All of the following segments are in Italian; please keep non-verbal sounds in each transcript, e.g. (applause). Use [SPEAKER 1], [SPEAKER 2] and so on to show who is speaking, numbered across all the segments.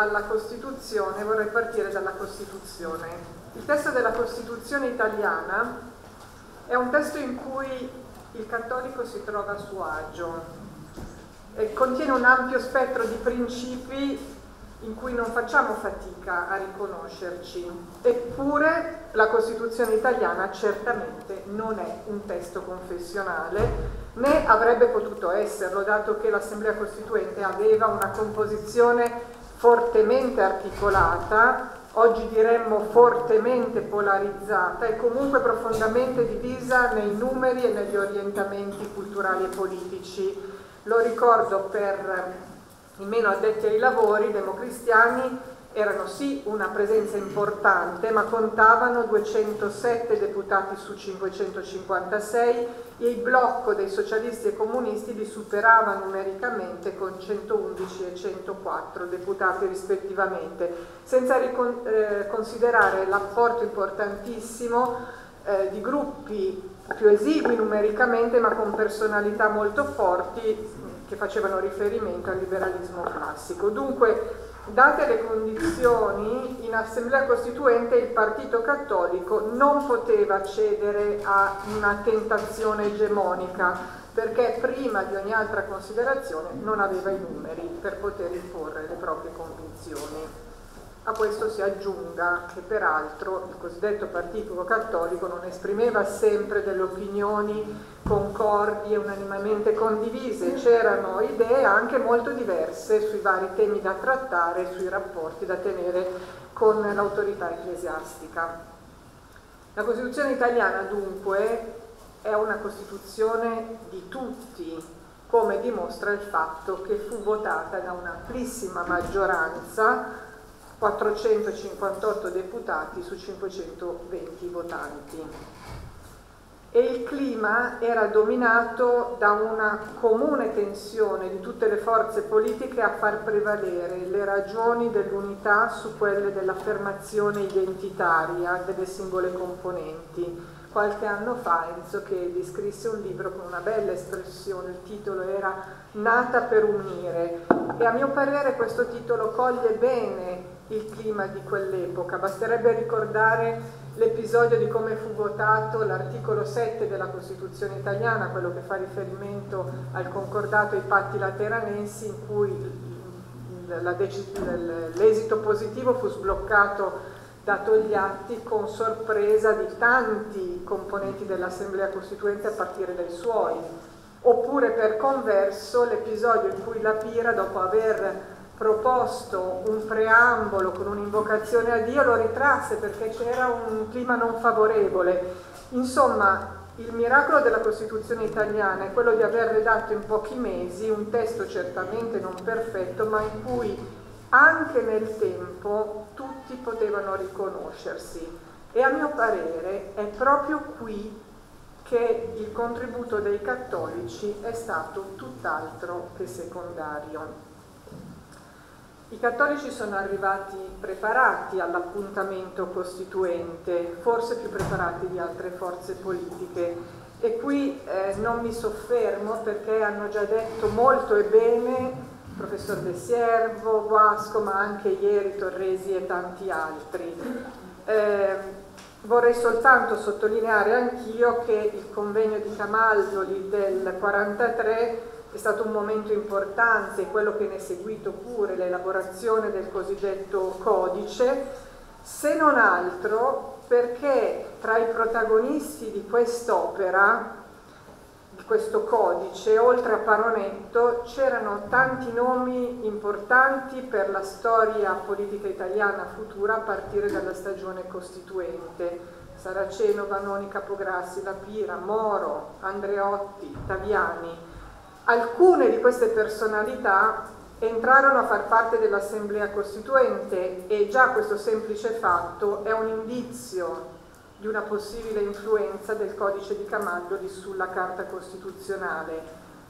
[SPEAKER 1] alla Costituzione, vorrei partire dalla Costituzione. Il testo della Costituzione italiana è un testo in cui il cattolico si trova a suo agio e contiene un ampio spettro di principi in cui non facciamo fatica a riconoscerci. Eppure la Costituzione italiana certamente non è un testo confessionale, né avrebbe potuto esserlo, dato che l'Assemblea Costituente aveva una composizione fortemente articolata, oggi diremmo fortemente polarizzata e comunque profondamente divisa nei numeri e negli orientamenti culturali e politici. Lo ricordo per i meno addetti ai lavori democristiani erano sì una presenza importante, ma contavano 207 deputati su 556 e il blocco dei socialisti e comunisti li superava numericamente con 111 e 104 deputati rispettivamente, senza ricon- eh, considerare l'apporto importantissimo eh, di gruppi più esigui numericamente ma con personalità molto forti che facevano riferimento al liberalismo classico. Dunque, date le condizioni, in Assemblea Costituente il Partito Cattolico non poteva cedere a una tentazione egemonica, perché prima di ogni altra considerazione non aveva i numeri per poter imporre le proprie convinzioni. A questo si aggiunga che peraltro il cosiddetto partito cattolico non esprimeva sempre delle opinioni concordi e unanimamente condivise, c'erano idee anche molto diverse sui vari temi da trattare, sui rapporti da tenere con l'autorità ecclesiastica. La Costituzione italiana dunque è una Costituzione di tutti, come dimostra il fatto che fu votata da un'amplissima maggioranza 458 deputati su 520 votanti. E il clima era dominato da una comune tensione di tutte le forze politiche a far prevalere le ragioni dell'unità su quelle dell'affermazione identitaria delle singole componenti. Qualche anno fa Enzo Chedi scrisse un libro con una bella espressione, il titolo era Nata per unire e a mio parere questo titolo coglie bene il clima di quell'epoca. Basterebbe ricordare l'episodio di come fu votato l'articolo 7 della Costituzione italiana, quello che fa riferimento al concordato ai patti lateranensi in cui l'esito positivo fu sbloccato dato gli atti con sorpresa di tanti componenti dell'Assemblea Costituente a partire dai suoi. Oppure per converso l'episodio in cui la Pira, dopo aver proposto un preambolo con un'invocazione a Dio lo ritrasse perché c'era un clima non favorevole. Insomma, il miracolo della Costituzione italiana è quello di aver redatto in pochi mesi un testo certamente non perfetto, ma in cui anche nel tempo tutti potevano riconoscersi. E a mio parere è proprio qui che il contributo dei cattolici è stato tutt'altro che secondario. I cattolici sono arrivati preparati all'appuntamento costituente, forse più preparati di altre forze politiche e qui eh, non mi soffermo perché hanno già detto molto e bene professor De Siervo, Guasco, ma anche ieri Torresi e tanti altri. Eh, vorrei soltanto sottolineare anch'io che il convegno di Camaldoli del 43 è stato un momento importante, quello che ne è seguito pure, l'elaborazione del cosiddetto codice, se non altro perché tra i protagonisti di quest'opera, di questo codice, oltre a Paronetto, c'erano tanti nomi importanti per la storia politica italiana futura a partire dalla stagione costituente. Saraceno, Vanoni, Capograssi, La Pira, Moro, Andreotti, Taviani, Alcune di queste personalità entrarono a far parte dell'Assemblea Costituente e già questo semplice fatto è un indizio di una possibile influenza del codice di Camaldoli sulla Carta Costituzionale,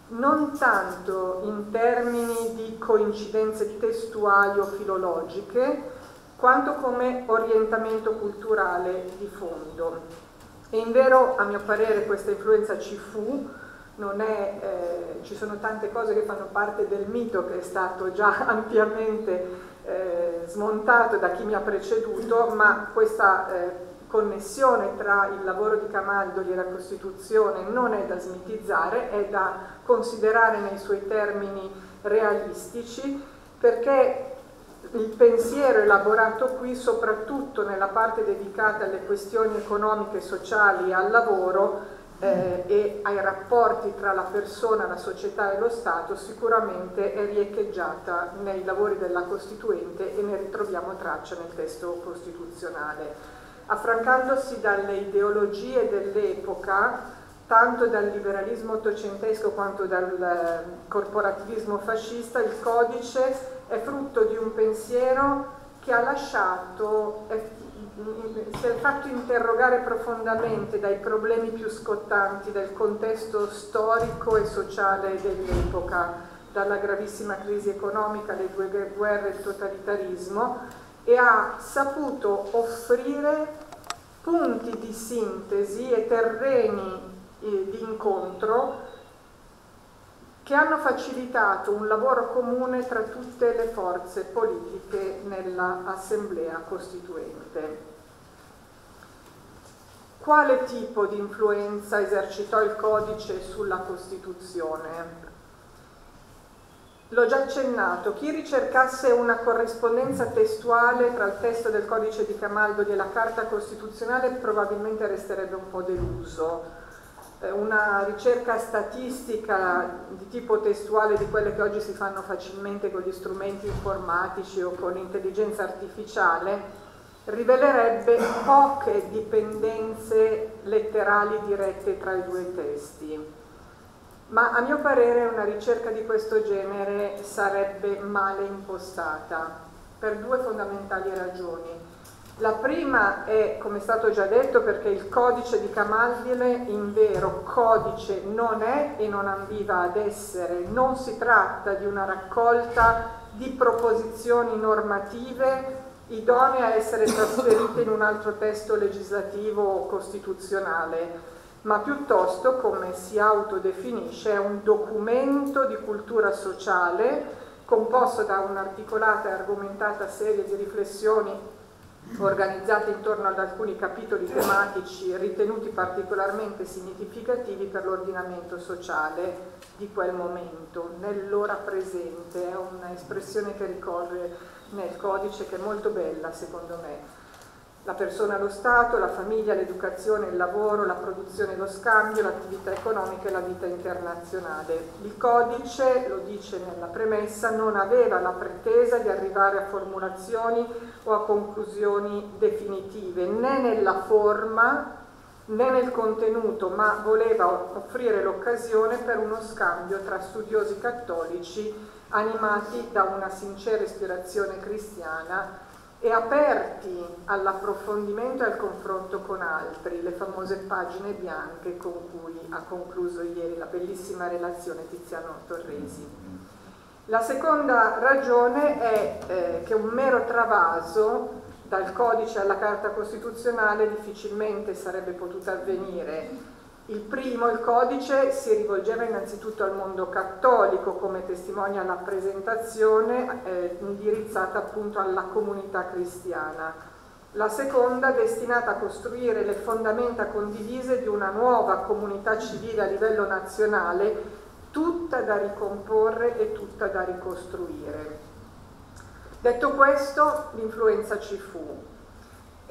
[SPEAKER 1] non tanto in termini di coincidenze testuali o filologiche, quanto come orientamento culturale di fondo. E in vero, a mio parere, questa influenza ci fu, è eh, ci sono tante cose che fanno parte del mito che è stato già (laughs) ampiamente eh, smontato da chi mi ha preceduto, ma questa eh, connessione tra il lavoro di Camaldoli e la Costituzione non è da smitizzare, è da considerare nei suoi termini realistici, perché il pensiero elaborato qui, soprattutto nella parte dedicata alle questioni economiche, sociali e al lavoro, eh, e ai rapporti tra la persona, la società e lo Stato sicuramente è riecheggiata nei lavori della Costituente e ne ritroviamo traccia nel testo costituzionale. Affrancandosi dalle ideologie dell'epoca, tanto dal liberalismo ottocentesco quanto dal eh, corporativismo fascista, il codice è frutto di un pensiero che ha lasciato, si è fatto interrogare profondamente dai problemi più scottanti del contesto storico e sociale dell'epoca, dalla gravissima crisi economica, le due guerre, il totalitarismo, e ha saputo offrire punti di sintesi e terreni eh, di incontro che hanno facilitato un lavoro comune tra tutte le forze politiche nell'Assemblea Costituente. Quale tipo di influenza esercitò il codice sulla Costituzione? L'ho già accennato, chi ricercasse una corrispondenza testuale tra il testo del codice di Camaldoli e la Carta Costituzionale probabilmente resterebbe un po' deluso. Eh, una ricerca statistica di tipo testuale di quelle che oggi si fanno facilmente con gli strumenti informatici o con l'intelligenza artificiale rivelerebbe poche dipendenze letterali dirette tra i due testi. Ma a mio parere una ricerca di questo genere sarebbe male impostata per due fondamentali ragioni. La prima è, come è stato già detto, perché il codice di Camaldile in vero codice non è e non ambiva ad essere, non si tratta di una raccolta di proposizioni normative idonee a essere trasferite in un altro testo legislativo o costituzionale, ma piuttosto, come si autodefinisce, è un documento di cultura sociale composto da un'articolata e argomentata serie di riflessioni organizzate intorno ad alcuni capitoli tematici ritenuti particolarmente significativi per l'ordinamento sociale di quel momento, nell'ora presente, è un'espressione che ricorre nel codice che è molto bella secondo me. La persona lo Stato, la famiglia, l'educazione, il lavoro, la produzione lo scambio, l'attività economica e la vita internazionale. Il codice, lo dice nella premessa, non aveva la pretesa di arrivare a formulazioni o a conclusioni definitive, né nella forma né nel contenuto, ma voleva offrire l'occasione per uno scambio tra studiosi cattolici animati da una sincera ispirazione cristiana e aperti all'approfondimento e al confronto con altri, le famose pagine bianche con cui ha concluso ieri la bellissima relazione Tiziano Torresi. La seconda ragione è eh, che un mero travaso dal codice alla Carta Costituzionale difficilmente sarebbe potuto avvenire il primo, il codice, si rivolgeva innanzitutto al mondo cattolico, come testimonia la presentazione eh, indirizzata appunto alla comunità cristiana. La seconda, destinata a costruire le fondamenta condivise di una nuova comunità civile a livello nazionale, tutta da ricomporre e tutta da ricostruire. Detto questo, l'influenza ci fu,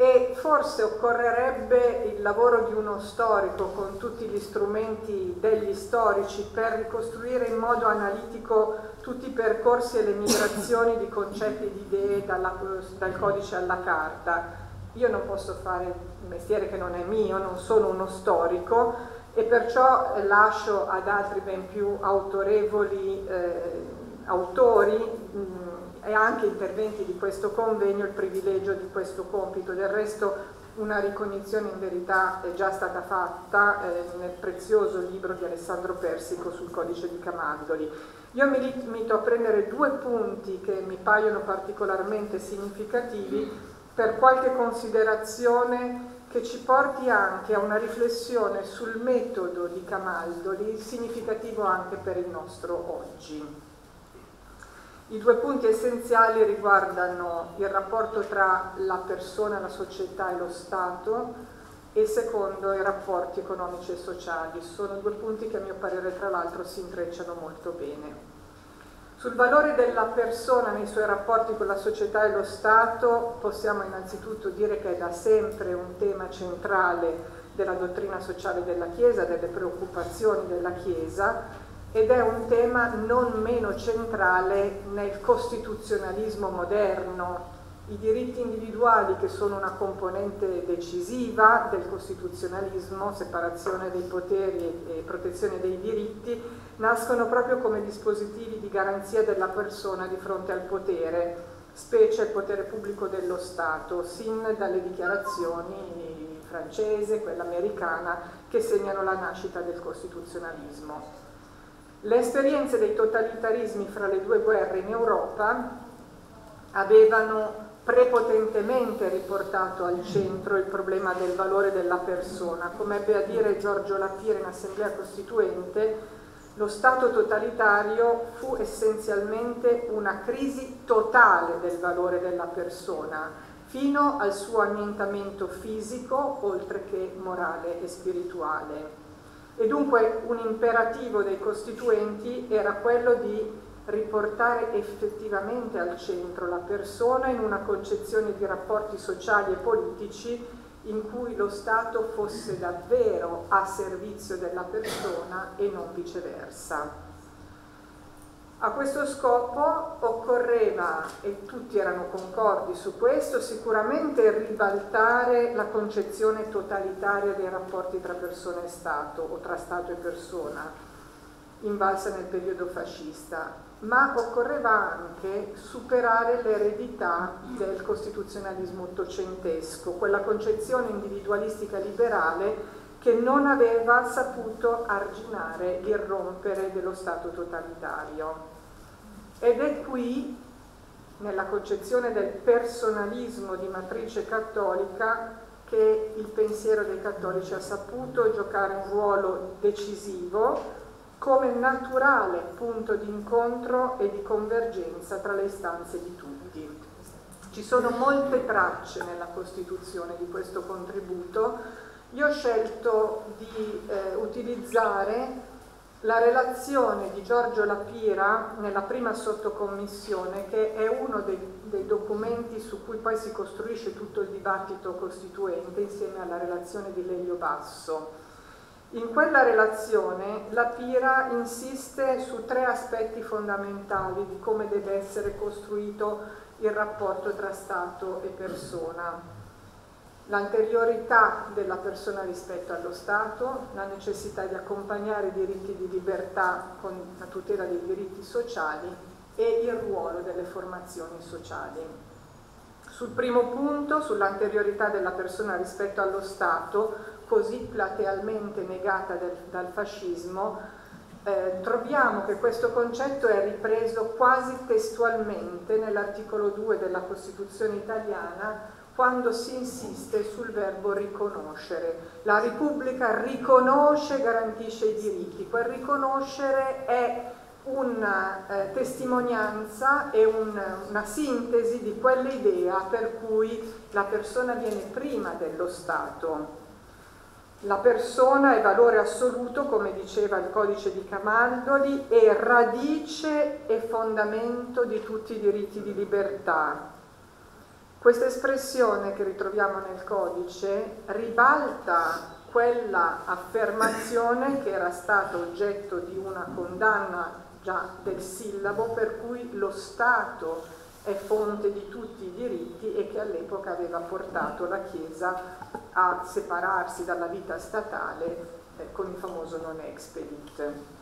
[SPEAKER 1] e forse occorrerebbe il lavoro di uno storico con tutti gli strumenti degli storici per ricostruire in modo analitico tutti i percorsi e le migrazioni di concetti e di idee dalla, dal codice alla carta. Io non posso fare un mestiere che non è mio, non sono uno storico e perciò lascio ad altri ben più autorevoli eh, autori mh, e anche interventi di questo convegno il privilegio di questo compito. Del resto una ricognizione in verità è già stata fatta eh, nel prezioso libro di Alessandro Persico sul codice di Camandoli. Io mi limito a prendere due punti che mi paiono particolarmente significativi per qualche considerazione che ci porti anche a una riflessione sul metodo di Camaldoli, significativo anche per il nostro oggi. I due punti essenziali riguardano il rapporto tra la persona, la società e lo Stato e secondo i rapporti economici e sociali. Sono due punti che a mio parere tra l'altro si intrecciano molto bene. Sul valore della persona nei suoi rapporti con la società e lo Stato possiamo innanzitutto dire che è da sempre un tema centrale della dottrina sociale della Chiesa, delle preoccupazioni della Chiesa ed è un tema non meno centrale nel costituzionalismo moderno. I diritti individuali che sono una componente decisiva del costituzionalismo, separazione dei poteri e protezione dei diritti, nascono proprio come dispositivi di garanzia della persona di fronte al potere, specie il potere pubblico dello Stato, sin dalle dichiarazioni francese, quella americana, che segnano la nascita del costituzionalismo. Le esperienze dei totalitarismi fra le due guerre in Europa avevano prepotentemente riportato al centro il problema del valore della persona. Come ebbe a dire Giorgio Lapire in Assemblea Costituente, lo Stato totalitario fu essenzialmente una crisi totale del valore della persona, fino al suo annientamento fisico, oltre che morale e spirituale. E dunque un imperativo dei costituenti era quello di riportare effettivamente al centro la persona in una concezione di rapporti sociali e politici in cui lo Stato fosse davvero a servizio della persona e non viceversa. A questo scopo occorreva, e tutti erano concordi su questo, sicuramente ribaltare la concezione totalitaria dei rapporti tra persona e Stato o tra Stato e persona, invalsa nel periodo fascista, ma occorreva anche superare l'eredità del costituzionalismo ottocentesco, quella concezione individualistica liberale che non aveva saputo arginare l'irrompere dello Stato totalitario. Ed è qui, nella concezione del personalismo di matrice cattolica, che il pensiero dei cattolici ha saputo giocare un ruolo decisivo come naturale punto di incontro e di convergenza tra le istanze di tutti. Ci sono molte tracce nella Costituzione di questo contributo. Io ho scelto di eh, utilizzare la relazione di Giorgio Lapira nella prima sottocommissione, che è uno dei, dei, documenti su cui poi si costruisce tutto il dibattito costituente, insieme alla relazione di Lelio Basso. In quella relazione la Pira insiste su tre aspetti fondamentali di come deve essere costruito il rapporto tra Stato e persona. L'anteriorità della persona rispetto allo Stato, la necessità di accompagnare i diritti di libertà con la tutela dei diritti sociali e il ruolo delle formazioni sociali. Sul primo punto, sull'anteriorità della persona rispetto allo Stato, così platealmente negata del, dal fascismo, eh, troviamo che questo concetto è ripreso quasi testualmente nell'articolo 2 della Costituzione italiana quando si insiste sul verbo riconoscere. La Repubblica riconosce e garantisce i diritti. Quel riconoscere è una eh, testimonianza e un, una sintesi di quell'idea per cui la persona viene prima dello Stato la persona è valore assoluto, come diceva il codice di Camaldoli, è radice e fondamento di tutti i diritti di libertà. Questa espressione che ritroviamo nel codice ribalta quella affermazione che era stata oggetto di una condanna già del sillabo per cui lo Stato è fonte di tutti i diritti e che all'epoca aveva portato la Chiesa a separarsi dalla vita statale eh, con il famoso non expedit.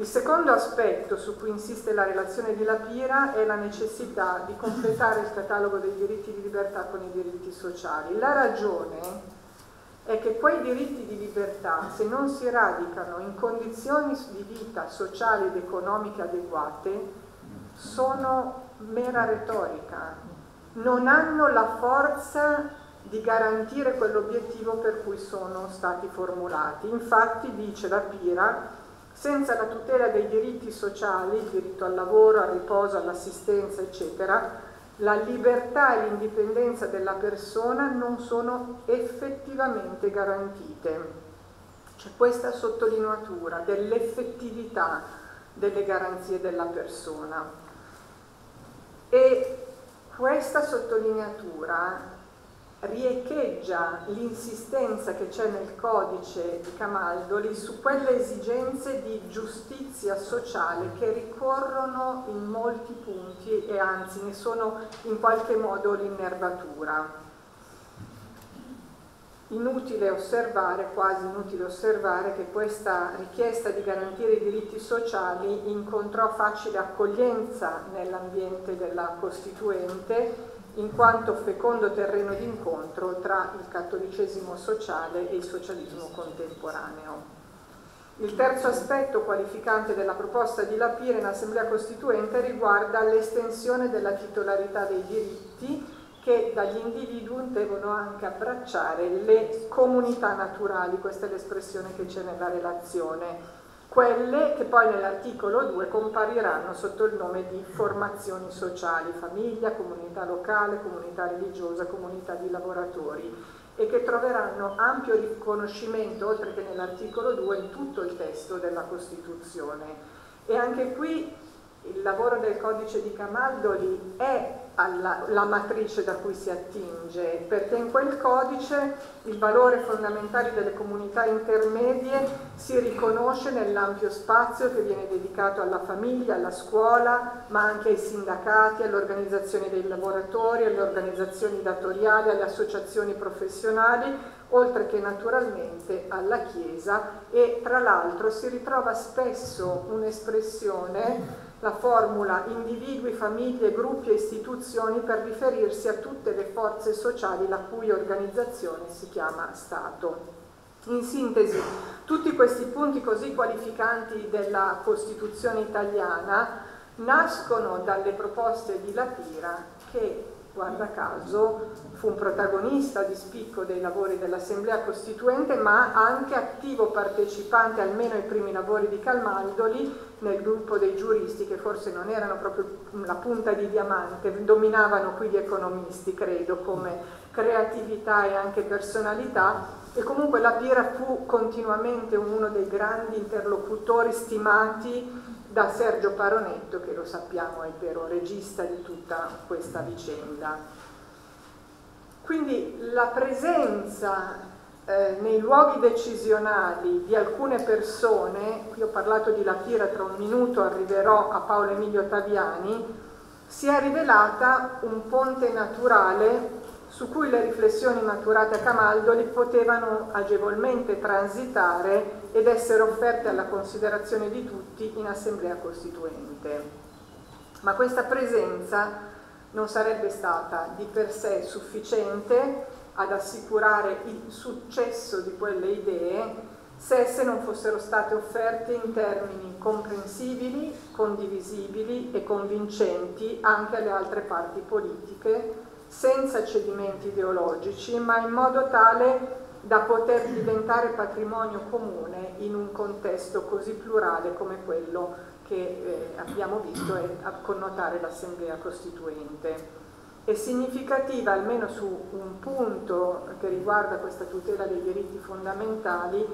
[SPEAKER 1] Il secondo aspetto su cui insiste la relazione di Lapira è la necessità di completare il catalogo dei diritti di libertà con i diritti sociali. La ragione è che quei diritti di libertà, se non si radicano in condizioni di vita sociali ed economiche adeguate, sono mera retorica, non hanno la forza di garantire quell'obiettivo per cui sono stati formulati. Infatti, dice la Pira, senza la tutela dei diritti sociali, il diritto al lavoro, al riposo, all'assistenza, eccetera, la libertà e l'indipendenza della persona non sono effettivamente garantite. C'è questa sottolineatura dell'effettività delle garanzie della persona. E questa sottolineatura riecheggia l'insistenza che c'è nel codice di Camaldoli su quelle esigenze di giustizia sociale che ricorrono in molti punti e anzi ne sono in qualche modo l'innervatura. Inutile osservare, quasi inutile osservare, che questa richiesta di garantire i diritti sociali incontrò facile accoglienza nell'ambiente della Costituente in quanto fecondo terreno d'incontro tra il cattolicesimo sociale e il socialismo contemporaneo. Il terzo aspetto qualificante della proposta di Lapire in Assemblea Costituente riguarda l'estensione della titolarità dei diritti che dagli individui devono anche abbracciare le comunità naturali, questa è l'espressione che c'è nella relazione, quelle che poi nell'articolo 2 compariranno sotto il nome di formazioni sociali, famiglia, comunità locale, comunità religiosa, comunità di lavoratori e che troveranno ampio riconoscimento, oltre che nell'articolo 2, in tutto il testo della Costituzione. E anche qui il lavoro del codice di Camaldoli è alla, la matrice da cui si attinge, perché in quel codice il valore fondamentale delle comunità intermedie si riconosce nell'ampio spazio che viene dedicato alla famiglia, alla scuola, ma anche ai sindacati, alle organizzazioni dei lavoratori, alle organizzazioni datoriali, alle associazioni professionali, oltre che naturalmente alla Chiesa. E tra l'altro si ritrova spesso un'espressione la formula individui, famiglie, gruppi e istituzioni per riferirsi a tutte le forze sociali la cui organizzazione si chiama Stato. In sintesi, tutti questi punti così qualificanti della Costituzione italiana nascono dalle proposte di Lapira che guarda caso, fu un protagonista di spicco dei lavori dell'Assemblea Costituente, ma anche attivo partecipante almeno ai primi lavori di Calmaldoli nel gruppo dei giuristi, che forse non erano proprio la punta di diamante, dominavano qui gli economisti, credo, come creatività e anche personalità, e comunque la Pira fu continuamente uno dei grandi interlocutori stimati da Sergio Paronetto, che lo sappiamo è il vero regista di tutta questa vicenda. Quindi la presenza eh, nei luoghi decisionali di alcune persone, qui ho parlato di Lapira, tra un minuto arriverò a Paolo Emilio Taviani, si è rivelata un ponte naturale su cui le riflessioni maturate a Camaldoli potevano agevolmente transitare ed essere offerte alla considerazione di tutti in assemblea costituente. Ma questa presenza non sarebbe stata di per sé sufficiente ad assicurare il successo di quelle idee se esse non fossero state offerte in termini comprensibili, condivisibili e convincenti anche alle altre parti politiche senza cedimenti ideologici, ma in modo tale da poter diventare patrimonio comune in un contesto così plurale come quello che eh, abbiamo visto e a connotare l'Assemblea Costituente. È significativa, almeno su un punto che riguarda questa tutela dei diritti fondamentali,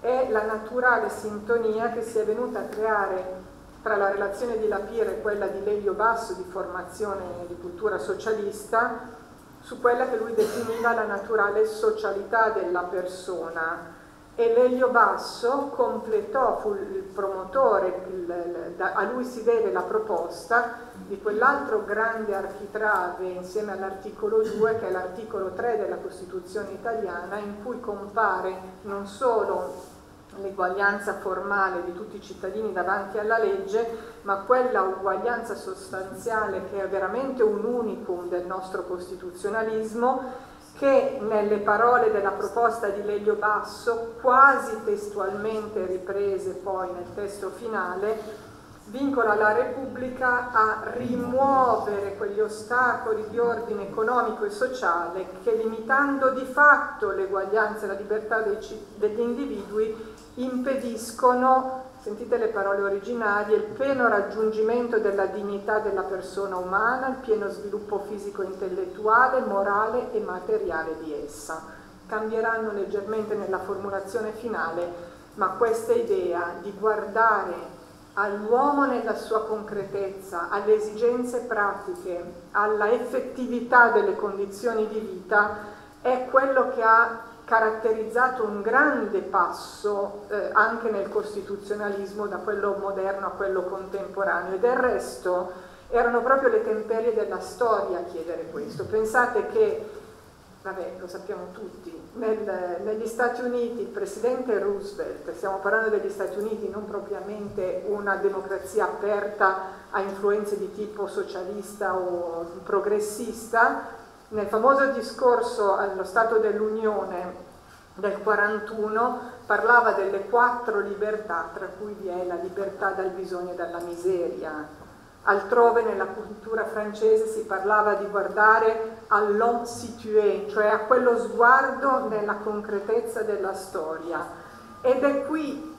[SPEAKER 1] è la naturale sintonia che si è venuta a creare tra la relazione di Lapire e quella di Lelio Basso di formazione di cultura socialista su quella che lui definiva la naturale socialità della persona e Lelio Basso completò, fu il promotore, il, il, a lui si deve la proposta di quell'altro grande architrave insieme all'articolo 2 che è l'articolo 3 della Costituzione italiana in cui compare non solo l'eguaglianza formale di tutti i cittadini davanti alla legge, ma quella uguaglianza sostanziale che è veramente un unicum del nostro costituzionalismo, che nelle parole della proposta di Lelio Basso, quasi testualmente riprese poi nel testo finale, vincola la Repubblica a rimuovere quegli ostacoli di ordine economico e sociale che limitando di fatto l'eguaglianza e la libertà degli individui impediscono, sentite le parole originarie, il pieno raggiungimento della dignità della persona umana, il pieno sviluppo fisico, intellettuale, morale e materiale di essa. Cambieranno leggermente nella formulazione finale, ma questa idea di guardare all'uomo nella sua concretezza, alle esigenze pratiche, alla effettività delle condizioni di vita, è quello che ha caratterizzato un grande passo eh, anche nel costituzionalismo da quello moderno a quello contemporaneo e del resto erano proprio le temperie della storia a chiedere questo. Pensate che vabbè, lo sappiamo tutti, Nel, negli Stati Uniti il presidente Roosevelt, stiamo parlando degli Stati Uniti, non propriamente una democrazia aperta a influenze di tipo socialista o progressista, nel famoso discorso allo Stato dell'Unione del 41 parlava delle quattro libertà, tra cui vi è la libertà dal bisogno e dalla miseria, Altrove nella cultura francese si parlava di guardare all'homme situé, cioè a quello sguardo nella concretezza della storia. Ed è qui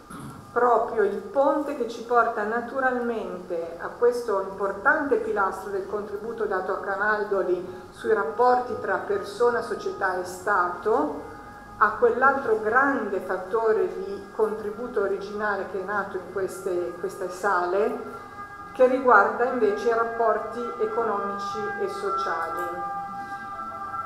[SPEAKER 1] proprio il ponte che ci porta naturalmente a questo importante pilastro del contributo dato a Camaldoli sui rapporti tra persona, società e Stato, a quell'altro grande fattore di contributo originale che è nato in queste, queste sale, che riguarda invece i rapporti economici e sociali.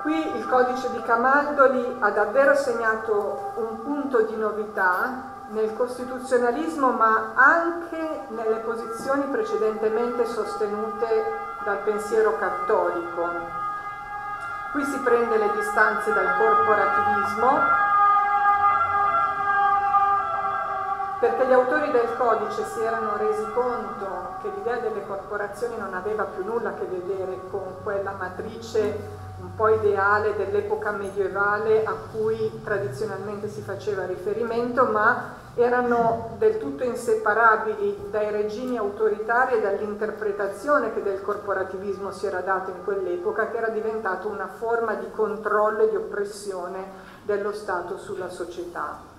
[SPEAKER 1] Qui il codice di Camaldoli ha davvero segnato un punto di novità nel costituzionalismo ma anche nelle posizioni precedentemente sostenute dal pensiero cattolico. Qui si prende le distanze dal corporativismo perché gli autori del codice si erano resi conto che l'idea delle corporazioni non aveva più nulla a che vedere con quella matrice un po' ideale dell'epoca medievale a cui tradizionalmente si faceva riferimento, ma erano del tutto inseparabili dai regimi autoritari e dall'interpretazione che del corporativismo si era data in quell'epoca, che era diventato una forma di controllo e di oppressione dello Stato sulla società.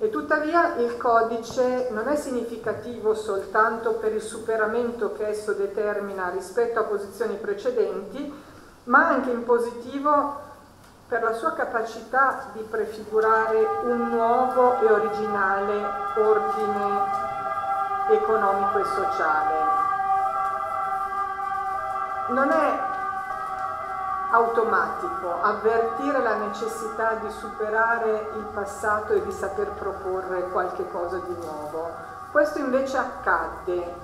[SPEAKER 1] E tuttavia il codice non è significativo soltanto per il superamento che esso determina rispetto a posizioni precedenti, ma anche in positivo per la sua capacità di prefigurare un nuovo e originale ordine economico e sociale. Non è automatico, avvertire la necessità di superare il passato e di saper proporre qualche cosa di nuovo. Questo invece accadde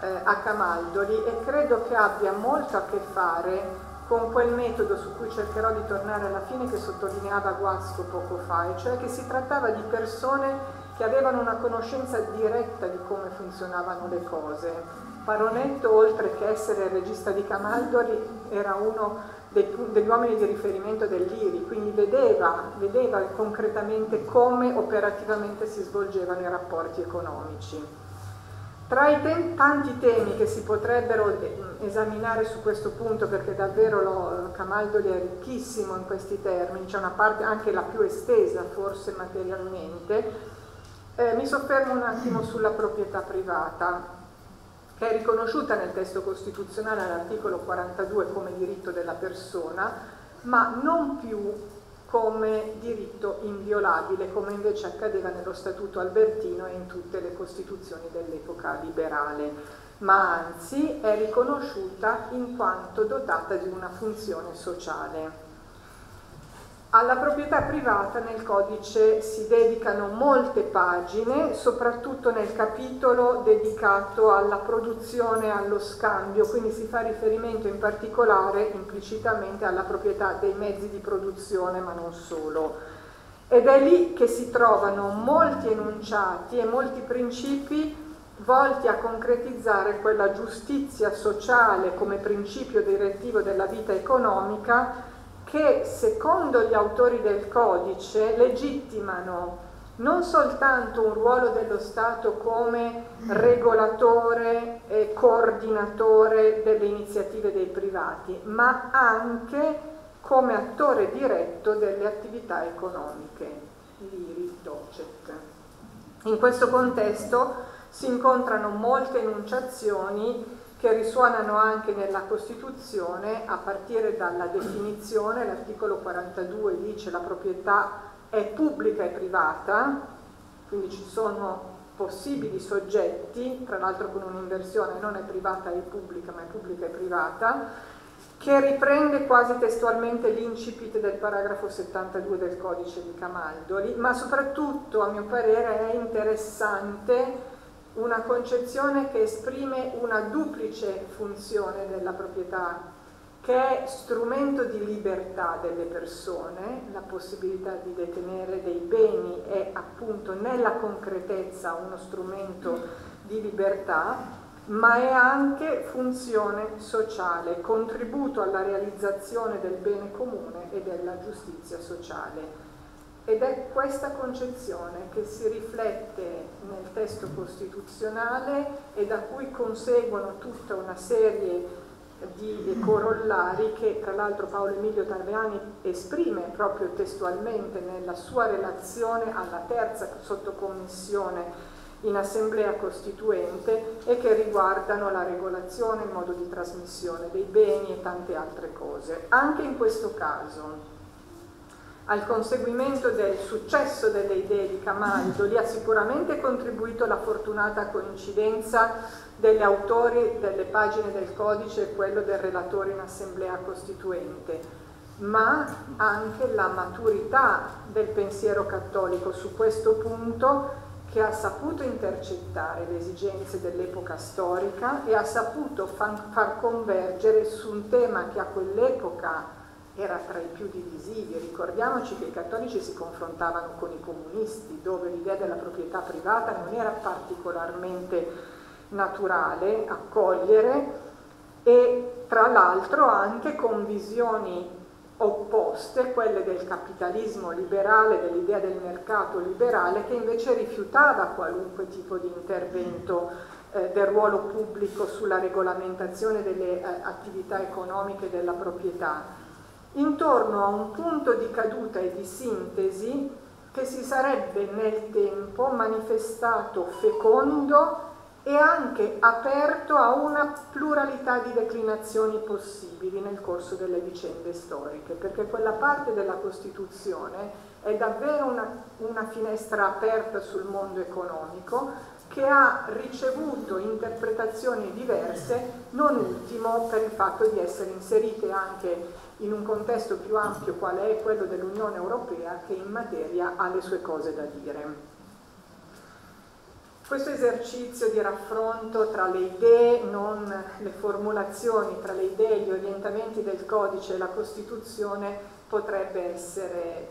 [SPEAKER 1] eh, a Camaldoli e credo che abbia molto a che fare con quel metodo su cui cercherò di tornare alla fine che sottolineava Guasco poco fa, e cioè che si trattava di persone che avevano una conoscenza diretta di come funzionavano le cose. Paronetto, oltre che essere il regista di Camaldoli, era uno degli uomini di riferimento dell'IRI, quindi vedeva, vedeva concretamente come operativamente si svolgevano i rapporti economici. Tra i te tanti temi che si potrebbero eh, esaminare su questo punto, perché davvero lo, Camaldoli è ricchissimo in questi termini, c'è una parte anche la più estesa forse materialmente, eh, mi soffermo un attimo sulla proprietà privata che è riconosciuta nel testo costituzionale all'articolo 42 come diritto della persona, ma non più come diritto inviolabile, come invece accadeva nello Statuto Albertino e in tutte le Costituzioni dell'epoca liberale, ma anzi è riconosciuta in quanto dotata di una funzione sociale. Alla proprietà privata nel codice si dedicano molte pagine, soprattutto nel capitolo dedicato alla produzione e allo scambio, quindi si fa riferimento in particolare implicitamente alla proprietà dei mezzi di produzione, ma non solo. Ed è lì che si trovano molti enunciati e molti principi volti a concretizzare quella giustizia sociale come principio direttivo della vita economica che secondo gli autori del codice legittimano non soltanto un ruolo dello Stato come regolatore e coordinatore delle iniziative dei privati, ma anche come attore diretto delle attività economiche, l'IRI DOCET. In questo contesto si incontrano molte enunciazioni che risuonano anche nella Costituzione a partire dalla definizione, l'articolo 42 dice la proprietà è pubblica e privata, quindi ci sono possibili soggetti, tra l'altro con un'inversione non è privata e pubblica ma è pubblica e privata, che riprende quasi testualmente l'incipit del paragrafo 72 del codice di Camaldoli, ma soprattutto a mio parere è interessante una concezione che esprime una duplice funzione della proprietà che è strumento di libertà delle persone, la possibilità di detenere dei beni è appunto nella concretezza uno strumento di libertà, ma è anche funzione sociale, contributo alla realizzazione del bene comune e della giustizia sociale. Ed è questa concezione che si riflette nel testo costituzionale e da cui conseguono tutta una serie di corollari che tra l'altro Paolo Emilio Tarveani esprime proprio testualmente nella sua relazione alla terza sottocommissione in assemblea costituente e che riguardano la regolazione, il modo di trasmissione dei beni e tante altre cose. Anche in questo caso al conseguimento del successo delle idee di Camaldoli ha sicuramente contribuito la fortunata coincidenza degli autori delle pagine del codice e quello del relatore in assemblea costituente, ma anche la maturità del pensiero cattolico su questo punto che ha saputo intercettare le esigenze dell'epoca storica e ha saputo far convergere su un tema che a quell'epoca era tra i più divisivi. Ricordiamoci che i cattolici si confrontavano con i comunisti, dove l'idea della proprietà privata non era particolarmente naturale accogliere e tra l'altro anche con visioni opposte, quelle del capitalismo liberale, dell'idea del mercato liberale, che invece rifiutava qualunque tipo di intervento eh, del ruolo pubblico sulla regolamentazione delle eh, attività economiche della proprietà, intorno a un punto di caduta e di sintesi che si sarebbe nel tempo manifestato fecondo e anche aperto a una pluralità di declinazioni possibili nel corso delle vicende storiche, perché quella parte della Costituzione è davvero una, una finestra aperta sul mondo economico che ha ricevuto interpretazioni diverse, non ultimo per il fatto di essere inserite anche in un contesto più ampio quale è quello dell'Unione Europea che in materia ha le sue cose da dire. Questo esercizio di raffronto tra le idee, non le formulazioni, tra le idee, gli orientamenti del codice e la Costituzione potrebbe essere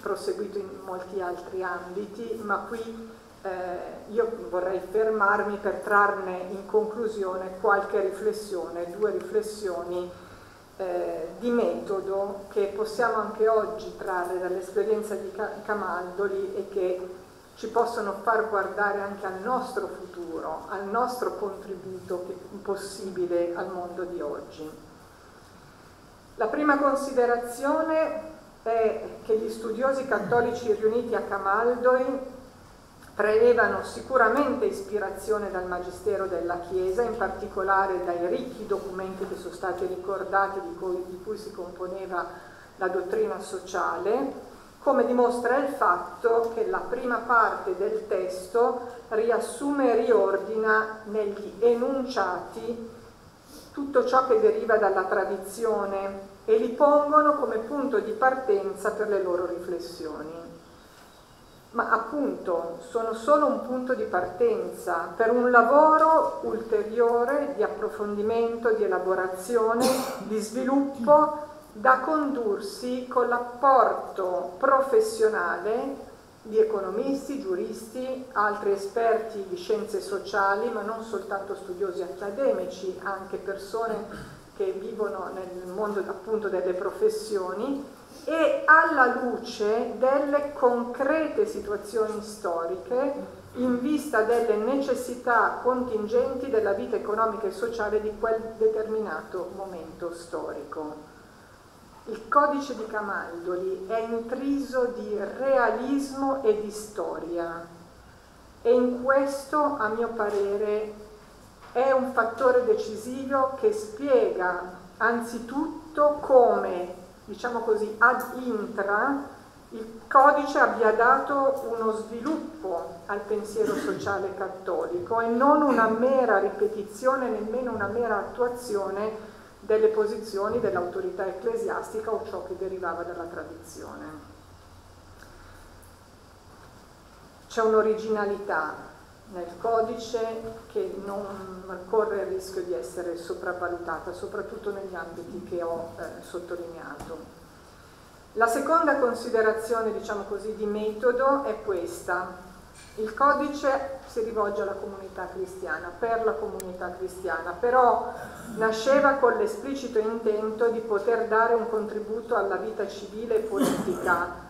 [SPEAKER 1] proseguito in molti altri ambiti, ma qui eh, io vorrei fermarmi per trarne in conclusione qualche riflessione, due riflessioni eh, di metodo che possiamo anche oggi trarre dall'esperienza di Camaldoli e che ci possono far guardare anche al nostro futuro, al nostro contributo possibile al mondo di oggi. La prima considerazione è che gli studiosi cattolici riuniti a Camaldoi traevano sicuramente ispirazione dal Magistero della Chiesa, in particolare dai ricchi documenti che sono stati ricordati di cui, di cui si componeva la dottrina sociale, come dimostra il fatto che la prima parte del testo riassume e riordina negli enunciati tutto ciò che deriva dalla tradizione e li pongono come punto di partenza per le loro riflessioni. Ma appunto sono solo un punto di partenza per un lavoro ulteriore di approfondimento, di elaborazione, di sviluppo da condursi con l'apporto professionale di economisti, giuristi, altri esperti di scienze sociali, ma non soltanto studiosi accademici, anche persone che vivono nel mondo appunto delle professioni e alla luce delle concrete situazioni storiche in vista delle necessità contingenti della vita economica e sociale di quel determinato momento storico. Il codice di Camaldoli è intriso di realismo e di storia e in questo, a mio parere, è un fattore decisivo che spiega anzitutto come, diciamo così, ad intra il codice abbia dato uno sviluppo al pensiero sociale cattolico e non una mera ripetizione, nemmeno una mera attuazione delle posizioni dell'autorità ecclesiastica o ciò che derivava dalla tradizione. C'è un'originalità nel codice che non corre il rischio di essere sopravvalutata, soprattutto negli ambiti che ho eh, sottolineato. La seconda considerazione, diciamo così, di metodo è questa. Il codice si rivolge alla comunità cristiana, per la comunità cristiana, però nasceva con l'esplicito intento di poter dare un contributo alla vita civile e politica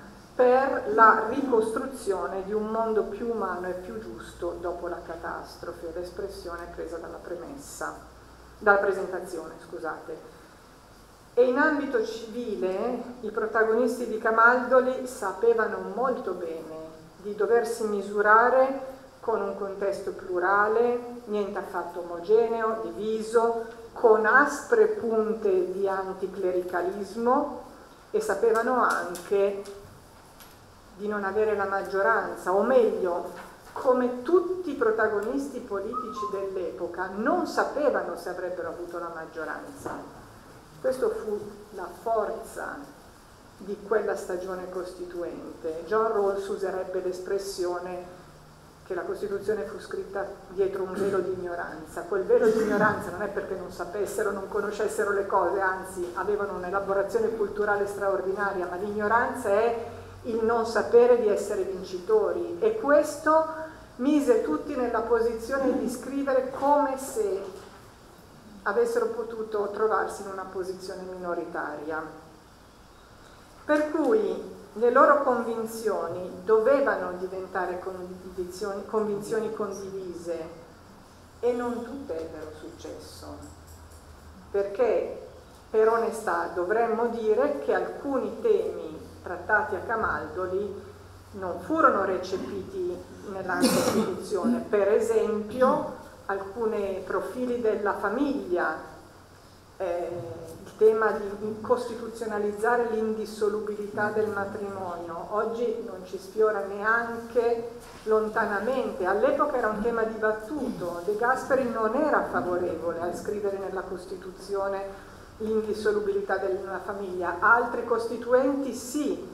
[SPEAKER 1] per la ricostruzione di un mondo più umano e più giusto dopo la catastrofe, l'espressione presa dalla premessa, dalla presentazione, scusate. E in ambito civile i protagonisti di Camaldoli sapevano molto bene di doversi misurare con un contesto plurale, niente affatto omogeneo, diviso, con aspre punte di anticlericalismo e sapevano anche di non avere la maggioranza, o meglio, come tutti i protagonisti politici dell'epoca non sapevano se avrebbero avuto la maggioranza questo fu la forza di quella stagione costituente. John Rawls userebbe l'espressione che la Costituzione fu scritta dietro un velo di ignoranza. Quel velo di ignoranza non è perché non sapessero, non conoscessero le cose, anzi avevano un'elaborazione culturale straordinaria, ma l'ignoranza è il non sapere di essere vincitori e questo mise tutti nella posizione di scrivere come se avessero potuto trovarsi in una posizione minoritaria. Per cui le loro convinzioni dovevano diventare convinzioni, condivise e non tutte ebbero successo, perché per onestà dovremmo dire che alcuni temi trattati a Camaldoli non furono recepiti nella Costituzione, per esempio alcuni profili della famiglia, eh, il tema di costituzionalizzare l'indissolubilità del matrimonio, oggi non ci sfiora neanche lontanamente, all'epoca era un tema dibattuto, De Gasperi non era favorevole a scrivere nella Costituzione l'indissolubilità della famiglia, altri costituenti sì,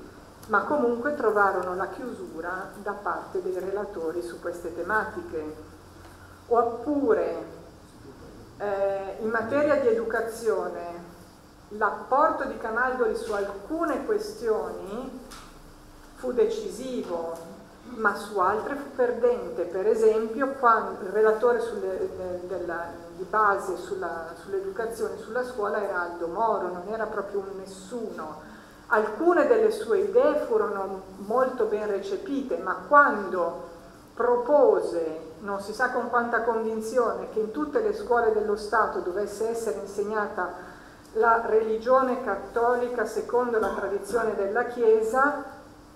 [SPEAKER 1] ma comunque trovarono la chiusura da parte dei relatori su queste tematiche oppure eh, in materia di educazione l'apporto di Camaldoli su alcune questioni fu decisivo, ma su altre fu perdente. Per esempio, quando il relatore sulle, de, della, di base sull'educazione, sulla scuola era Aldo Moro, non era proprio un nessuno. Alcune delle sue idee furono molto ben recepite, ma quando propose non si sa con quanta convinzione, che in tutte le scuole dello Stato dovesse essere insegnata la religione cattolica secondo la tradizione della Chiesa,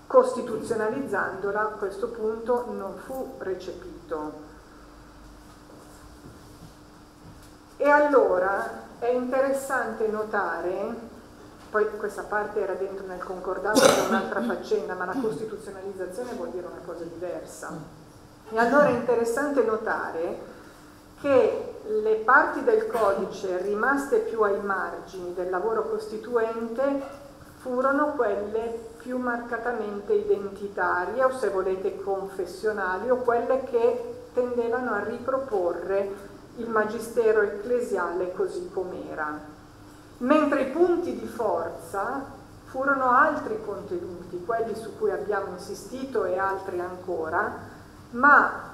[SPEAKER 1] costituzionalizzandola a questo punto non fu recepito. E allora è interessante notare, poi questa parte era dentro nel concordato, è un'altra (coughs) faccenda, ma la costituzionalizzazione vuol dire una cosa diversa. E allora è interessante notare che le parti del codice rimaste più ai margini del lavoro costituente furono quelle più marcatamente identitarie o se volete confessionali o quelle che tendevano a riproporre il magistero ecclesiale così com'era. Mentre i punti di forza furono altri contenuti, quelli su cui abbiamo insistito e altri ancora, ma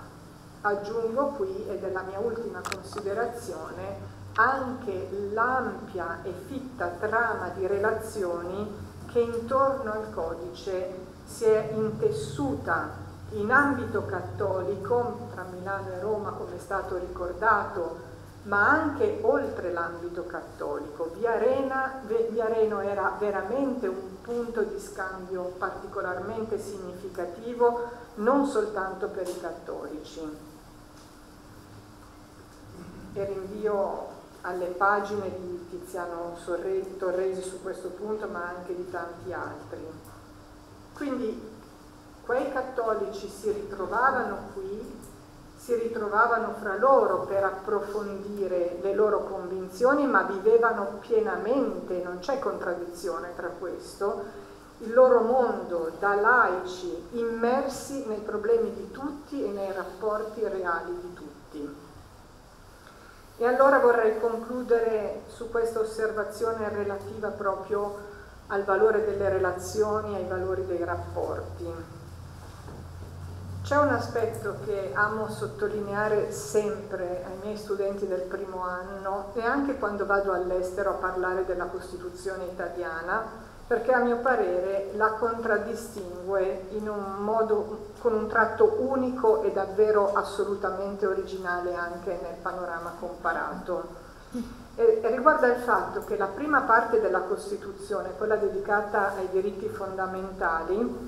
[SPEAKER 1] aggiungo qui, ed è la mia ultima considerazione, anche l'ampia e fitta trama di relazioni che intorno al codice si è intessuta in ambito cattolico, tra Milano e Roma come è stato ricordato, ma anche oltre l'ambito cattolico. Via, Arena, Via Reno era veramente un punto di scambio particolarmente significativo, non soltanto per i cattolici. E rinvio alle pagine di Tiziano Torresi su questo punto, ma anche di tanti altri. Quindi quei cattolici si ritrovavano qui si ritrovavano fra loro per approfondire le loro convinzioni, ma vivevano pienamente, non c'è contraddizione tra questo, il loro mondo da laici immersi nei problemi di tutti e nei rapporti reali di tutti. E allora vorrei concludere su questa osservazione relativa proprio al valore delle relazioni, ai valori dei rapporti. C'è un aspetto che amo sottolineare sempre ai miei studenti del primo anno e anche quando vado all'estero a parlare della Costituzione italiana, perché a mio parere la contraddistingue un modo, con un tratto unico e davvero assolutamente originale anche nel panorama comparato. E riguarda il fatto che la prima parte della Costituzione, quella dedicata ai diritti fondamentali,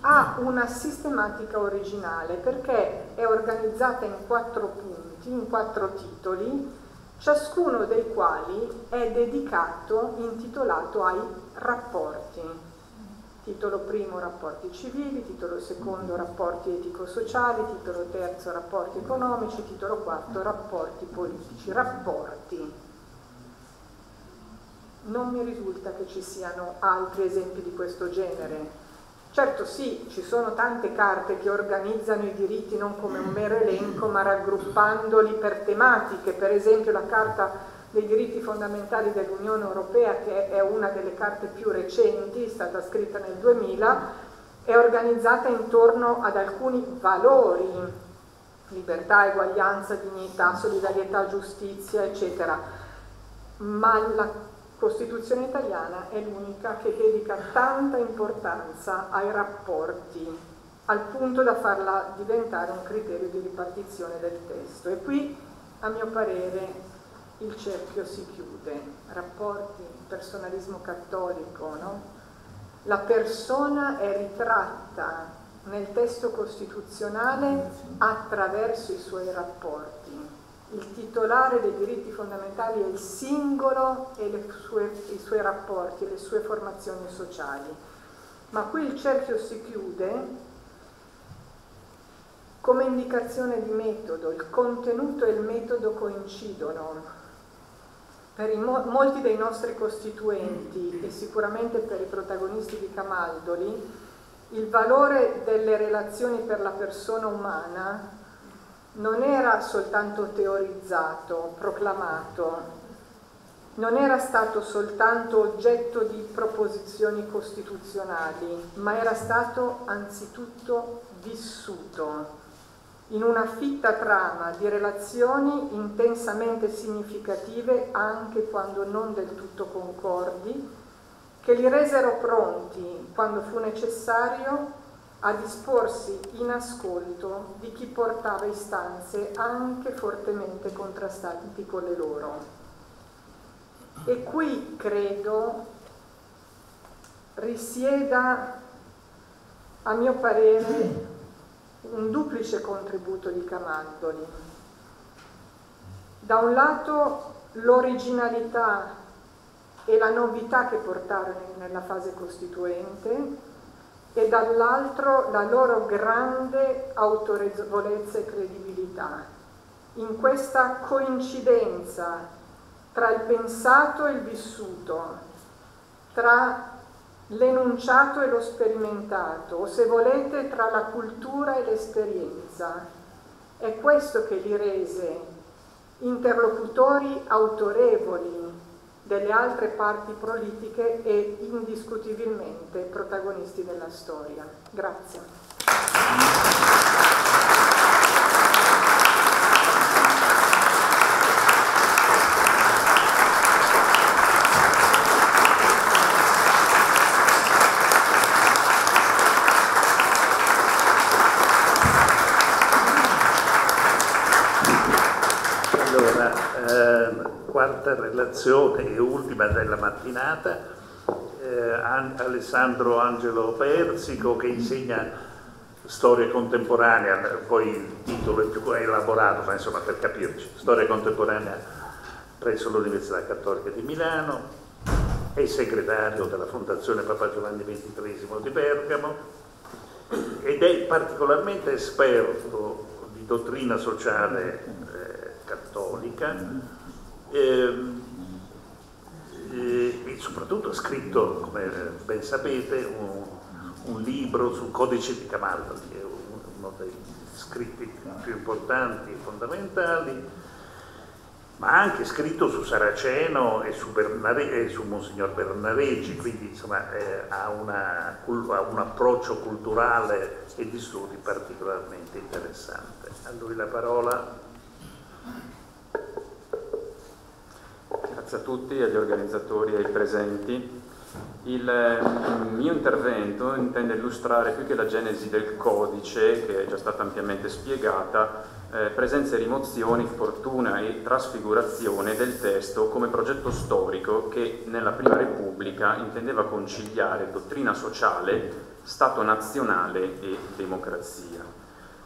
[SPEAKER 1] ha una sistematica originale perché è organizzata in quattro punti, in quattro titoli, ciascuno dei quali è dedicato, intitolato ai rapporti. Titolo primo rapporti civili, titolo secondo rapporti etico-sociali, titolo terzo rapporti economici, titolo quarto rapporti politici. Rapporti. Non mi risulta che ci siano altri esempi di questo genere Certo sì, ci sono tante carte che organizzano i diritti non come un mero elenco, ma raggruppandoli per tematiche, per esempio la Carta dei diritti fondamentali dell'Unione Europea, che è una delle carte più recenti, è stata scritta nel 2000, è organizzata intorno ad alcuni valori, libertà, eguaglianza, dignità, solidarietà, giustizia, eccetera. Ma la Costituzione italiana è l'unica che dedica tanta importanza ai rapporti, al punto da farla diventare un criterio di ripartizione del testo. E qui, a mio parere, il cerchio si chiude. Rapporti, personalismo cattolico, no? La persona è ritratta nel testo costituzionale attraverso i suoi rapporti il titolare dei diritti fondamentali è il singolo e sue, i suoi rapporti, le sue formazioni sociali. Ma qui il cerchio si chiude come indicazione di metodo, il contenuto e il metodo coincidono. Per mo- molti dei nostri costituenti e sicuramente per i protagonisti di Camaldoli, il valore delle relazioni per la persona umana non era soltanto teorizzato, proclamato, non era stato soltanto oggetto di proposizioni costituzionali, ma era stato anzitutto vissuto in una fitta trama di relazioni intensamente significative anche quando non del tutto concordi, che li resero pronti, quando fu necessario, a disporsi in ascolto di chi portava istanze anche fortemente contrastanti con le loro. E qui credo risieda, a mio parere, un duplice contributo di Camandoli. Da un lato l'originalità e la novità che portarono nella fase costituente, e dall'altro la loro grande autorevolezza e credibilità. In questa coincidenza tra il pensato e il vissuto, tra l'enunciato e lo sperimentato, o se volete tra la cultura e l'esperienza, è questo che li rese interlocutori autorevoli delle altre parti politiche e indiscutibilmente protagonisti della storia. Grazie.
[SPEAKER 2] Quarta relazione e ultima della mattinata, eh, Alessandro Angelo Persico che insegna storia contemporanea, poi il titolo è più elaborato, ma insomma per capirci, storia contemporanea presso l'Università Cattolica di Milano, è segretario della Fondazione Papa Giovanni XXIII di Bergamo ed è particolarmente esperto di dottrina sociale eh, cattolica eh, e soprattutto ha scritto, come ben sapete, un, un libro sul codice di Camaldo, che è uno dei scritti più importanti e fondamentali, ma ha anche scritto su Saraceno e su, Bernare, e su Monsignor Bernareggi, quindi insomma eh, ha, una, ha, un approccio culturale e di studi particolarmente interessante. A lui la parola.
[SPEAKER 3] Grazie a tutti, agli organizzatori e ai presenti. Il mio intervento intende illustrare più che la genesi del codice, che è già stata ampiamente spiegata, eh, presenza e rimozioni, fortuna e trasfigurazione del testo come progetto storico che nella Prima Repubblica intendeva conciliare dottrina sociale, Stato nazionale e democrazia.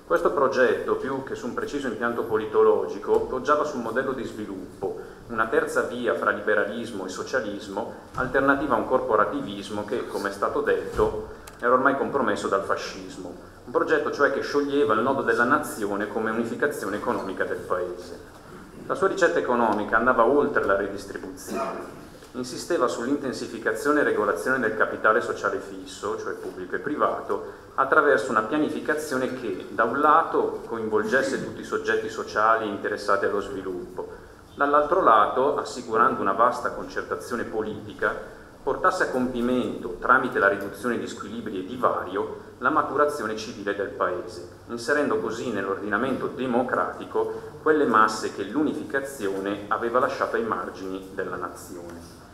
[SPEAKER 3] Questo progetto, più che su un preciso impianto politologico, poggiava sul modello di sviluppo, una terza via fra liberalismo e socialismo, alternativa a un corporativismo che, come è stato detto, era ormai compromesso dal fascismo. Un progetto cioè che scioglieva il nodo della nazione come unificazione economica del paese. La sua ricetta economica andava oltre la redistribuzione, insisteva sull'intensificazione e regolazione del capitale sociale fisso, cioè pubblico e privato, attraverso una pianificazione che da un lato coinvolgesse tutti i soggetti sociali interessati allo sviluppo, dall'altro lato, assicurando una vasta concertazione politica, portasse a compimento, tramite la riduzione di squilibri e divario, la maturazione civile del Paese, inserendo così nell'ordinamento democratico quelle masse che l'unificazione aveva lasciato ai margini della nazione.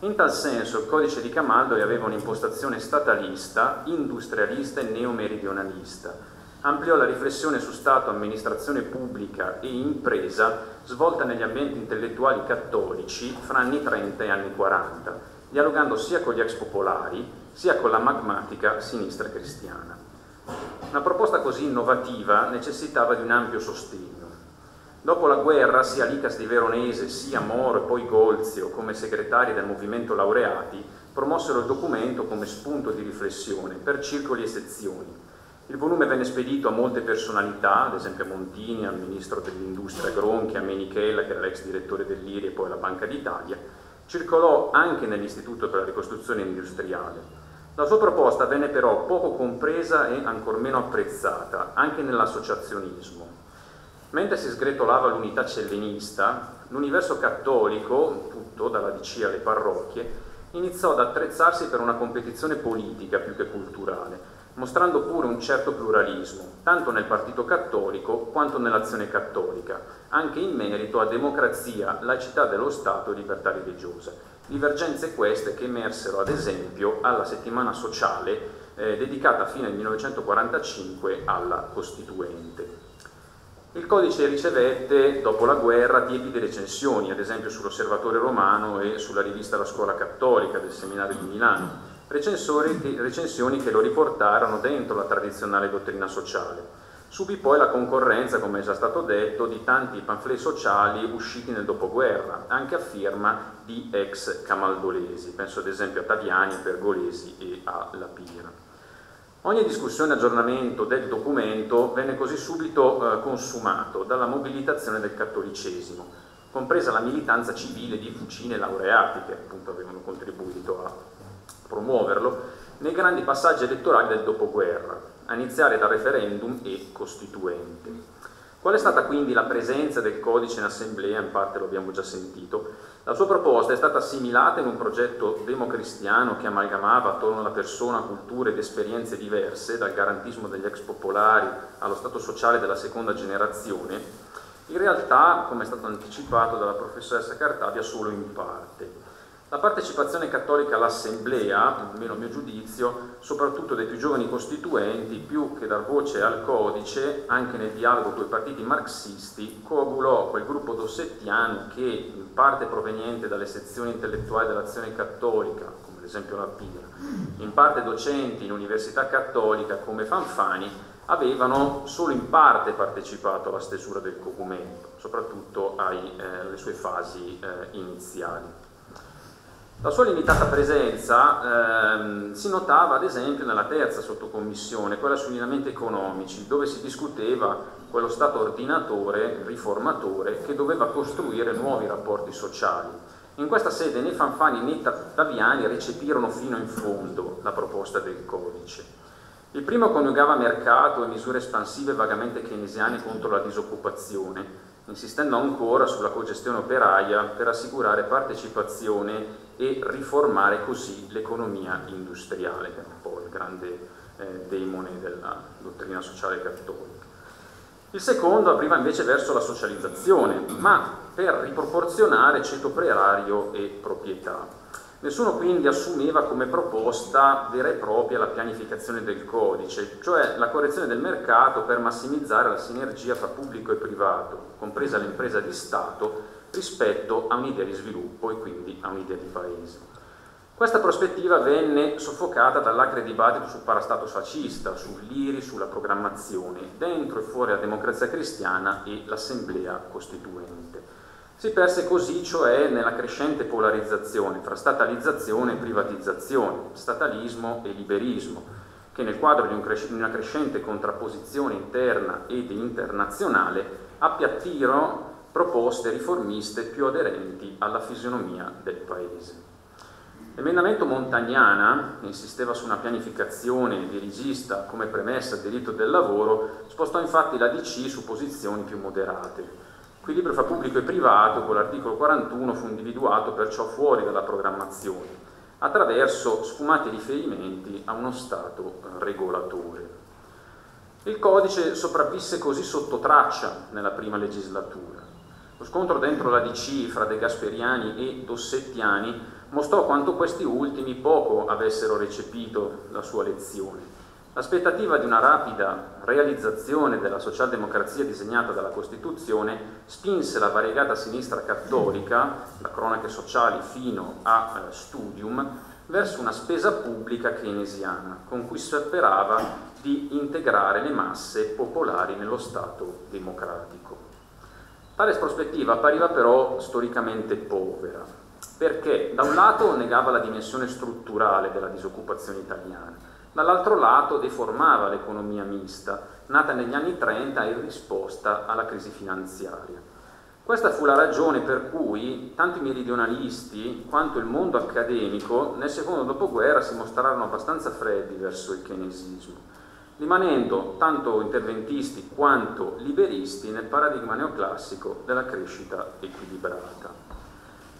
[SPEAKER 3] In tal senso il codice di Camaldo aveva un'impostazione statalista, industrialista e neomeridionalista. Ampliò la riflessione su Stato, amministrazione pubblica e impresa svolta negli ambienti intellettuali cattolici fra anni 30 e anni 40, dialogando sia con gli ex popolari sia con la magmatica sinistra cristiana. Una proposta così innovativa necessitava di un ampio sostegno. Dopo la guerra, sia Licas di Veronese, sia Moro e poi Golzio, come segretari del movimento laureati, promossero il documento come spunto di riflessione per circoli e sezioni. Il volume venne spedito a molte personalità, ad esempio a Montini, al ministro dell'industria Gronchi, a Menichella, che era l'ex direttore dell'IRI e poi alla Banca d'Italia, circolò anche nell'Istituto per la ricostruzione industriale. La sua proposta venne però poco compresa e ancor meno apprezzata, anche nell'associazionismo. Mentre si sgretolava l'unità cellenista, l'universo cattolico, tutto dalla DC alle parrocchie, iniziò ad attrezzarsi per una competizione politica più che culturale, mostrando pure un certo pluralismo, tanto nel Partito Cattolico quanto nell'azione cattolica, anche in merito a democrazia, laicità dello Stato e libertà religiosa. Divergenze queste che emersero ad esempio alla settimana sociale eh, dedicata fino al 1945 alla Costituente. Il codice ricevette, dopo la guerra, tiepide recensioni, ad esempio sull'Osservatore Romano e sulla rivista La Scuola Cattolica del Seminario di Milano, recensioni che lo riportarono dentro la tradizionale dottrina sociale. Subì poi la concorrenza, come è già stato detto, di tanti pamphlet sociali usciti nel dopoguerra, anche a firma di ex camaldolesi, penso ad esempio a Taviani, Pergolesi e a Lapira. Ogni discussione e aggiornamento del documento venne così subito eh, consumato dalla mobilitazione del cattolicesimo, compresa la militanza civile di fucine laureati che appunto avevano contribuito a promuoverlo nei grandi passaggi elettorali del dopoguerra, a iniziare dal referendum e costituente. Qual è stata quindi la presenza del codice in assemblea? In parte lo abbiamo già sentito. La sua proposta è stata assimilata in un progetto democristiano che amalgamava attorno alla persona culture ed esperienze diverse, dal garantismo degli ex popolari allo stato sociale della seconda generazione, in realtà, come è stato anticipato dalla professoressa Cartabia, solo in parte. La partecipazione cattolica all'assemblea, almeno a mio giudizio, soprattutto dei più giovani costituenti, più che dar voce al codice, anche nel dialogo con i partiti marxisti, coagulò quel gruppo dossettiano che, in parte proveniente dalle sezioni intellettuali dell'azione cattolica, come ad esempio la PIRA, in parte docenti in università cattolica come Fanfani, avevano solo in parte partecipato alla stesura del documento, soprattutto ai, eh, alle sue fasi eh, iniziali. La sua limitata presenza ehm, si notava ad esempio nella terza sottocommissione, quella sugli allineamenti economici, dove si discuteva quello Stato ordinatore, riformatore, che doveva costruire nuovi rapporti sociali. In questa sede né Fanfani né Taviani recepirono fino in fondo la proposta del codice. Il primo coniugava mercato e misure espansive vagamente keynesiane contro la disoccupazione, insistendo ancora sulla cogestione operaia per assicurare partecipazione e riformare così l'economia industriale, che è un po' il grande eh, demone della dottrina sociale cattolica. Il secondo apriva invece verso la socializzazione, ma per riproporzionare ceto operario e proprietà. Nessuno quindi assumeva come proposta vera e propria la pianificazione del codice, cioè la correzione del mercato per massimizzare la sinergia fra pubblico e privato, compresa l'impresa di Stato, rispetto a un'idea di sviluppo e quindi a un'idea di paese. Questa prospettiva venne soffocata dall'acre dibattito sul parastato fascista, sull'IRI, sulla programmazione, dentro e fuori la democrazia cristiana e l'assemblea costituente. Si perse così, cioè, nella crescente polarizzazione tra statalizzazione e privatizzazione, statalismo e liberismo, che nel quadro di, un cres- una crescente contrapposizione interna ed internazionale appiattirono proposte riformiste più aderenti alla fisionomia del Paese. L'emendamento Montagnana, che insisteva su una pianificazione dirigista come premessa al diritto del lavoro, spostò infatti la DC su posizioni più moderate L'equilibrio fra pubblico e privato con l'articolo 41 fu individuato perciò fuori dalla programmazione, attraverso sfumati riferimenti a uno Stato regolatore. Il codice sopravvisse così sotto traccia nella prima legislatura. Lo scontro dentro la DC fra De Gasperiani e Dossettiani mostrò quanto questi ultimi poco avessero recepito la sua lezione L'aspettativa di una rapida realizzazione della socialdemocrazia disegnata dalla Costituzione spinse la variegata sinistra cattolica, da cronache sociali fino a eh, studium, verso una spesa pubblica keynesiana, con cui sperava di integrare le masse popolari nello Stato democratico. Tale prospettiva appariva però storicamente povera, perché da un lato negava la dimensione strutturale della disoccupazione italiana, dall'altro lato deformava l'economia mista, nata negli anni 30 in risposta alla crisi finanziaria. Questa fu la ragione per cui tanti meridionalisti quanto il mondo accademico nel secondo dopoguerra si mostrarono abbastanza freddi verso il keynesismo, rimanendo tanto interventisti quanto liberisti nel paradigma neoclassico della crescita equilibrata.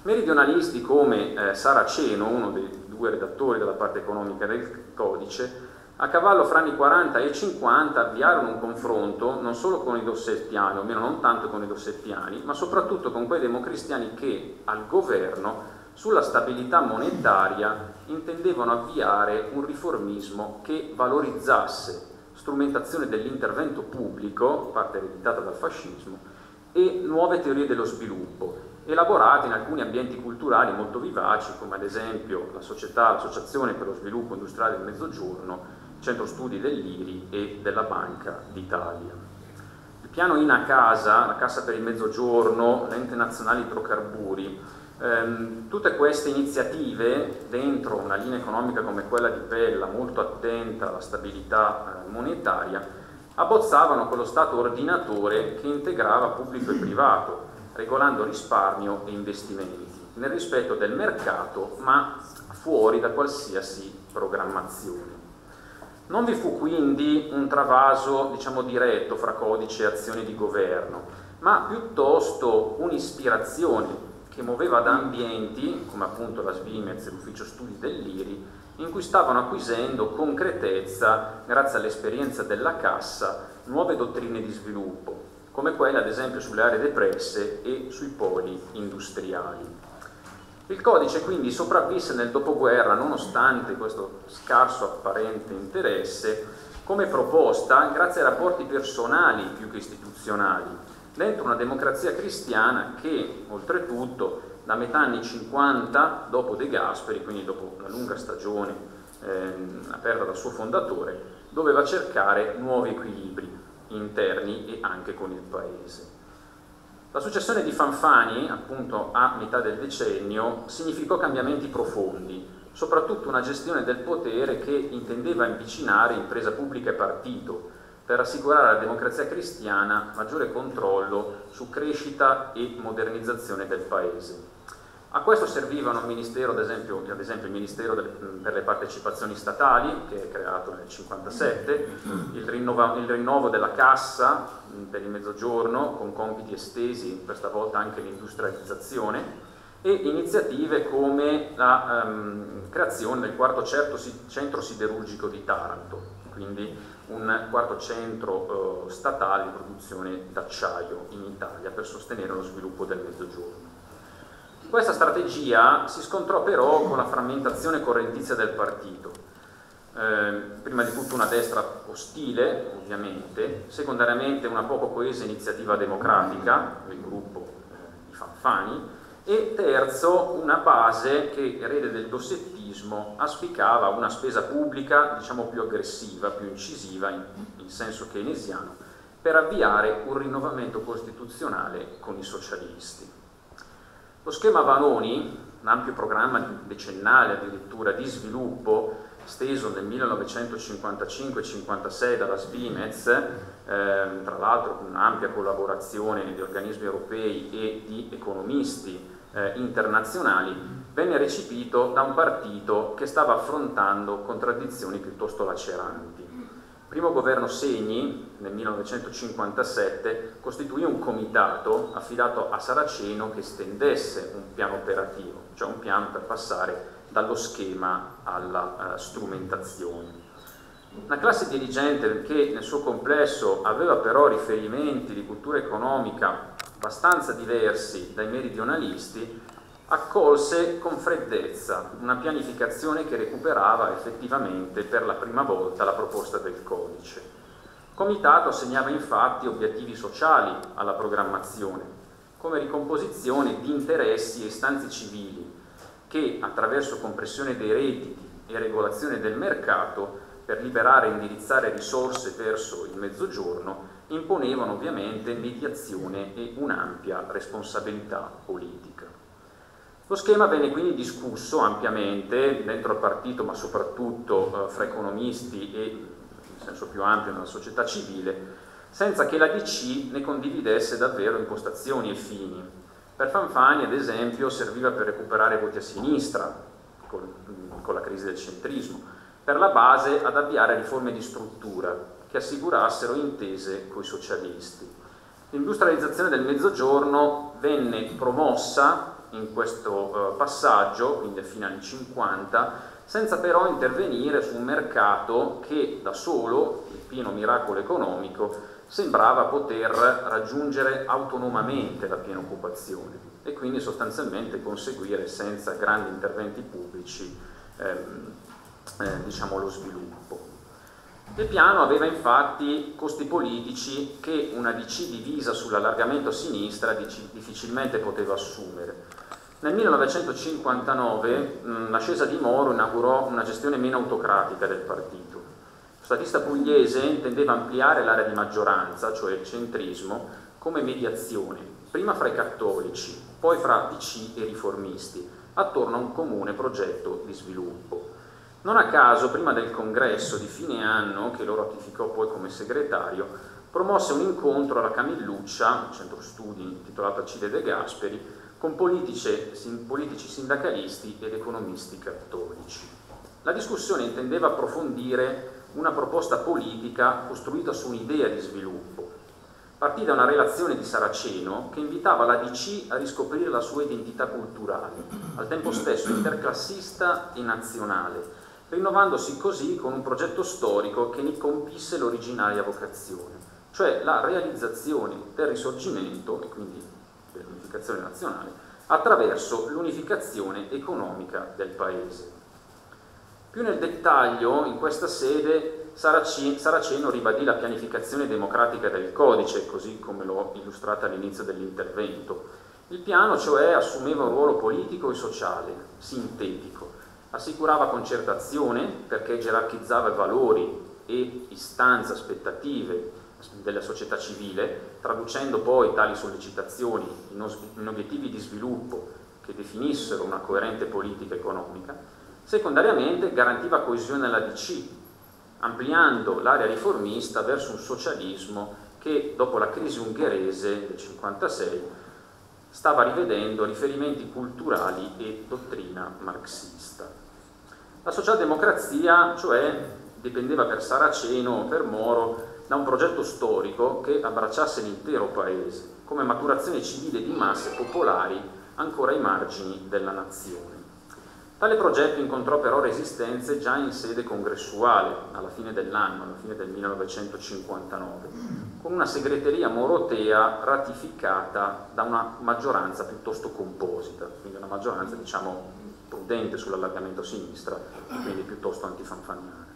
[SPEAKER 3] Meridionalisti come eh, Saraceno, uno dei due redattori della parte economica del codice, a cavallo fra anni 40 e 50 avviarono un confronto non solo con i dossettiani, o meno non tanto con i dossettiani, ma soprattutto con quei democristiani che al governo sulla stabilità monetaria intendevano avviare un riformismo che valorizzasse strumentazione dell'intervento pubblico, parte ereditata dal fascismo, e nuove teorie dello sviluppo, elaborate in alcuni ambienti culturali molto vivaci, come ad esempio la società, l'Associazione per lo sviluppo industriale del Mezzogiorno, Centro Studi dell'IRI e della Banca d'Italia. Il piano INA Casa, la Cassa per il Mezzogiorno, l'Ente Nazionale Idrocarburi, ehm, tutte queste iniziative dentro una linea economica come quella di Pella, molto attenta alla stabilità eh, monetaria, abbozzavano quello Stato ordinatore che integrava pubblico e privato, regolando risparmio e investimenti, nel rispetto del mercato ma fuori da qualsiasi programmazione. Non vi fu quindi un travaso diciamo, diretto fra codice e azioni di governo, ma piuttosto un'ispirazione che muoveva da ambienti, come appunto la Svimez e l'ufficio studi dell'IRI, in cui stavano acquisendo concretezza, grazie all'esperienza della cassa, nuove dottrine di sviluppo, come quelle ad esempio sulle aree depresse e sui poli industriali. Il codice quindi sopravvisse nel dopoguerra nonostante questo scarso apparente interesse come proposta grazie ai rapporti personali più che istituzionali dentro una democrazia cristiana che oltretutto da metà anni 50 dopo De Gasperi, quindi dopo una lunga stagione ehm, aperta dal suo fondatore, doveva cercare nuovi equilibri interni e anche con il paese. La successione di Fanfani, appunto a metà del decennio, significò cambiamenti profondi, soprattutto una gestione del potere che intendeva avvicinare impresa pubblica e partito, per assicurare alla democrazia cristiana maggiore controllo su crescita e modernizzazione del Paese. A questo servivano ad esempio, ad esempio il Ministero per le partecipazioni statali, che è creato nel 1957, il, il rinnovo della cassa per il mezzogiorno, con compiti estesi, questa volta anche l'industrializzazione, e iniziative come la um, creazione del quarto centro siderurgico di Taranto, quindi un quarto centro uh, statale di produzione d'acciaio in Italia per sostenere lo sviluppo del mezzogiorno. Questa strategia si scontrò però con la frammentazione correntizia del partito. Eh, prima di tutto una destra ostile, ovviamente, secondariamente una poco coesa iniziativa democratica, il gruppo eh, di Fanfani, e terzo una base che, erede del dossettismo, auspicava una spesa pubblica diciamo più aggressiva, più incisiva in, in senso keynesiano, per avviare un rinnovamento costituzionale con i socialisti. Lo schema Vanoni, un ampio programma decennale addirittura di sviluppo, steso nel 1955-56 dalla Svimez, eh, tra l'altro con un'ampia collaborazione di organismi europei e di economisti eh, internazionali, venne recepito da un partito che stava affrontando contraddizioni piuttosto laceranti primo governo Segni, nel 1957, costituì un comitato affidato a Saraceno che stendesse un piano operativo, cioè un piano per passare dallo schema alla uh, strumentazione. Una classe dirigente che nel suo complesso aveva però riferimenti di cultura economica abbastanza diversi dai meridionalisti, accolse con freddezza una pianificazione che recuperava effettivamente per la prima volta la proposta del codice. Il comitato assegnava infatti obiettivi sociali alla programmazione, come ricomposizione di interessi e istanze civili che attraverso compressione dei redditi e regolazione del mercato per liberare e indirizzare risorse verso il mezzogiorno imponevano ovviamente mediazione e un'ampia responsabilità politica. Lo schema venne quindi discusso ampiamente dentro il partito, ma soprattutto eh, fra economisti e in senso più ampio nella società civile, senza che la DC ne condividesse davvero impostazioni e fini. Per Fanfani, ad esempio, serviva per recuperare voti a sinistra, con, con la crisi del centrismo, per la base ad avviare riforme di struttura che assicurassero intese coi socialisti. L'industrializzazione del mezzogiorno venne promossa in questo eh, passaggio, quindi a fine anni 50, senza però intervenire su un mercato che da solo, il pieno miracolo economico, sembrava poter raggiungere autonomamente la piena occupazione e quindi sostanzialmente conseguire senza grandi interventi pubblici ehm, eh, diciamo, lo sviluppo. Il piano aveva infatti costi politici che una DC divisa sull'allargamento a sinistra difficilmente poteva assumere. Nel 1959 l'ascesa di Moro inaugurò una gestione meno autocratica del partito. Lo statista pugliese intendeva ampliare l'area di maggioranza, cioè il centrismo, come mediazione, prima fra i cattolici, poi fra DC e riformisti, attorno a un comune progetto di sviluppo. Non a caso, prima del congresso di fine anno, che lo ratificò poi come segretario, promosse un incontro alla Camilluccia, centro studi intitolato Cile De Gasperi, con politici, politici sindacalisti ed economisti cattolici. La discussione intendeva approfondire una proposta politica costruita su un'idea di sviluppo. Partì da una relazione di Saraceno che invitava la DC a riscoprire la sua identità culturale, al tempo stesso interclassista e nazionale, rinnovandosi così con un progetto storico che ne compisse l'originaria vocazione, cioè la realizzazione del risorgimento e quindi dell'unificazione nazionale attraverso l'unificazione economica del Paese. Più nel dettaglio, in questa sede, Saraceno ribadì la pianificazione democratica del codice, così come l'ho illustrata all'inizio dell'intervento. Il piano, cioè, assumeva un ruolo politico e sociale, sintetico, assicurava concertazione perché gerarchizzava valori e istanze, aspettative della società civile, traducendo poi tali sollecitazioni in obiettivi di sviluppo che definissero una coerente politica economica, secondariamente garantiva coesione alla DC, ampliando l'area riformista verso un socialismo che dopo la crisi ungherese del 1956 stava rivedendo riferimenti culturali e dottrina marxista. La socialdemocrazia, cioè, dipendeva per Saraceno per Moro da un progetto storico che abbracciasse l'intero paese, come maturazione civile di masse popolari ancora ai margini della nazione. Tale progetto incontrò però resistenze già in sede congressuale, alla fine dell'anno, alla fine del 1959, con una segreteria morotea ratificata da una maggioranza piuttosto composita, quindi una maggioranza diciamo prudente sull'allargamento a sinistra, quindi piuttosto antifanfaniana.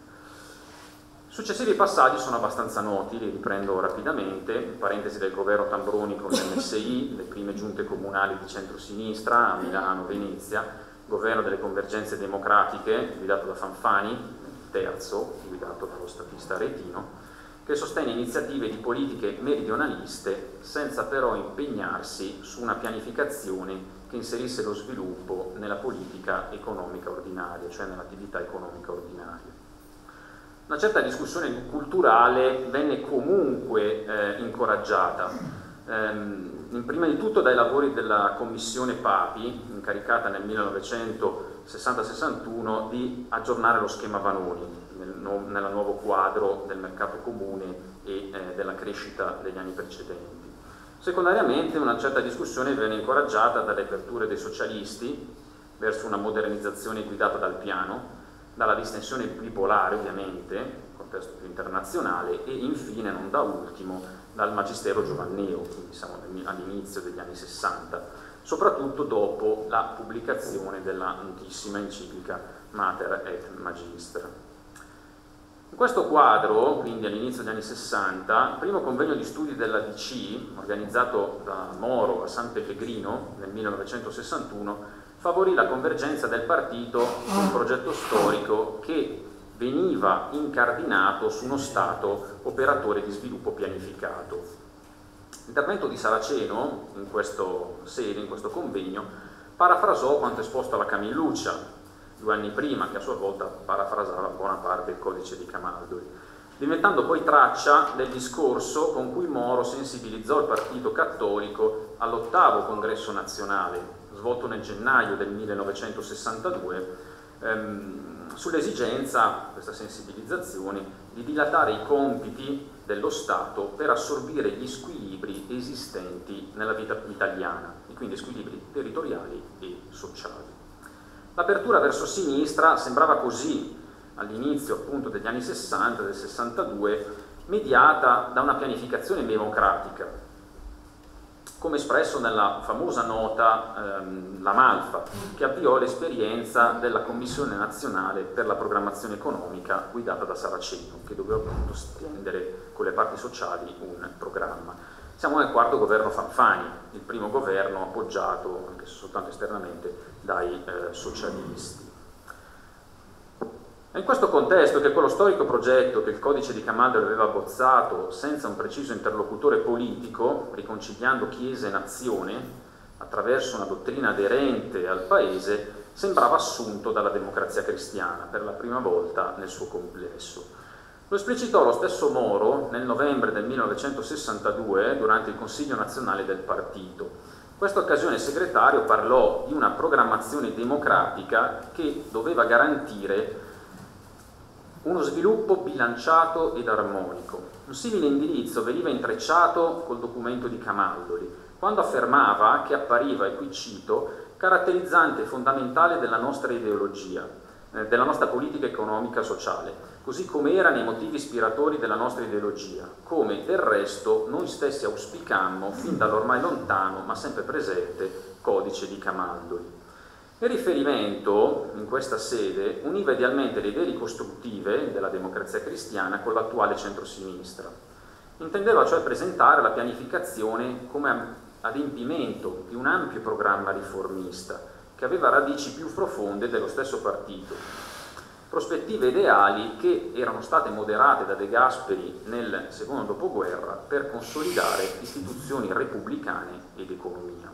[SPEAKER 3] Successivi passaggi sono abbastanza noti, li riprendo rapidamente, parentesi del governo Tambroni con l'MSI, le prime giunte comunali di centrosinistra a Milano, Venezia, governo delle convergenze democratiche guidato da Fanfani, terzo, guidato dallo statista Retino, che sostenne iniziative di politiche meridionaliste senza però impegnarsi su una pianificazione che inserisse lo sviluppo nella politica economica ordinaria, cioè nell'attività economica ordinaria. Una certa discussione culturale venne comunque eh, incoraggiata, ehm, prima di tutto dai lavori della Commissione Papi, incaricata nel 1960-61 di aggiornare lo schema Vanoni nel, no, nel nuovo quadro del mercato comune e eh, della crescita degli anni precedenti. Secondariamente una certa discussione venne incoraggiata dalle aperture dei socialisti verso una modernizzazione guidata dal piano, dalla distensione bipolare ovviamente, contesto più internazionale, e infine, non da ultimo, dal Magistero Giovanneo, quindi siamo all'inizio degli anni 60, soprattutto dopo la pubblicazione della notissima enciclica Mater et Magister. In questo quadro, quindi all'inizio degli anni 60, il primo convegno di studi della DC, organizzato da Moro a San Pellegrino nel 1961, favorì la convergenza del partito su un progetto storico che veniva incardinato su uno Stato operatore di sviluppo pianificato. L'intervento di Saraceno in questo sede, in questo convegno, parafrasò quanto esposto alla Camilluccia due anni prima, che a sua volta parafrasava buona parte il codice di Camaldoli, diventando poi traccia del discorso con cui Moro sensibilizzò il Partito Cattolico all'ottavo congresso nazionale svolto nel gennaio del 1962, ehm, sull'esigenza, questa sensibilizzazione, di dilatare i compiti dello Stato per assorbire gli squilibri esistenti nella vita italiana, e quindi squilibri territoriali e sociali. L'apertura verso sinistra sembrava così, all'inizio appunto degli anni 60, del 62, mediata da una pianificazione democratica, come espresso nella famosa nota ehm, La Malfa, che avviò l'esperienza della Commissione nazionale per la programmazione economica guidata da Saraceno, che doveva appunto stendere con le parti sociali un programma. Siamo nel quarto governo Fanfani, il primo governo appoggiato, anche se soltanto esternamente, dai eh, socialisti. È in questo contesto che quello storico progetto che il codice di Camaldoli aveva bozzato senza un preciso interlocutore politico, riconciliando Chiesa e Nazione, attraverso una dottrina aderente al Paese, sembrava assunto dalla democrazia cristiana per la prima volta nel suo complesso. Lo esplicitò lo stesso Moro nel novembre del 1962 durante il Consiglio nazionale del partito. Questa occasione il segretario parlò di una programmazione democratica che doveva garantire uno sviluppo bilanciato ed armonico. Un simile indirizzo veniva intrecciato col documento di Camaldoli, quando affermava che appariva, e qui cito, caratterizzante fondamentale della nostra ideologia, eh, della nostra politica economica sociale, così come era nei motivi ispiratori della nostra ideologia, come del resto noi stessi auspicammo fin dall'ormai lontano ma sempre presente codice di Camaldoli. Il riferimento in questa sede univa idealmente le idee ricostruttive della democrazia cristiana con l'attuale centrosinistra. Intendeva cioè presentare la pianificazione come adempimento di un ampio programma riformista che aveva radici più profonde dello stesso partito. Prospettive ideali che erano state moderate da De Gasperi nel secondo dopoguerra per consolidare istituzioni repubblicane ed economia.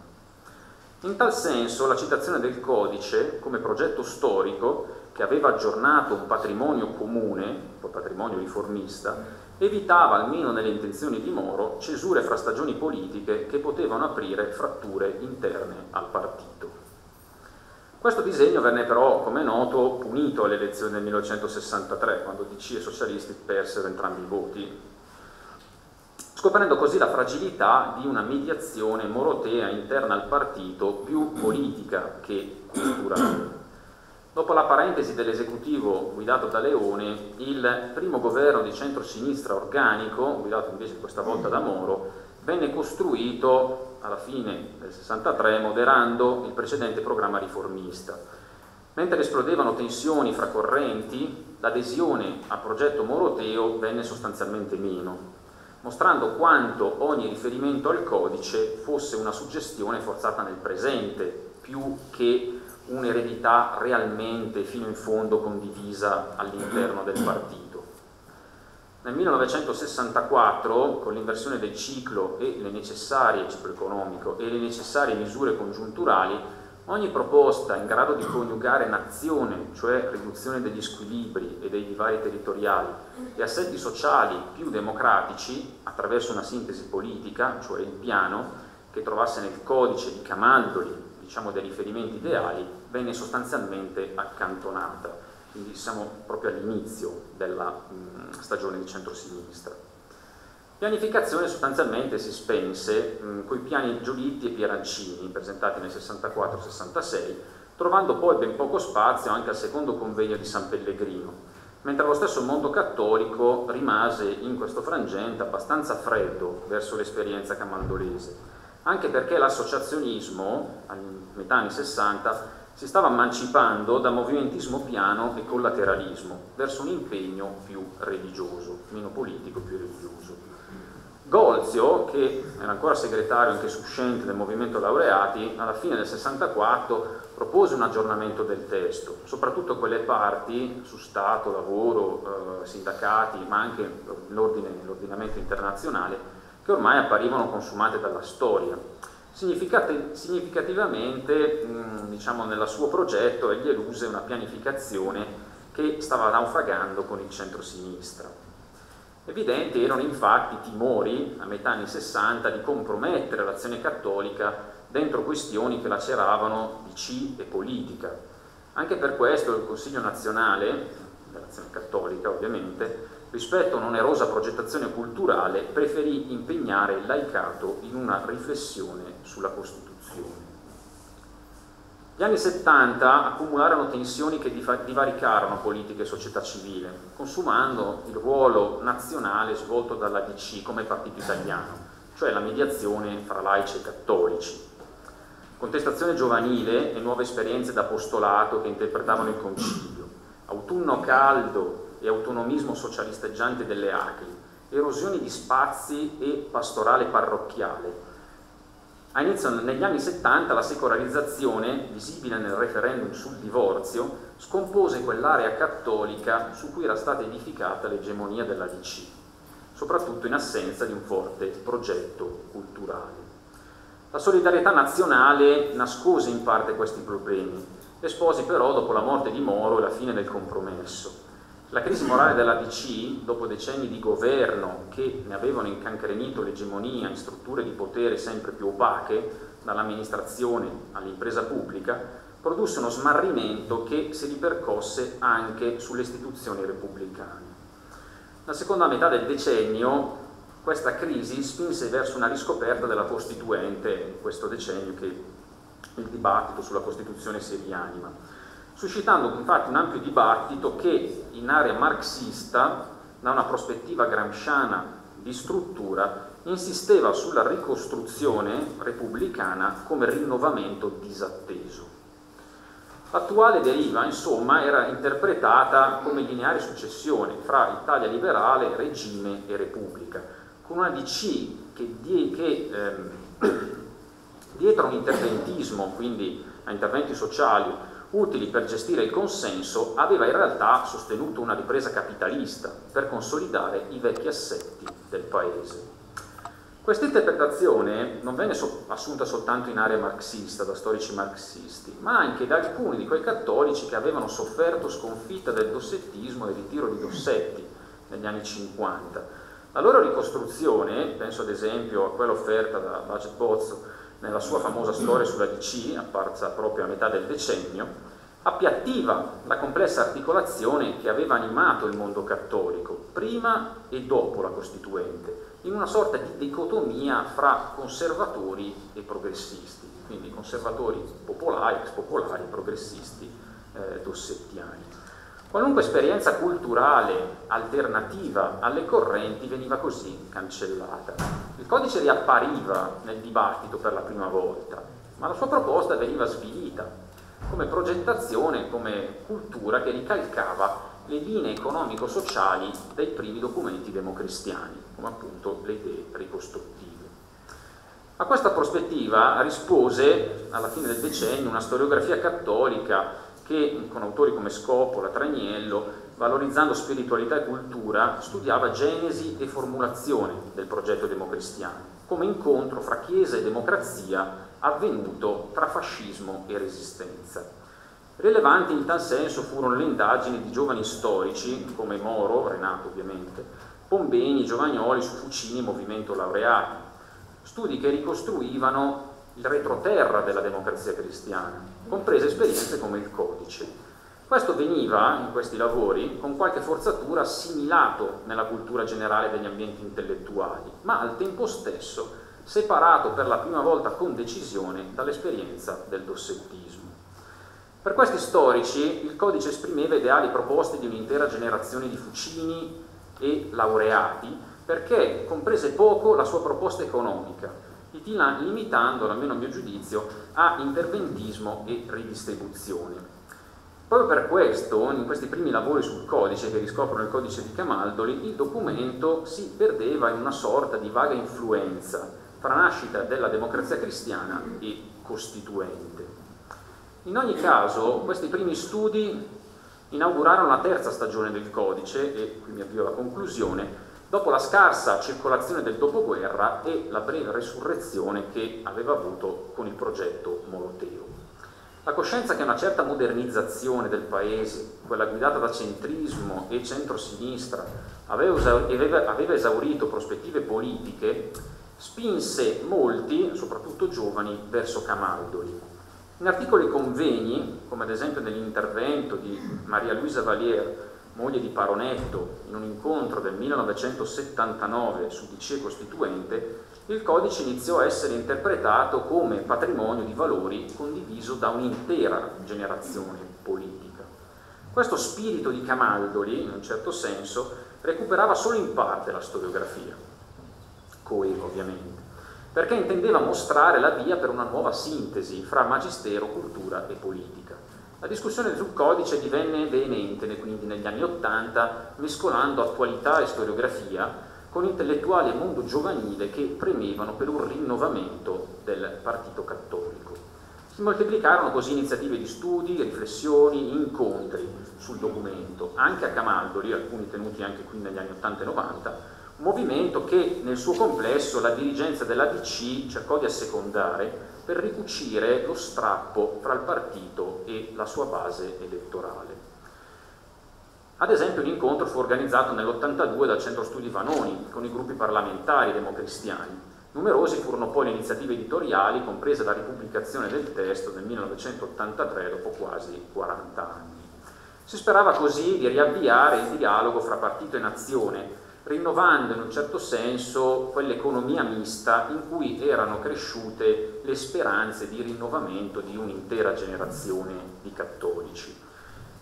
[SPEAKER 3] In tal senso la citazione del codice come progetto storico che aveva aggiornato un patrimonio comune, un patrimonio riformista, evitava, almeno nelle intenzioni di Moro, cesure fra stagioni politiche che potevano aprire fratture interne al partito. Questo disegno venne però, come è noto, punito alle elezioni del 1963, quando DC e socialisti persero entrambi i voti, scoprendo così la fragilità di una mediazione morotea interna al partito più politica che culturale. Dopo la parentesi dell'esecutivo guidato da Leone, il primo governo di centro-sinistra organico, guidato invece questa volta da Moro, venne costruito alla fine del 63 moderando il precedente programma riformista. Mentre esplodevano tensioni fra correnti, l'adesione al progetto moroteo venne sostanzialmente meno mostrando quanto ogni riferimento al codice fosse una suggestione forzata nel presente, più che un'eredità realmente fino in fondo condivisa all'interno del partito. Nel 1964, con l'inversione del ciclo ciclo economico e le necessarie misure congiunturali, Ogni proposta in grado di coniugare nazione, cioè riduzione degli squilibri e dei divari territoriali, e assetti sociali più democratici attraverso una sintesi politica, cioè il piano, che trovasse nel codice di Camaldoli, diciamo dei riferimenti ideali, venne sostanzialmente accantonata. Quindi siamo proprio all'inizio della mh, stagione di centrosinistra. Pianificazione sostanzialmente si spense mh, con i piani Giolitti e Pierancini presentati nel 64-66, trovando poi ben poco spazio anche al secondo convegno di San Pellegrino, mentre lo stesso mondo cattolico rimase in questo frangente abbastanza freddo verso l'esperienza camaldolese, anche perché l'associazionismo, a metà anni 60, si stava emancipando da movimentismo piano e collateralismo verso un impegno più religioso, meno politico, più religioso. Golzio, che era ancora segretario anche uscente del movimento laureati, alla fine del 64 propose un aggiornamento del testo, soprattutto quelle parti su Stato, lavoro, eh, sindacati, ma anche l'ordinamento internazionale, che ormai apparivano consumate dalla storia. Significativamente, diciamo, nel suo progetto egli eluse una pianificazione che stava naufragando con il centro-sinistra. Evidenti erano infatti timori a metà anni 60 di compromettere l'azione cattolica dentro questioni che laceravano DC e politica. Anche per questo il Consiglio nazionale, dell'azione cattolica ovviamente, rispetto a un'onerosa progettazione culturale, preferì impegnare il laicato in una riflessione sulla Costituzione. Gli anni 70 accumularono tensioni che divaricarono politica e società civile, consumando il ruolo nazionale svolto dalla DC come partito italiano, cioè la mediazione fra laici e cattolici. Contestazione giovanile e nuove esperienze d'apostolato che interpretavano il concilio, autunno caldo e autonomismo socialisteggiante delle ACLI, erosioni di spazi e pastorale parrocchiale, a inizio negli anni 70 la secolarizzazione, visibile nel referendum sul divorzio, scompose quell'area cattolica su cui era stata edificata l'egemonia della DC, soprattutto in assenza di un forte progetto culturale. La solidarietà nazionale nascose in parte questi problemi, esposi però dopo la morte di Moro e la fine del compromesso. La crisi morale della DC, dopo decenni di governo che ne avevano incancrenito l'egemonia in strutture di potere sempre più opache, dall'amministrazione all'impresa pubblica, produsse uno smarrimento che si ripercosse anche sulle istituzioni repubblicane. La seconda metà del decennio questa crisi spinse verso una riscoperta della Costituente, in questo decennio che il dibattito sulla Costituzione si rianima suscitando infatti un ampio dibattito che in area marxista, da una prospettiva gramsciana di struttura, insisteva sulla ricostruzione repubblicana come rinnovamento disatteso. L'attuale deriva, insomma, era interpretata come lineare successione fra Italia liberale, regime e repubblica, con una DC che, die, che ehm, (clears throat) dietro un interventismo, quindi a interventi sociali utili per gestire il consenso, aveva in realtà sostenuto una ripresa capitalista per consolidare i vecchi assetti del paese. Questa interpretazione non venne assunta soltanto in area marxista da storici marxisti, ma anche da alcuni di quei cattolici che avevano sofferto sconfitta del dossettismo e ritiro di Dossetti negli anni 50. La loro ricostruzione, penso ad esempio a quella offerta da Baget Bozzo nella sua famosa storia sulla DC, apparsa proprio a metà del decennio, appiattiva la complessa articolazione che aveva animato il mondo cattolico, prima e dopo la Costituente, in una sorta di dicotomia fra conservatori e progressisti, quindi conservatori popolari, ex popolari, progressisti eh, dossettiani. Qualunque esperienza culturale alternativa alle correnti veniva così cancellata. Il codice riappariva nel dibattito per la prima volta, ma la sua proposta veniva svilita come progettazione, come cultura che ricalcava le linee economico-sociali dei primi documenti democristiani, come appunto le idee ricostruttive. A questa prospettiva rispose alla fine del decennio una storiografia cattolica che con autori come Scopola, Traniello, valorizzando spiritualità e cultura, studiava genesi e formulazione del progetto democristiano, come incontro fra Chiesa e democrazia avvenuto tra fascismo e resistenza. Rilevanti in tal senso furono le indagini di giovani storici, come Moro, Renato ovviamente, Pombeni, Giovagnoli su Fucini Movimento Laureati, studi che ricostruivano il retroterra della democrazia cristiana, comprese esperienze come il codice. Questo veniva, in questi lavori, con qualche forzatura assimilato nella cultura generale degli ambienti intellettuali, ma al tempo stesso separato per la prima volta con decisione dall'esperienza del dossettismo. Per questi storici il codice esprimeva ideali proposte di un'intera generazione di fucini e laureati perché comprese poco la sua proposta economica, limitandola, almeno a mio giudizio, a interventismo e ridistribuzione. Proprio per questo, in questi primi lavori sul codice, che riscoprono il codice di Camaldoli, il documento si perdeva in una sorta di vaga influenza fra nascita della democrazia cristiana e costituente. In ogni caso, questi primi studi inaugurarono la terza stagione del codice, e qui mi avvio alla conclusione, dopo la scarsa circolazione del dopoguerra e la breve resurrezione che aveva avuto con il progetto Moloteo. La coscienza che una certa modernizzazione del paese, quella guidata da centrismo e centrosinistra, aveva esaurito prospettive politiche, spinse molti, soprattutto giovani, verso Camaldoli. In articoli convegni, come ad esempio nell'intervento di Maria Luisa Valier, moglie di Paronetto, in un incontro del 1979 su DC Costituente, il codice iniziò a essere interpretato come patrimonio di valori condiviso da un'intera generazione politica. Questo spirito di Camaldoli, in un certo senso, recuperava solo in parte la storiografia coevo ovviamente, perché intendeva mostrare la via per una nuova sintesi fra magistero, cultura e politica. La discussione sul codice divenne veemente quindi negli anni Ottanta, mescolando attualità e storiografia con intellettuali e mondo giovanile che premevano per un rinnovamento del partito cattolico. Si moltiplicarono così iniziative di studi, riflessioni, incontri sul documento, anche a Camaldoli, alcuni tenuti anche qui negli anni 80 e 90, movimento che nel suo complesso la dirigenza della DC cercò di assecondare per ricucire lo strappo fra il partito e la sua base elettorale. Ad esempio un incontro fu organizzato nell'82 dal Centro Studi Vanoni con i gruppi parlamentari democristiani. Numerosi furono poi le iniziative editoriali, compresa la ripubblicazione del testo nel 1983 dopo quasi 40 anni. Si sperava così di riavviare il dialogo fra partito e nazione, rinnovando in un certo senso quell'economia mista in cui erano cresciute le speranze di rinnovamento di un'intera generazione di cattolici.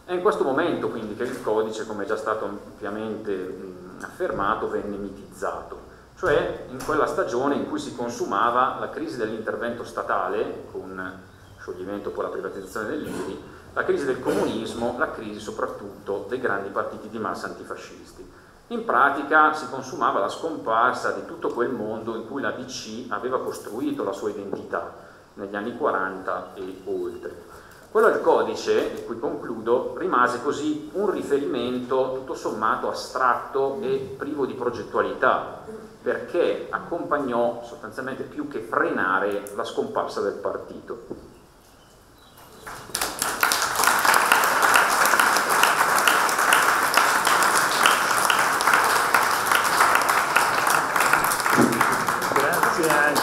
[SPEAKER 3] È in questo momento quindi che il codice, come è già stato ampiamente affermato, venne mitizzato, cioè in quella stagione in cui si consumava la crisi dell'intervento statale, con scioglimento poi la privatizzazione dell'IRI, la crisi del comunismo, la crisi soprattutto dei grandi partiti di massa antifascisti. In pratica si consumava la scomparsa di tutto quel mondo in cui la DC aveva costruito la sua identità negli anni 40 e oltre. Quello del codice, di cui concludo, rimase così un riferimento tutto sommato astratto e privo di progettualità, perché accompagnò sostanzialmente più che frenare la scomparsa del partito.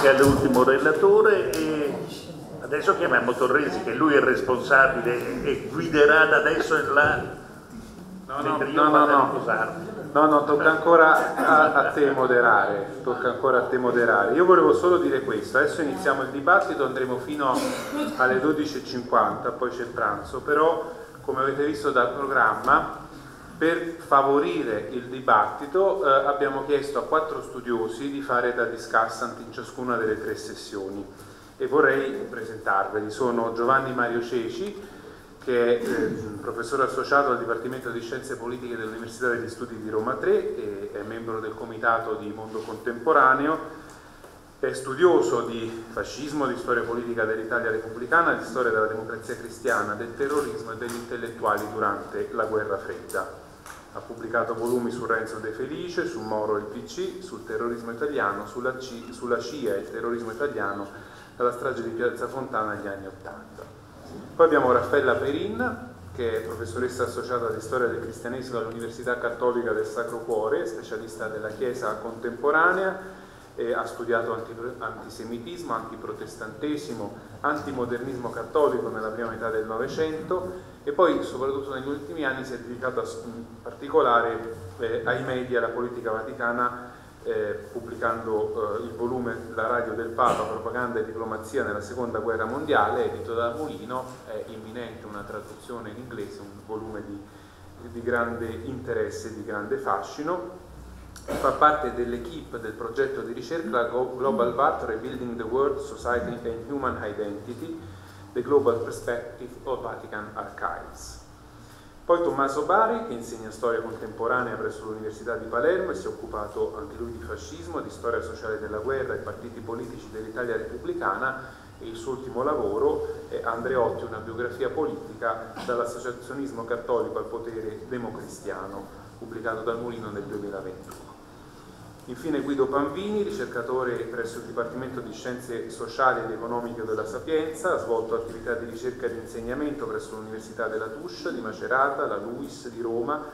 [SPEAKER 2] Anche all'ultimo relatore e adesso chiamiamo Torresi che lui è responsabile e guiderà da adesso in là
[SPEAKER 4] no, no, no, no, no. no, no, tocca ancora a, a, te moderare tocca ancora a te moderare io volevo solo dire questo adesso iniziamo il dibattito andremo fino alle 12.50 poi c'è il pranzo però come avete visto dal programma per favorire il dibattito eh, abbiamo chiesto a quattro studiosi di fare da discussant in ciascuna delle tre sessioni e vorrei presentarveli. Sono Giovanni Mario Ceci, che è eh, professore associato al Dipartimento di Scienze Politiche dell'Università degli Studi di Roma 3 e è membro del Comitato di Mondo Contemporaneo, è studioso di fascismo, di storia politica dell'Italia repubblicana, di storia della democrazia cristiana, del terrorismo e degli intellettuali durante la guerra fredda. Ha pubblicato volumi su Renzo De Felice, su Moro e il PC, sul terrorismo italiano, sulla, C, sulla CIA e il terrorismo italiano dalla strage di Piazza Fontana negli anni Ottanta. Poi abbiamo Raffaella Perin, che è professoressa associata di storia del cristianesimo all'Università Cattolica del Sacro Cuore, specialista della Chiesa contemporanea, ha studiato antisemitismo, antiprotestantesimo, antimodernismo cattolico nella prima metà del Novecento e poi soprattutto negli ultimi anni si è dedicato in particolare eh, ai media, alla politica vaticana, eh, pubblicando eh, il volume La radio del Papa, propaganda e diplomazia nella seconda guerra mondiale, edito da Mulino, è imminente una traduzione in inglese, un volume di, di grande interesse di grande fascino. Fa parte dell'equipe del progetto di ricerca Global VAT Rebuilding the World Society and Human Identity, The Global Perspective of Vatican Archives. Poi Tommaso Bari, che insegna storia contemporanea presso l'Università di Palermo e si è occupato anche lui di fascismo, di storia sociale della guerra e partiti politici dell'Italia repubblicana e il suo ultimo lavoro è Andreotti, una biografia politica dall'associazionismo cattolico al potere democristiano, pubblicato da Mulino nel 2021. Infine Guido Panvini, ricercatore presso il Dipartimento di Scienze Sociali ed Economiche della Sapienza, ha svolto attività di ricerca e di insegnamento presso l'Università della Tuscia di Macerata, la LUIS di Roma,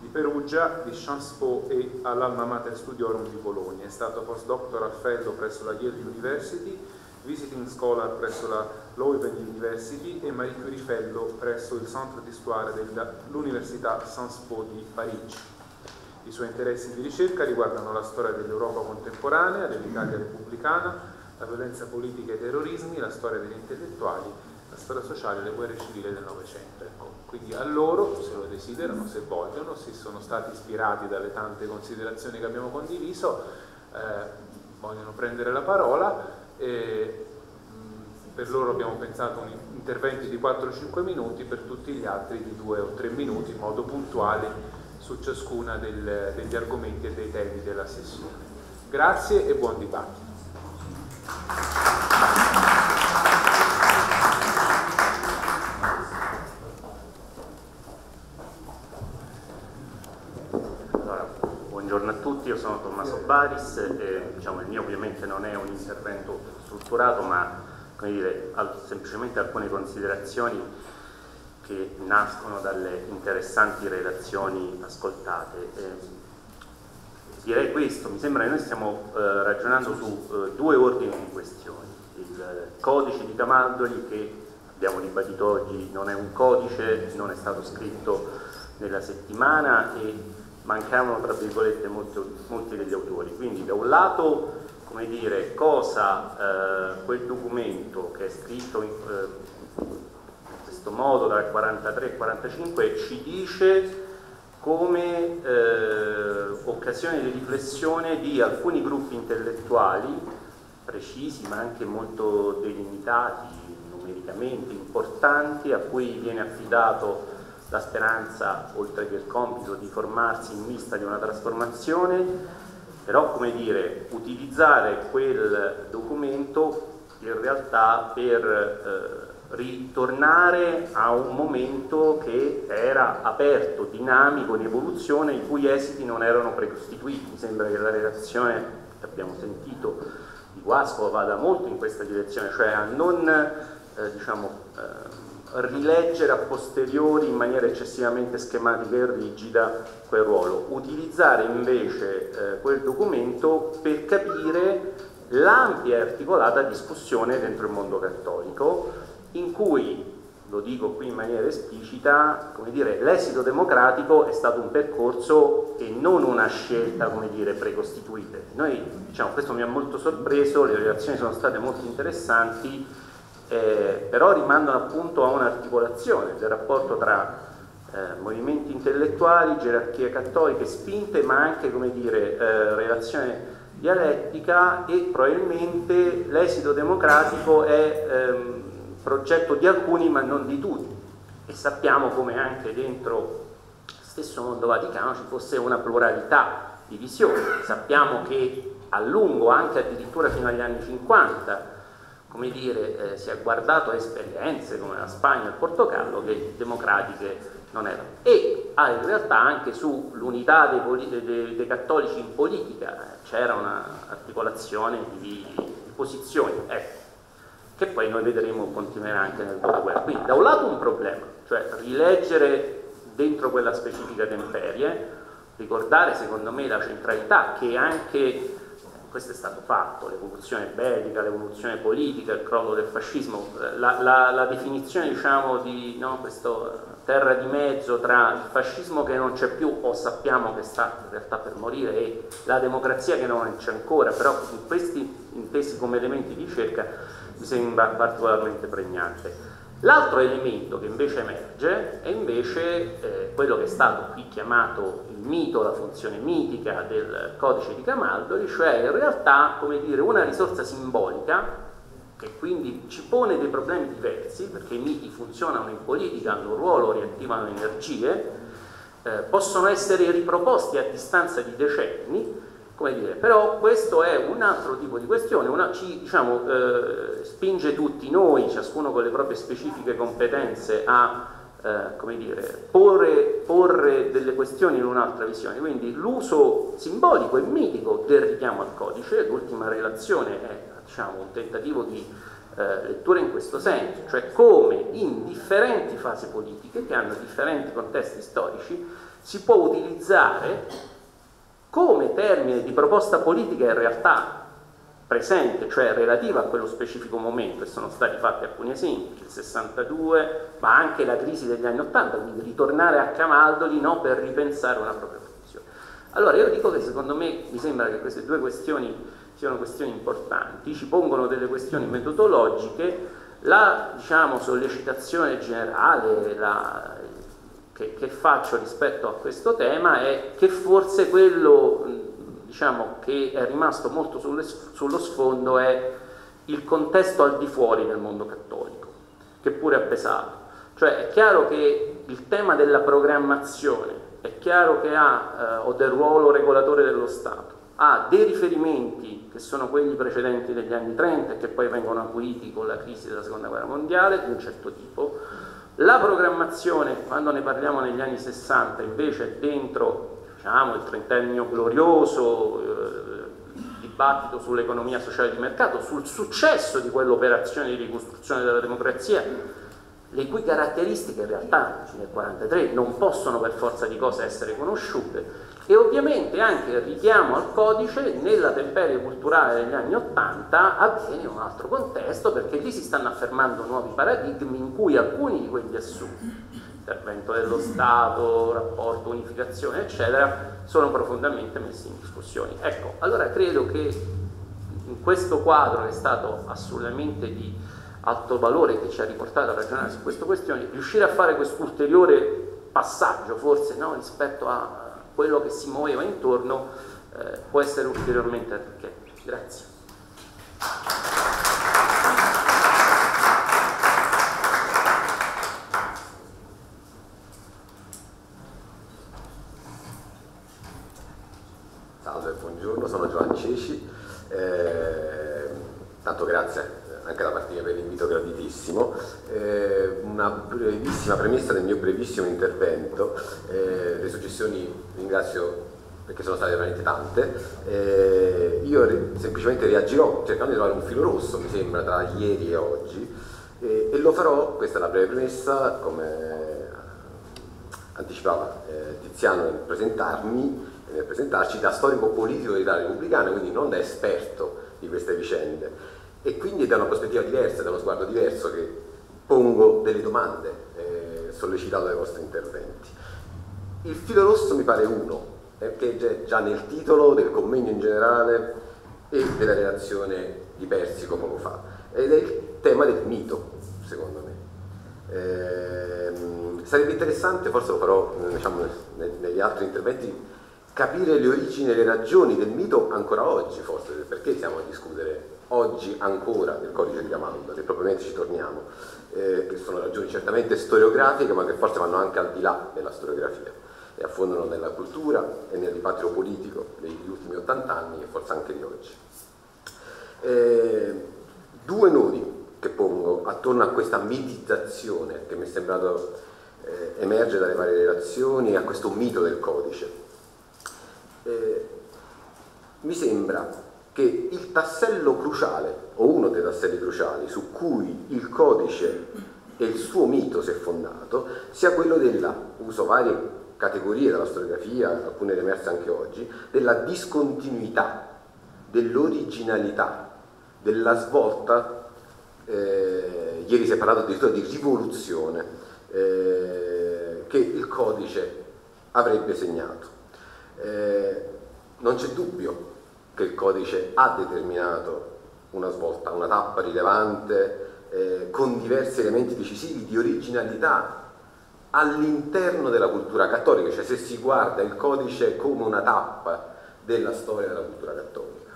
[SPEAKER 4] di Perugia, di Sciences Po e all'Alma Mater Studiorum di Bologna. È stato postdoctoral fellow presso la Yale University, visiting scholar presso la Leuven University e Marie Curie Fellow presso il Centre d'Histoire dell'Università Sciences Po di Parigi. I suoi interessi di ricerca riguardano la storia dell'Europa contemporanea, dell'Italia repubblicana, la violenza politica e i terrorismi, la storia degli intellettuali, la storia sociale e le guerre civili del Novecento. Ecco, quindi a loro, se lo desiderano, se vogliono, se sono stati ispirati dalle tante considerazioni che abbiamo condiviso, eh, vogliono prendere la parola. E, per loro abbiamo pensato un interventi di 4-5 minuti, per tutti gli altri di 2 o 3 minuti in modo puntuale su ciascuna del, degli argomenti e dei temi della sessione. Grazie e buon dibattito.
[SPEAKER 5] Buongiorno a tutti, io sono Tommaso Baris e diciamo, il mio ovviamente non è un intervento strutturato ma dire, semplicemente alcune considerazioni che nascono dalle interessanti relazioni ascoltate. Eh, direi questo, mi sembra che noi stiamo eh, ragionando su eh, due ordini di questioni. Il codice di Camaldoli che abbiamo ribadito oggi non è un codice, non è stato scritto nella settimana e mancavano tra virgolette molti, molti degli autori. Quindi da un lato come dire, cosa eh, quel documento che è scritto in, eh, questo modo dal 43 al 45 ci dice come eh, occasione di riflessione di alcuni gruppi intellettuali precisi ma anche molto delimitati numericamente importanti a cui viene affidato la speranza oltre che il compito di formarsi in vista di una trasformazione. Però come dire utilizzare quel documento in realtà per eh, ritornare a un momento che era aperto, dinamico, in evoluzione, i cui esiti non erano precostituiti. Mi sembra che la relazione che abbiamo sentito di Guasco vada molto in questa direzione, cioè a non eh, diciamo, eh, rileggere a posteriori in maniera eccessivamente schematica e rigida quel ruolo, utilizzare invece eh, quel documento per capire l'ampia e articolata discussione dentro il mondo cattolico in cui, lo dico qui in maniera esplicita, come dire, l'esito democratico è stato un percorso e non una scelta, come dire, precostituita. Noi, diciamo, questo mi ha molto sorpreso, le relazioni sono state molto interessanti, eh, però rimandano appunto a un'articolazione del rapporto tra eh, movimenti intellettuali, gerarchie cattoliche spinte, ma anche, come dire, eh, relazione dialettica e probabilmente l'esito democratico è ehm, progetto di alcuni ma non di tutti e sappiamo come anche dentro stesso mondo vaticano ci fosse una pluralità di visioni, sappiamo che a lungo, anche addirittura fino agli anni 50, come dire, eh, si è guardato a esperienze come la Spagna e il Portogallo che democratiche non erano. E ah, in realtà anche sull'unità dei, dei, dei, cattolici in politica c'era un'articolazione di, di posizioni. Ecco che poi noi vedremo continuerà anche nel dopoguerra. Quindi da un lato un problema, cioè rileggere dentro quella specifica temperie, ricordare secondo me la centralità che anche questo è stato fatto, l'evoluzione bellica, l'evoluzione politica, il crollo del fascismo, la, la, la definizione diciamo di no, questo terra di mezzo tra il fascismo che non c'è più o sappiamo che sta in realtà per morire e la democrazia che non c'è ancora, però in questi intesi come elementi di ricerca mi sembra particolarmente pregnante. L'altro elemento che invece emerge è invece eh, quello che è stato qui chiamato il mito, la funzione mitica del codice di Camaldoli, cioè in realtà come dire, una risorsa simbolica che quindi ci pone dei problemi diversi, perché i miti funzionano in politica, hanno un ruolo, riattivano energie, eh, possono essere riproposti a distanza di decenni, come dire, però questo è un altro tipo di questione, una, ci diciamo, eh, spinge tutti noi, ciascuno con le proprie specifiche competenze, a eh, come dire, porre, porre, delle questioni in un'altra visione. Quindi l'uso simbolico e mitico del richiamo al codice, l'ultima relazione è diciamo, un tentativo di eh, lettura in questo senso, cioè come in differenti fasi politiche che hanno differenti contesti storici si può utilizzare come termine di proposta politica in realtà presente, cioè relativa a quello specifico momento, e sono stati fatti alcuni esempi, il 62, ma anche la crisi degli anni 80, quindi ritornare a Camaldoli no, per ripensare una propria funzione. Allora io dico che secondo me mi sembra che queste due questioni siano questioni importanti, ci pongono delle questioni metodologiche, la diciamo, sollecitazione generale, la, che, che, faccio rispetto a questo tema è che forse quello diciamo, che è rimasto molto sulle, sullo sfondo è il contesto al di fuori del mondo cattolico, che pure ha pesato. Cioè è chiaro che il tema della programmazione è chiaro che ha, eh, o del ruolo regolatore dello Stato, ha dei riferimenti che sono quelli precedenti degli anni 30 e che poi vengono acuiti con la crisi della seconda guerra mondiale di un certo tipo, la programmazione, quando ne parliamo negli anni 60, invece dentro diciamo, il trentennio glorioso, eh, dibattito sull'economia sociale di mercato, sul successo di quell'operazione di ricostruzione della democrazia, le cui caratteristiche in realtà nel 1943 non possono per forza di cose essere conosciute, e ovviamente anche il richiamo al codice nella temperie culturale degli anni Ottanta avviene in un altro contesto perché lì si stanno affermando nuovi paradigmi in cui alcuni di quegli assunti, intervento dello Stato, rapporto, unificazione, eccetera, sono profondamente messi in discussione. Ecco, allora credo che in questo quadro che è stato assolutamente di alto valore che ci ha riportato a ragionare su queste questioni, riuscire a fare quest'ulteriore passaggio forse no, rispetto a quello che si muoveva intorno eh, può essere ulteriormente arricchito. Grazie.
[SPEAKER 6] Salve, buongiorno, sono Giovanni Ceci. Eh, tanto grazie anche da parte mia per l'invito graditissimo. Eh, una brevissima premessa del mio brevissimo intervento. Eh, le suggestioni ringrazio perché sono state veramente tante. Eh, io semplicemente reagirò cercando di trovare un filo rosso, mi sembra, tra ieri e oggi, e, e lo farò, questa è la breve premessa, come anticipava eh, Tiziano nel presentarmi, nel presentarci, da storico politico dell'Italia repubblicana, quindi non da esperto di queste vicende. E quindi da una prospettiva diversa, da uno sguardo diverso che pongo delle domande eh, sollecitate dai vostri interventi. Il filo rosso mi pare uno, perché c'è già nel titolo del convegno in generale e della relazione di Persico poco fa, ed è il tema del mito, secondo me. Eh, sarebbe interessante, forse lo farò diciamo, negli altri interventi, capire le origini e le ragioni del mito ancora oggi, forse, perché siamo a discutere oggi ancora del codice di Amanda, se propriamente ci torniamo, eh, che sono ragioni certamente storiografiche, ma che forse vanno anche al di là della storiografia e affondano nella cultura e nel dibattito politico degli ultimi 80 anni e forse anche di oggi. Eh, due nodi che pongo attorno a questa mitizzazione che mi è sembrato eh, emergere dalle varie relazioni e a questo mito del codice. Eh, mi sembra che il tassello cruciale, o uno dei tasselli cruciali, su cui il codice e il suo mito si è fondato, sia quello della, uso varie categorie della storiografia, alcune emerse anche oggi, della discontinuità, dell'originalità, della svolta, eh, ieri si è parlato addirittura di rivoluzione, eh, che il codice avrebbe segnato. Eh, non c'è dubbio che il codice ha determinato una svolta, una tappa rilevante, eh, con diversi elementi decisivi di originalità all'interno della cultura cattolica, cioè se si guarda il codice come una tappa della storia della cultura cattolica,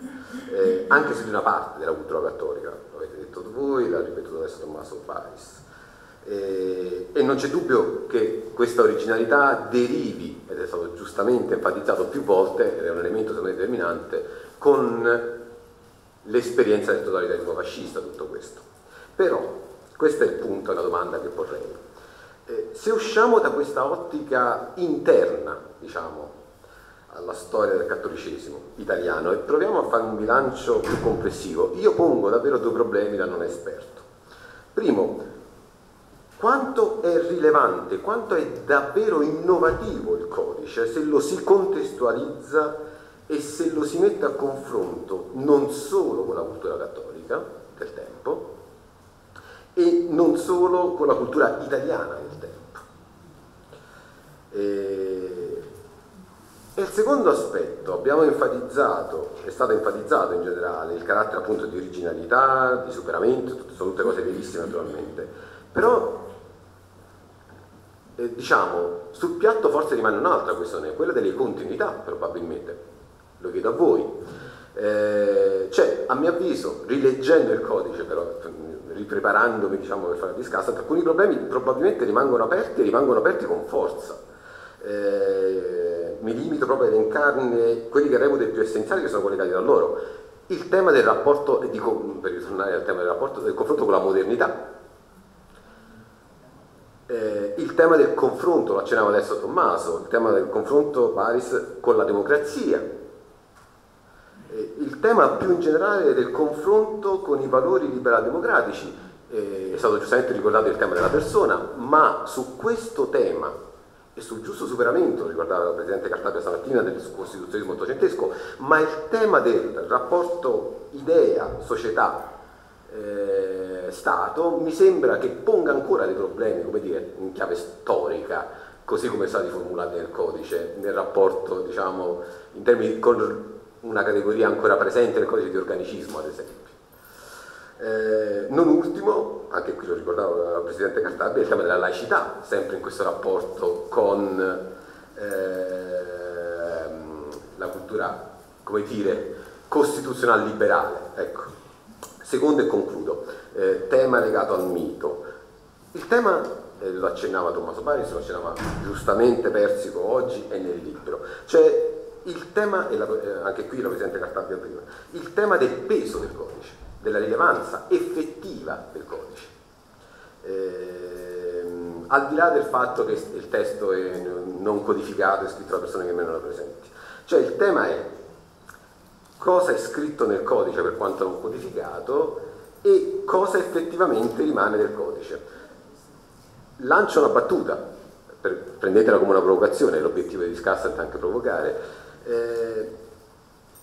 [SPEAKER 6] eh, anche se di una parte della cultura cattolica, l'avete detto voi, l'ha ripetuto adesso Tommaso Paris. Eh, e non c'è dubbio che questa originalità derivi, ed è stato giustamente enfatizzato più volte, ed è un elemento secondo me determinante, con l'esperienza del totalitarismo fascista tutto questo. Però questo è il punto, la domanda che porrei. Eh, se usciamo da questa ottica interna, diciamo, alla storia del cattolicesimo italiano e proviamo a fare un bilancio più complessivo, io pongo davvero due problemi da non esperto. Primo, quanto è rilevante, quanto è davvero innovativo il codice se lo si contestualizza e se lo si mette a confronto non solo con la cultura cattolica del tempo, e non solo con la cultura italiana del tempo. E, e il secondo aspetto, abbiamo enfatizzato, è stato enfatizzato in generale, il carattere appunto di originalità, di superamento, sono tutte cose verissime naturalmente, però eh, diciamo, sul piatto forse rimane un'altra questione, quella delle continuità probabilmente, lo chiedo a voi. Eh, cioè, a mio avviso, rileggendo il codice però, ripreparandomi diciamo, per fare il discusso, alcuni problemi probabilmente rimangono aperti e rimangono aperti con forza. Eh, mi limito proprio a elencarne quelli che reputo più essenziali che sono collegati da loro. Il tema del rapporto, dico, per ritornare al tema del rapporto, del confronto con la modernità. Eh, il tema del confronto, lo accennava adesso Tommaso, il tema del confronto Paris con la democrazia, eh, il tema più in generale del confronto con i valori liberal-democratici, eh, è stato giustamente ricordato il tema della persona, ma su questo tema e sul giusto superamento, ricordava il Presidente Cartapia stamattina, del costituzionismo ottocentesco, ma il tema del rapporto idea-società eh, Stato mi sembra che ponga ancora dei problemi, come dire, in chiave storica, così come sono stati formulati nel codice, nel rapporto, diciamo, in termini con una categoria ancora presente nel codice di organicismo, ad esempio. Eh, non ultimo, anche qui lo ricordava il Presidente Cartabia, il tema della laicità, sempre in questo rapporto con eh, la cultura, come dire, costituzionale liberale. Ecco. Secondo e concludo, eh, tema legato al mito. Il tema, eh, lo accennava Tommaso Paris, lo accennava giustamente Persico oggi e nel libro, cioè il tema, e la, eh, anche qui la Presidente Cartabia prima, il tema del peso del codice, della rilevanza effettiva del codice. Ehm, al di là del fatto che il testo è non codificato, è scritto da persone che meno lo presenti. Cioè il tema è cosa è scritto nel codice per quanto non codificato e cosa effettivamente rimane del codice. Lancio una battuta, prendetela come una provocazione, l'obiettivo di Discussant è anche provocare, eh,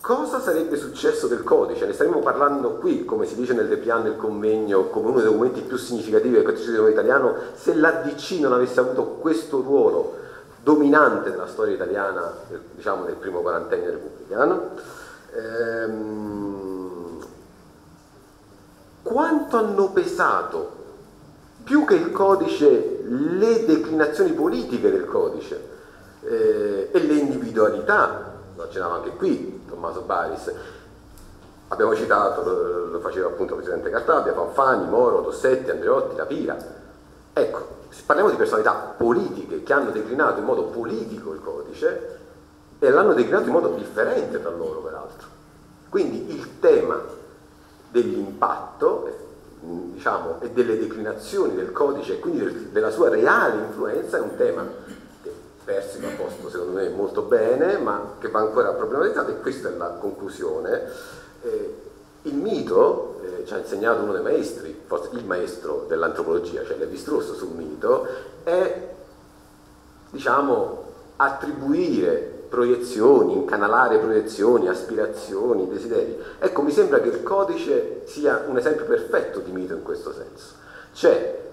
[SPEAKER 6] cosa sarebbe successo del codice? Ne staremo parlando qui, come si dice nel Depian del convegno, come uno dei documenti più significativi del codice italiano, se l'ADC non avesse avuto questo ruolo dominante nella storia italiana, diciamo del primo quarantennio repubblicano. Ehm, quanto hanno pesato più che il codice le declinazioni politiche del codice eh, e le individualità lo accennava anche qui Tommaso Baris, abbiamo citato, lo, lo faceva appunto il Presidente Cartabia, Fanfani, Moro, Dossetti, Andreotti, La Pira. Ecco, parliamo di personalità politiche che hanno declinato in modo politico il codice e l'hanno declinato in modo differente tra loro peraltro. Quindi il tema dell'impatto diciamo, e delle declinazioni del codice e quindi del, della sua reale influenza è un tema Persico ha posto secondo me molto bene, ma che va ancora problematizzato e questa è la conclusione. Eh, il mito, eh, ci ha insegnato uno dei maestri, forse il maestro dell'antropologia, cioè Levi-Strauss sul mito, è diciamo attribuire proiezioni, incanalare proiezioni, aspirazioni, desideri. Ecco, mi sembra che il codice sia un esempio perfetto di mito in questo senso. Cioè,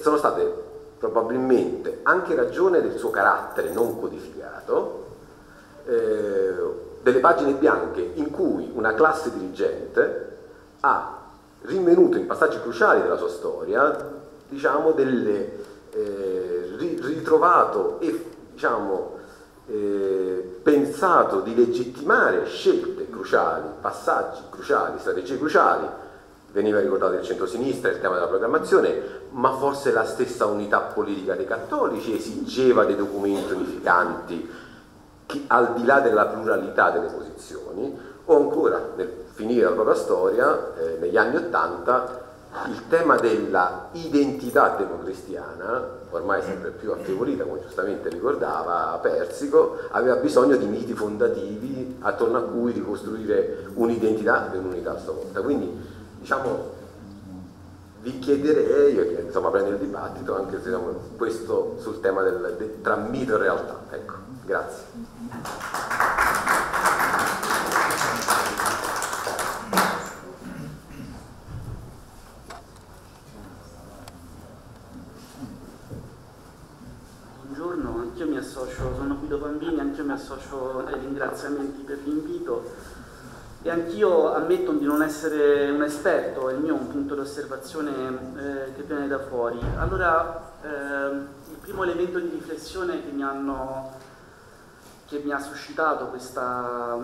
[SPEAKER 6] sono state probabilmente anche ragione del suo carattere non codificato, eh, delle pagine bianche in cui una classe dirigente ha rinvenuto in passaggi cruciali della sua storia, diciamo, delle, eh, ritrovato e diciamo, eh, pensato di legittimare scelte cruciali, passaggi cruciali, strategie cruciali. Veniva ricordato il centro-sinistra, il tema della programmazione, ma forse la stessa unità politica dei cattolici esigeva dei documenti unificanti che, al di là della pluralità delle posizioni, o ancora nel finire la propria storia, eh, negli anni Ottanta, il tema della identità democristiana, ormai sempre più affievolita, come giustamente ricordava Persico, aveva bisogno di miti fondativi attorno a cui ricostruire un'identità e un'unità a sua volta. Quindi diciamo, vi chiederei, insomma prendere il dibattito anche se diciamo, questo sul tema del, del, tra mito e realtà. Ecco, grazie.
[SPEAKER 7] Buongiorno, anch'io mi associo, sono Guido Bambini, anch'io mi associo ai ringraziamenti per l'invito e anch'io ammetto di non essere un esperto, è il mio un punto di osservazione eh, che viene da fuori. Allora, eh, il primo elemento di riflessione che mi, hanno, che mi ha suscitato questa,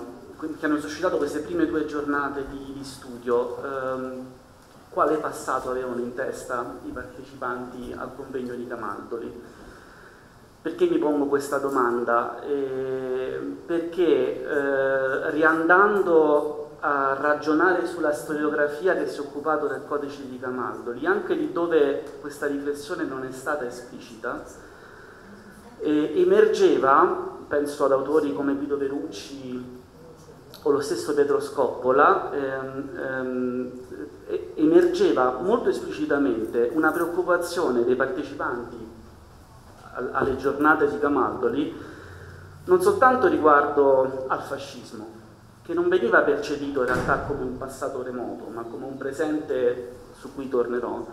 [SPEAKER 7] che hanno suscitato queste prime due giornate di, di studio, ehm, quale passato avevano in testa i partecipanti al convegno di Camaldoli? Perché mi pongo questa domanda? Eh, perché eh, riandando a ragionare sulla storiografia che si è occupato del codice di Camaldoli, anche lì dove questa riflessione non è stata esplicita, eh, emergeva, penso ad autori come Guido Verucci o lo stesso Pedro Scoppola, ehm, ehm, emergeva molto esplicitamente una preoccupazione dei partecipanti alle giornate di Camaldoli, non soltanto riguardo al fascismo, che non veniva percepito in realtà come un passato remoto, ma come un presente su cui tornerò.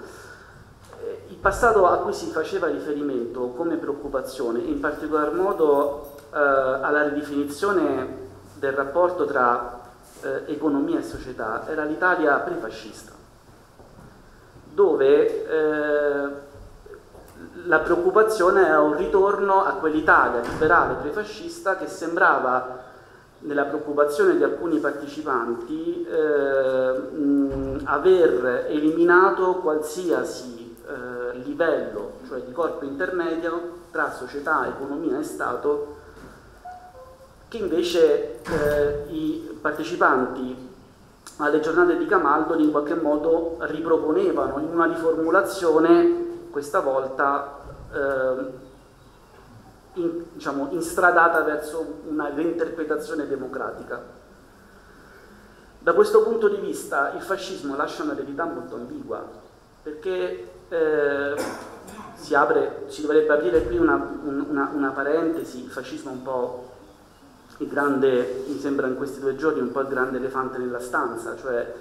[SPEAKER 7] Eh, il passato a cui si faceva riferimento come preoccupazione, in particolar modo eh, alla ridefinizione del rapporto tra eh, economia e società, era l'Italia prefascista. dove eh, la preoccupazione era un ritorno a quell'Italia liberale prefascista che sembrava nella preoccupazione di alcuni partecipanti eh, mh, aver eliminato qualsiasi eh, livello, cioè di corpo intermedio tra società, economia e Stato, che invece eh, i partecipanti alle giornate di Camaldoli in qualche modo riproponevano in una riformulazione, questa volta eh, in, diciamo, instradata verso una reinterpretazione democratica. Da questo punto di vista il fascismo lascia un'eredità molto ambigua, perché eh, si, apre, si dovrebbe aprire qui una, una, una parentesi, il fascismo un po' il grande, mi sembra in questi due giorni, un po' il grande elefante nella stanza, cioè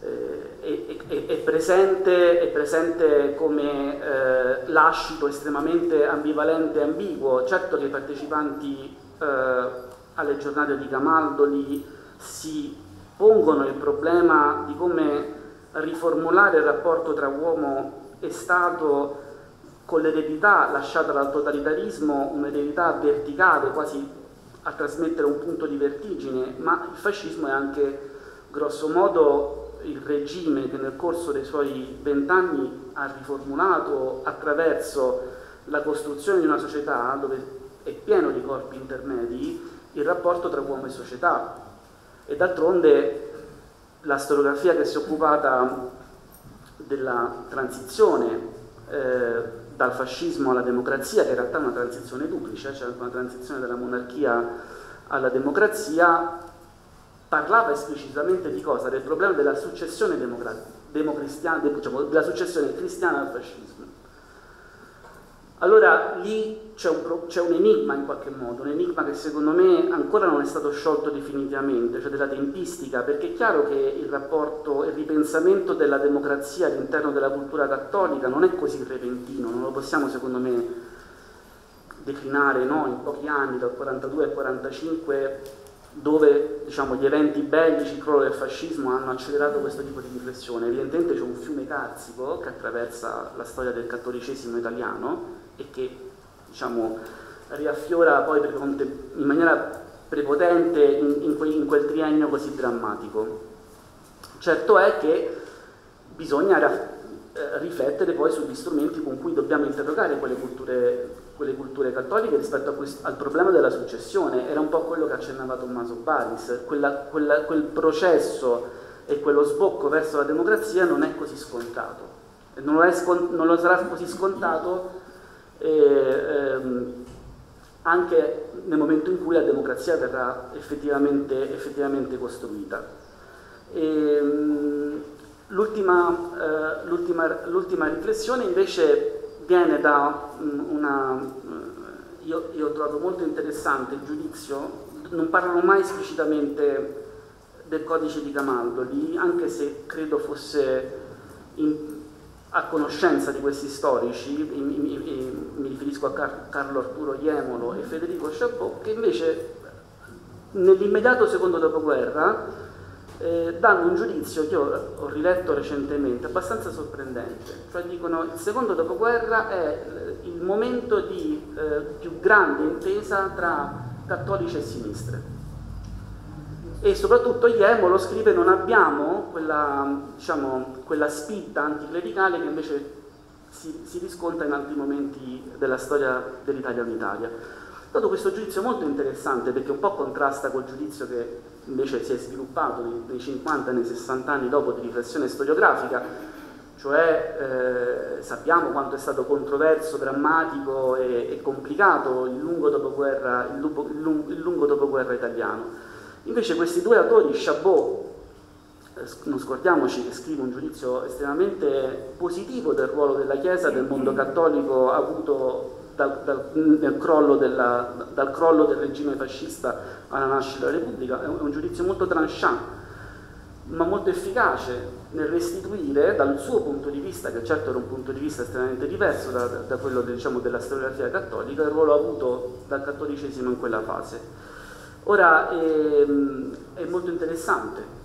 [SPEAKER 7] è, è, è, presente, è, presente, come eh, lascito estremamente ambivalente e ambiguo. Certo che i partecipanti eh, alle giornate di Camaldoli si pongono il problema di come riformulare il rapporto tra uomo e Stato con l'eredità lasciata dal totalitarismo, un'eredità verticale, quasi a trasmettere un punto di vertigine, ma il fascismo è anche grosso modo il regime che nel corso dei suoi vent'anni ha riformulato attraverso la costruzione di una società dove è pieno di corpi intermedi il rapporto tra uomo e società. E d'altronde la storiografia che si è occupata della transizione eh, dal fascismo alla democrazia, che in realtà è una transizione duplice, cioè una transizione dalla monarchia alla democrazia, parlava esplicitamente di cosa? Del problema della successione democristiana, diciamo, della successione cristiana al fascismo. Allora lì c'è un, c'è un, enigma in qualche modo, un enigma che secondo me ancora non è stato sciolto definitivamente, cioè della tempistica, perché è chiaro che il rapporto, il ripensamento della democrazia all'interno della cultura cattolica non è così repentino, non lo possiamo secondo me declinare no? in pochi anni, dal 42 al 45, dove diciamo, gli eventi bellici, il crollo del fascismo hanno accelerato questo tipo di riflessione. Evidentemente c'è un fiume carsico che attraversa la storia del cattolicesimo italiano e che diciamo, riaffiora poi in maniera prepotente in, in, que, in, quel triennio così drammatico. Certo è che bisogna eh, riflettere poi sugli strumenti con cui dobbiamo interrogare quelle culture, quelle culture cattoliche rispetto questo, al problema della successione. Era un po' quello che accennava Tommaso Baris, quella, quella, quel processo e quello sbocco verso la democrazia non è così scontato. Non lo, scont- non lo sarà così scontato e, ehm, anche nel momento in cui la democrazia verrà effettivamente, effettivamente costruita. Ehm, l'ultima, eh, l'ultima, l'ultima, riflessione invece viene da una... Eh, io, io ho trovato molto interessante il giudizio, non parlano mai esplicitamente del codice di Camaldoli, anche se credo fosse in, a conoscenza di questi storici, mi, mi, mi riferisco a Car Carlo Arturo Iemolo e Federico Chabot, che invece nell'immediato secondo dopoguerra eh, danno un giudizio che io ho riletto recentemente, abbastanza sorprendente, cioè dicono il secondo dopoguerra è eh, il momento di eh, più grande intesa tra cattolici e sinistre e soprattutto Iemo scrive non abbiamo quella, diciamo, quella spinta anticlericale che invece si, si, riscontra in altri momenti della storia dell'Italia unitaria. È stato questo giudizio molto interessante perché un po' contrasta col giudizio che invece si è sviluppato nei, nei 50 e nei 60 anni dopo di riflessione storiografica, cioè eh, sappiamo quanto è stato controverso, drammatico e, e complicato il lungo dopoguerra, il, il, il lungo dopoguerra italiano. Invece questi due autori, Chabot, eh, non scordiamoci che scrive un giudizio estremamente positivo del ruolo della Chiesa, del mondo cattolico avuto dal, dal, crollo della, dal, crollo del regime fascista alla nascita della Repubblica, è un, giudizio molto tranchant, ma molto efficace nel restituire dal suo punto di vista, che certo era un punto di vista estremamente diverso da, da quello diciamo, della storiografia cattolica, il ruolo avuto dal cattolicesimo in quella fase. Ora ehm, è molto interessante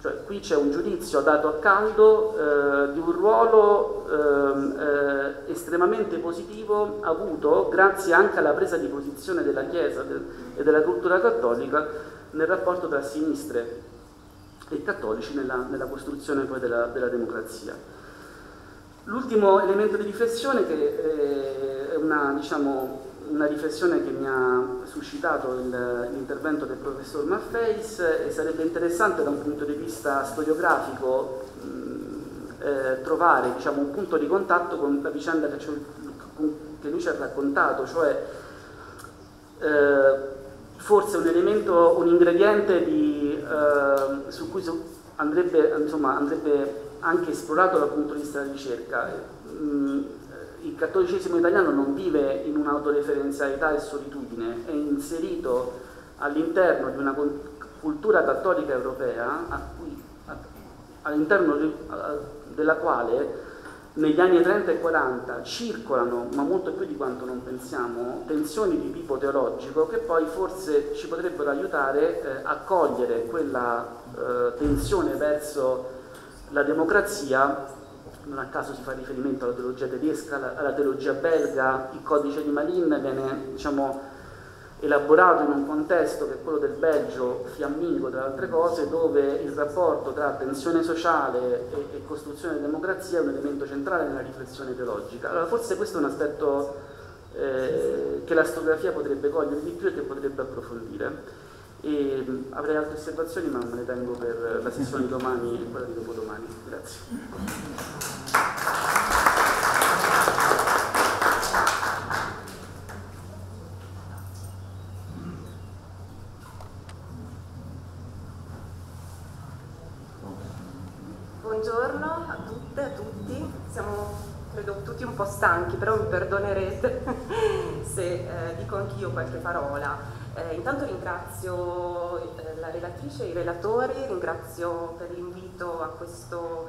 [SPEAKER 7] Cioè, qui c'è un giudizio dato a caldo eh, di un ruolo ehm, eh, estremamente positivo avuto grazie anche alla presa di posizione della Chiesa del, e della cultura cattolica nel rapporto tra sinistre e cattolici nella, nella costruzione poi della, della democrazia. L'ultimo elemento di riflessione che è una, diciamo, una riflessione che mi ha suscitato l'intervento del professor Maffeis e sarebbe interessante da un punto di vista storiografico mh, eh, trovare diciamo, un punto di contatto con la vicenda che, che lui ci ha raccontato, cioè eh, forse un elemento, un ingrediente di, eh, su cui andrebbe, insomma, andrebbe, anche esplorato dal punto di vista della ricerca. Mh, il cattolicesimo italiano non vive in un'autoreferenzialità e solitudine, è inserito all'interno di una cultura cattolica europea all'interno della quale negli anni 30 e 40 circolano, ma molto più di quanto non pensiamo, tensioni di tipo teologico che poi forse ci potrebbero aiutare eh, a cogliere quella eh, tensione verso la democrazia non a caso si fa riferimento alla teologia tedesca, alla, alla teologia belga, il codice di Malin viene diciamo, elaborato in un contesto che è quello del Belgio fiammingo tra altre cose, dove il rapporto tra tensione sociale e, e costruzione di democrazia è un elemento centrale nella riflessione teologica. Allora forse questo è un aspetto eh, che la storiografia potrebbe cogliere di più e che potrebbe approfondire. E avrei altre osservazioni ma me le tengo per la sessione di domani e quella di dopodomani. Grazie.
[SPEAKER 8] Buongiorno a tutte e a tutti, siamo credo tutti un po' stanchi, però mi perdonerete (laughs) se eh, dico anch'io qualche parola. Eh, intanto ringrazio eh, la relatrice e i relatori, ringrazio per l'invito a questo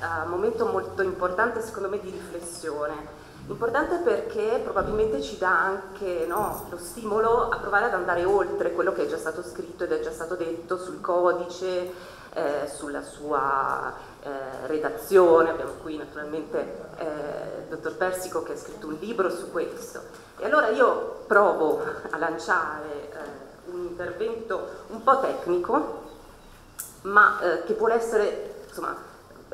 [SPEAKER 8] uh, momento molto importante secondo me di riflessione. Importante perché probabilmente ci dà anche no, lo stimolo a provare ad andare oltre quello che è già stato scritto ed è già stato detto sul codice, eh, sulla sua eh, redazione. Abbiamo qui naturalmente eh, il dottor Persico che ha scritto un libro su questo. E allora io provo a lanciare eh, un intervento un po' tecnico, ma eh, che vuole essere insomma,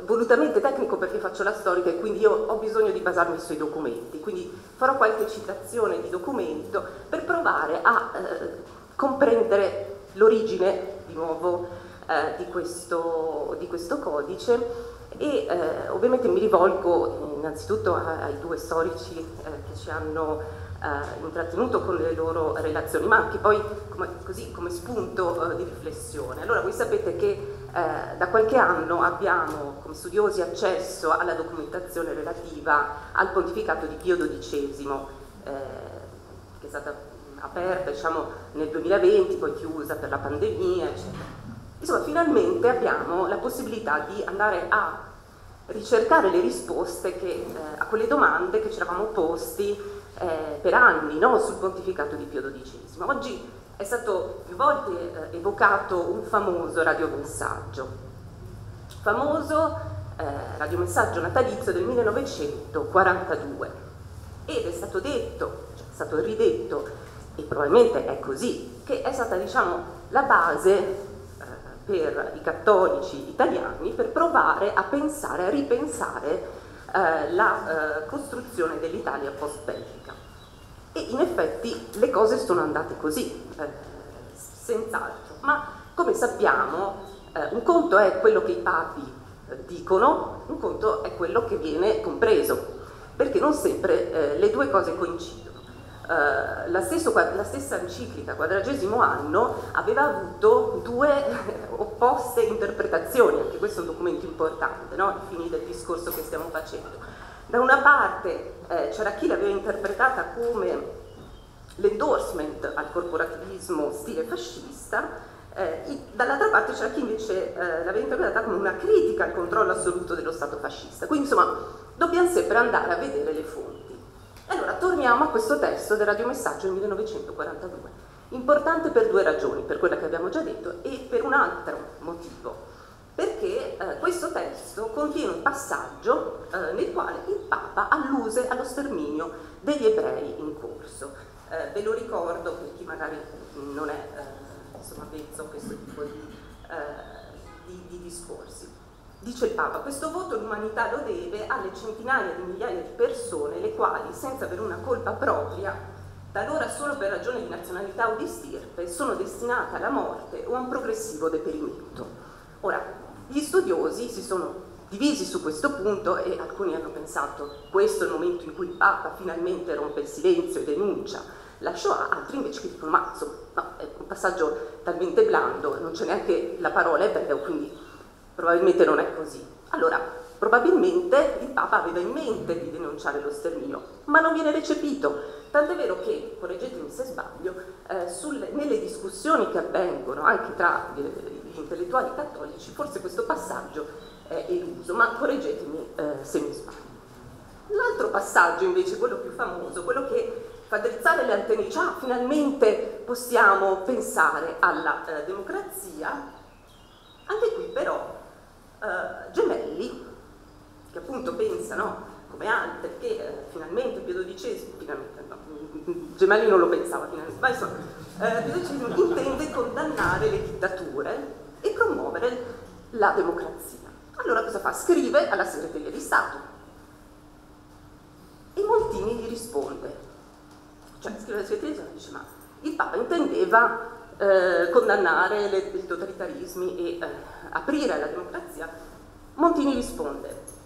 [SPEAKER 8] volutamente tecnico perché faccio la storica e quindi io ho bisogno di basarmi sui documenti, quindi farò qualche citazione di documento per provare a eh, comprendere l'origine di nuovo eh, di questo, di, questo, codice e eh, ovviamente mi rivolgo innanzitutto ai due storici eh, che ci hanno eh, intrattenuto con le loro relazioni, ma anche poi come, così come spunto eh, di riflessione. Allora voi sapete che eh, da qualche anno abbiamo come studiosi accesso alla documentazione relativa al pontificato di Pio XII, eh, che è stata aperta diciamo, nel 2020, poi chiusa per la pandemia, eccetera. Insomma, finalmente abbiamo la possibilità di andare a ricercare le risposte che, eh, a quelle domande che ci eravamo posti eh, per anni no? sul pontificato di Pio XII. Oggi è stato più volte eh, evocato un famoso radiomessaggio, famoso eh, radiomessaggio natalizio del 1942 ed è stato detto, cioè è stato ridetto e probabilmente è così, che è stata diciamo la base per i cattolici italiani per provare a pensare, a ripensare eh, la eh, costruzione dell'Italia post-belgica. E in effetti le cose sono andate così, eh, senz'altro. Ma come sappiamo, eh, un conto è quello che i papi eh, dicono, un conto è quello che viene compreso, perché non sempre le due cose coincidono. Uh, la, stesso, la, stessa enciclica, quadragesimo anno, aveva avuto due (laughs) opposte interpretazioni, anche questo è un documento importante, no? fini del discorso che stiamo facendo. Da una parte eh, c'era chi l'aveva interpretata come l'endorsement al corporativismo stile fascista, eh, dall'altra parte c'era chi invece eh, l'aveva interpretata come una critica al controllo assoluto dello Stato fascista. Quindi insomma dobbiamo sempre andare a vedere le fonti. Allora, torniamo a questo testo del radiomessaggio del 1942. Importante per due ragioni, per quella che abbiamo già detto e per un altro motivo. perché eh, questo testo contiene un passaggio eh, nel quale il Papa alluse allo sterminio degli ebrei in corso. Eh, ve lo ricordo per chi magari non è eh, insomma, a questo tipo di, eh, di, di discorsi. Dice il Papa, questo voto l'umanità lo deve alle centinaia di migliaia di persone le quali, senza avere una colpa propria, talora solo per ragioni di nazionalità o di stirpe, sono destinate alla morte o a un progressivo deperimento. Ora, gli studiosi si sono divisi su questo punto e alcuni hanno pensato questo è il momento in cui il Papa finalmente rompe il silenzio e denuncia la Shoah, altri invece che dicono ma insomma no, è un passaggio talmente blando, non c'è neanche la parola ebreo, quindi probabilmente non è così. Allora, probabilmente il Papa aveva in mente di denunciare lo sterminio, ma non viene recepito, tant'è vero che, correggetemi se sbaglio, eh, sulle, nelle discussioni che avvengono anche tra gli intellettuali cattolici, forse questo passaggio è eluso, ma correggetemi eh, se mi sbaglio. L'altro passaggio invece, quello più famoso, quello che fa drizzare le antenne, dice ah, finalmente possiamo pensare alla eh, democrazia, anche qui però eh, Gemelli, che appunto pensa, no, come altri, che eh, finalmente Pio XII, finalmente, no, Gemelli non lo pensava finalmente, ma insomma, eh, Pio XII intende condannare le dittature e promuovere la democrazia. Allora cosa fa? Scrive alla segreteria di Stato e Montini gli risponde, cioè scrive alla segreteria di Stato e dice ma il Papa intendeva eh, condannare le, i totalitarismi e eh, aprire alla democrazia, Montini risponde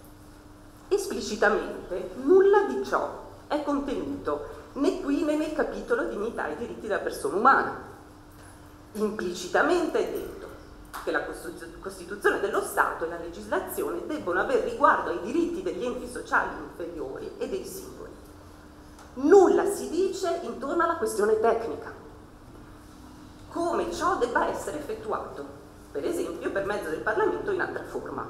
[SPEAKER 8] esplicitamente nulla di ciò è contenuto né qui né nel capitolo dignità e diritti della persona umana. Implicitamente è detto che la Costituzione dello Stato e la legislazione debbono aver riguardo ai diritti degli enti sociali inferiori e dei singoli. Nulla si dice intorno alla questione tecnica, come ciò debba essere effettuato, per esempio per mezzo del Parlamento in altra forma.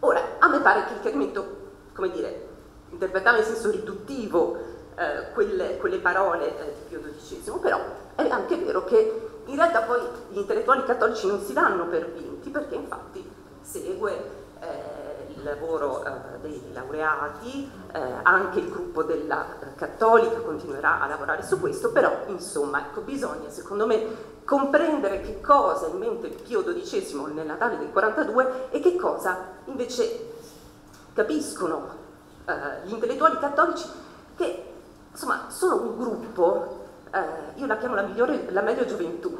[SPEAKER 8] Ora, a me pare che il chiarimento, come dire, interpretava in senso riduttivo eh, quelle, quelle, parole eh, di Pio XII, però è anche vero che in realtà poi gli intellettuali cattolici non si danno per vinti perché infatti segue eh, il lavoro eh, dei laureati, eh, anche il gruppo della cattolica continuerà a lavorare su questo, però insomma ecco, bisogna secondo me comprendere che cosa ha in mente Pio XII nel Natale del 42 e che cosa invece capiscono eh, gli intellettuali cattolici che insomma sono un gruppo, eh, io la chiamo la, migliore, la meglio gioventù,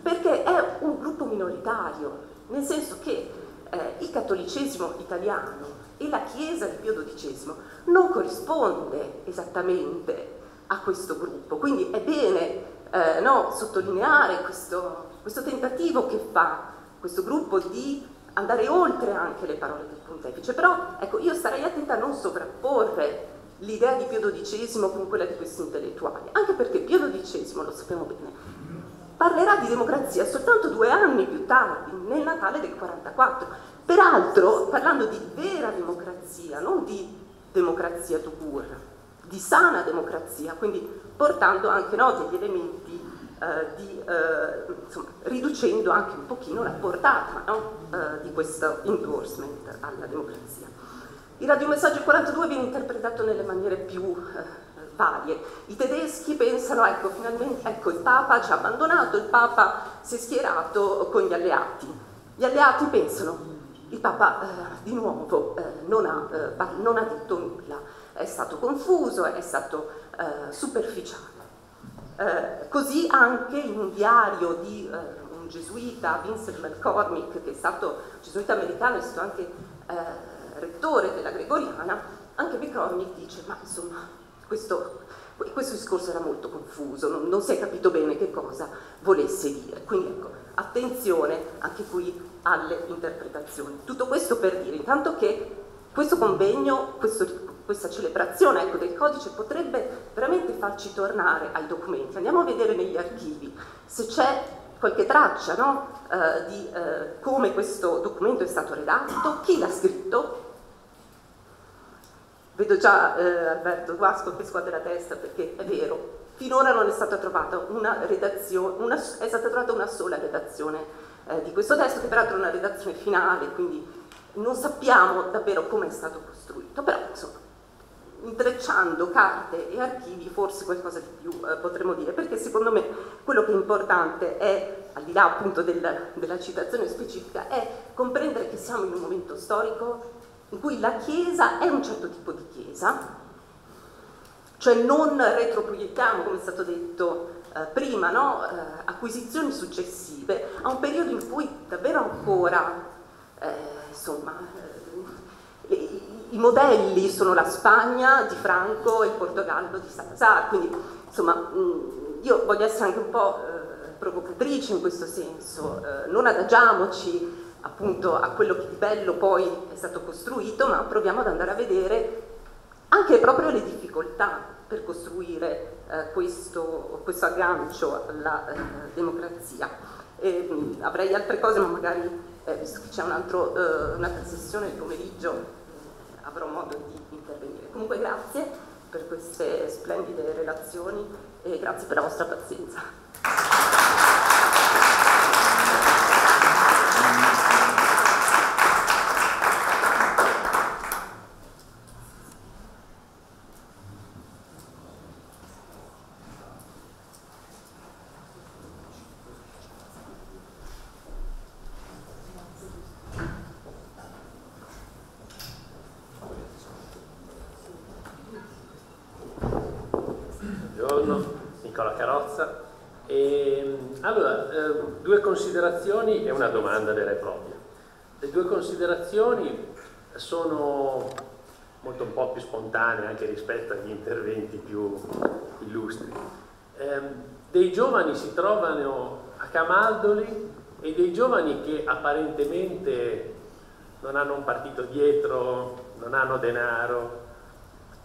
[SPEAKER 8] perché è un gruppo minoritario, nel senso che eh, il cattolicesimo italiano e la Chiesa di Pio XII non corrisponde esattamente a questo gruppo, quindi è bene eh, no, sottolineare questo, questo tentativo che fa questo gruppo di andare oltre anche le parole del pontefice, però ecco, io starei attenta a non sovrapporre l'idea di Pio XII con quella di questi intellettuali, anche perché Pio XII, lo sappiamo bene, parlerà di democrazia soltanto due anni più tardi, nel Natale del 44, peraltro parlando di vera democrazia, non di democrazia to cure, di sana democrazia, quindi portando anche no, degli elementi eh, di, eh, insomma, riducendo anche un pochino la portata no, eh, di questo endorsement alla democrazia. Il radiomessaggio 42 viene interpretato nelle maniere più varie. I tedeschi pensano, ecco, finalmente ecco, il Papa ci ha abbandonato, il Papa si è schierato con gli alleati. Gli alleati pensano, il Papa eh, di nuovo eh, non ha, eh, non, ha, detto nulla, è stato confuso, è stato eh, superficiale. Eh, così anche in un diario di eh, un gesuita, Vincent McCormick, che è stato gesuita americano, è stato anche rettore della Gregoriana, anche McCormick dice, ma insomma, questo, questo discorso era molto confuso, non, non, si è capito bene che cosa volesse dire. Quindi ecco, attenzione anche qui alle interpretazioni. Tutto questo per dire intanto che questo convegno, questo, questa celebrazione ecco, del codice potrebbe veramente farci tornare ai documenti. Andiamo a vedere negli archivi se c'è qualche traccia no? eh, di eh, come questo documento è stato redatto, chi l'ha scritto. Vedo già eh, Alberto Guasco che scuote la testa perché è vero, finora non è stata trovata una redazione, una, è stata trovata una sola redazione eh, di questo testo, che peraltro è una redazione finale, quindi non sappiamo davvero come è stato costruito, però insomma, intrecciando carte e archivi forse qualcosa di più eh, potremmo dire, perché secondo me quello che è importante è, al di là appunto del, della citazione specifica, è comprendere che siamo in un momento storico in cui la Chiesa è un certo tipo di Chiesa, cioè non retroproiettiamo, come è stato detto eh, prima, no? eh, acquisizioni successive a un periodo in cui davvero ancora, eh, insomma, eh, i, i, modelli sono la Spagna di Franco e il Portogallo di Salazar, quindi insomma mh, io voglio essere anche un po' eh, provocatrice in questo senso, non adagiamoci appunto a quello che di bello poi è stato costruito, ma proviamo ad andare a vedere anche proprio le difficoltà per costruire eh, questo, questo, aggancio alla eh, democrazia. E, mh, avrei altre cose, ma magari, eh, visto che c'è un eh, un'altra sessione il pomeriggio, eh, avrò modo di intervenire. Comunque grazie per queste splendide relazioni e grazie per la vostra pazienza.
[SPEAKER 5] considerazioni e una domanda vera e propria. Le due considerazioni sono molto un po' più spontanee anche rispetto agli interventi più illustri. Eh, dei giovani si trovano a Camaldoli e dei giovani che apparentemente non hanno un partito dietro, non hanno denaro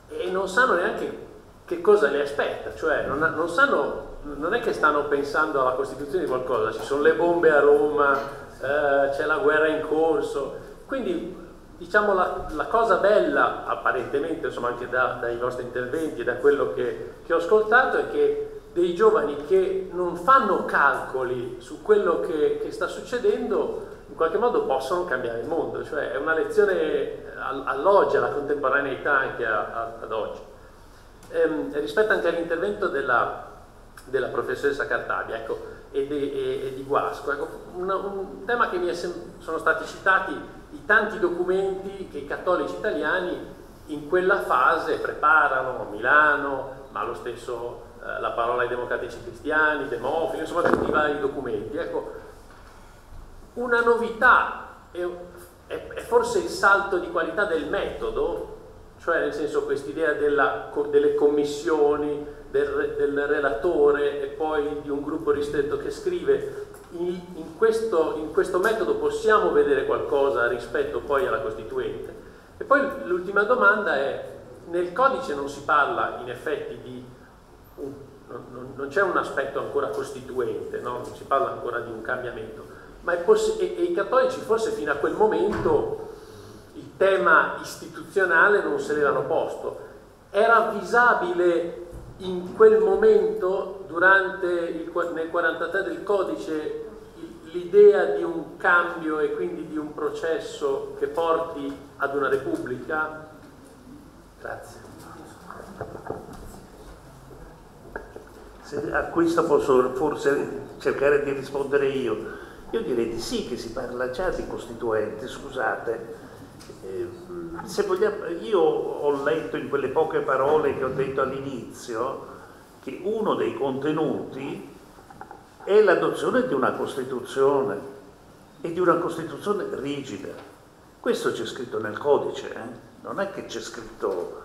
[SPEAKER 5] e non sanno neanche che cosa li aspetta, cioè non, non sanno non è che stanno pensando alla costituzione di qualcosa, ci sono le bombe a Roma, eh, c'è la guerra in corso, quindi diciamo la, la cosa bella apparentemente insomma anche da, dai vostri interventi e da quello che, che, ho ascoltato è che dei giovani che non fanno calcoli su quello che, che sta succedendo in qualche modo possono cambiare il mondo, cioè è una lezione all'oggi, alla contemporaneità anche a, a, ad oggi. Ehm, rispetto anche all'intervento della, della professoressa Cartabia ecco, e, de, e, e, di Guasco. Ecco, un, un, tema che mi è sono stati citati i tanti documenti che i cattolici italiani in quella fase preparano Milano, ma lo stesso eh, la parola ai democratici cristiani, demofili, insomma tutti i vari documenti. Ecco, una novità è, è, è forse il salto di qualità del metodo, cioè nel senso quest'idea delle commissioni, del, del, relatore e poi di un gruppo ristretto che scrive, in, in, questo, in questo metodo possiamo vedere qualcosa rispetto poi alla Costituente? E poi l'ultima domanda è, nel codice non si parla in effetti di, un, non, non c'è un aspetto ancora costituente, no? non si parla ancora di un cambiamento, ma e, e i cattolici forse fino a quel momento il tema istituzionale non se l'erano posto. Era avvisabile in quel momento, durante il, nel 43 del codice, l'idea di un cambio e quindi di un processo che porti ad una repubblica? Grazie.
[SPEAKER 2] Se a questo posso forse cercare di rispondere io. Io direi di sì che si parla già di costituente, scusate. Eh, se vogliamo, io ho letto in quelle poche parole che ho detto all'inizio che uno dei contenuti è l'adozione di una Costituzione e di una Costituzione rigida. Questo c'è scritto nel codice, eh? non è che c'è scritto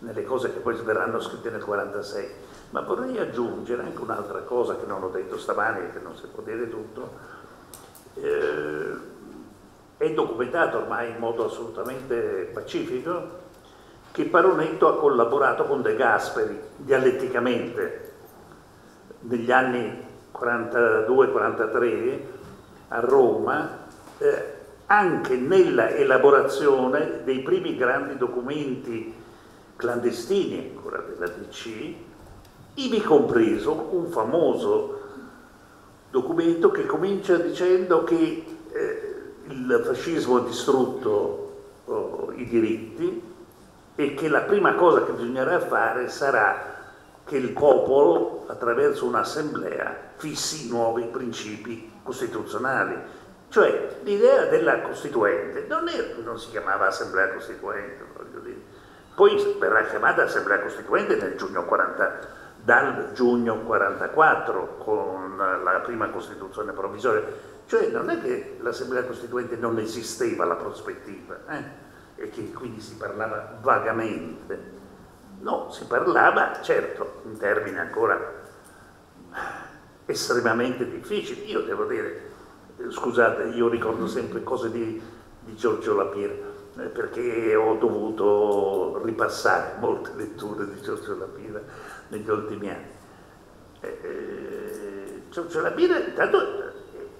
[SPEAKER 2] nelle cose che poi verranno scritte nel 46, ma vorrei aggiungere anche un'altra cosa che non ho detto stamani e che non si può dire tutto. Eh, è documentato ormai in modo assolutamente pacifico che Paronetto ha collaborato con De Gasperi dialetticamente negli anni 42-43 a Roma eh, anche nella elaborazione dei primi grandi documenti clandestini ancora della DC, ivi compreso un famoso documento che comincia dicendo che eh, il fascismo ha distrutto oh, i diritti e che la prima cosa che bisognerà fare sarà che il popolo, attraverso un'assemblea, fissi nuovi principi costituzionali. Cioè l'idea della Costituente non, è, non si chiamava Assemblea Costituente, voglio dire. Poi verrà chiamata Assemblea Costituente nel giugno 40, dal giugno 44 con la prima Costituzione provvisoria. Cioè non è che l'Assemblea Costituente non esisteva la prospettiva eh? e che quindi si parlava vagamente. No, si parlava, certo, in termini ancora estremamente difficili. Io devo dire, scusate, io ricordo sempre cose di, di Giorgio Lapierre, eh, perché ho dovuto ripassare molte letture di Giorgio Lapierre negli ultimi anni. Eh, eh, Giorgio Lapierre intanto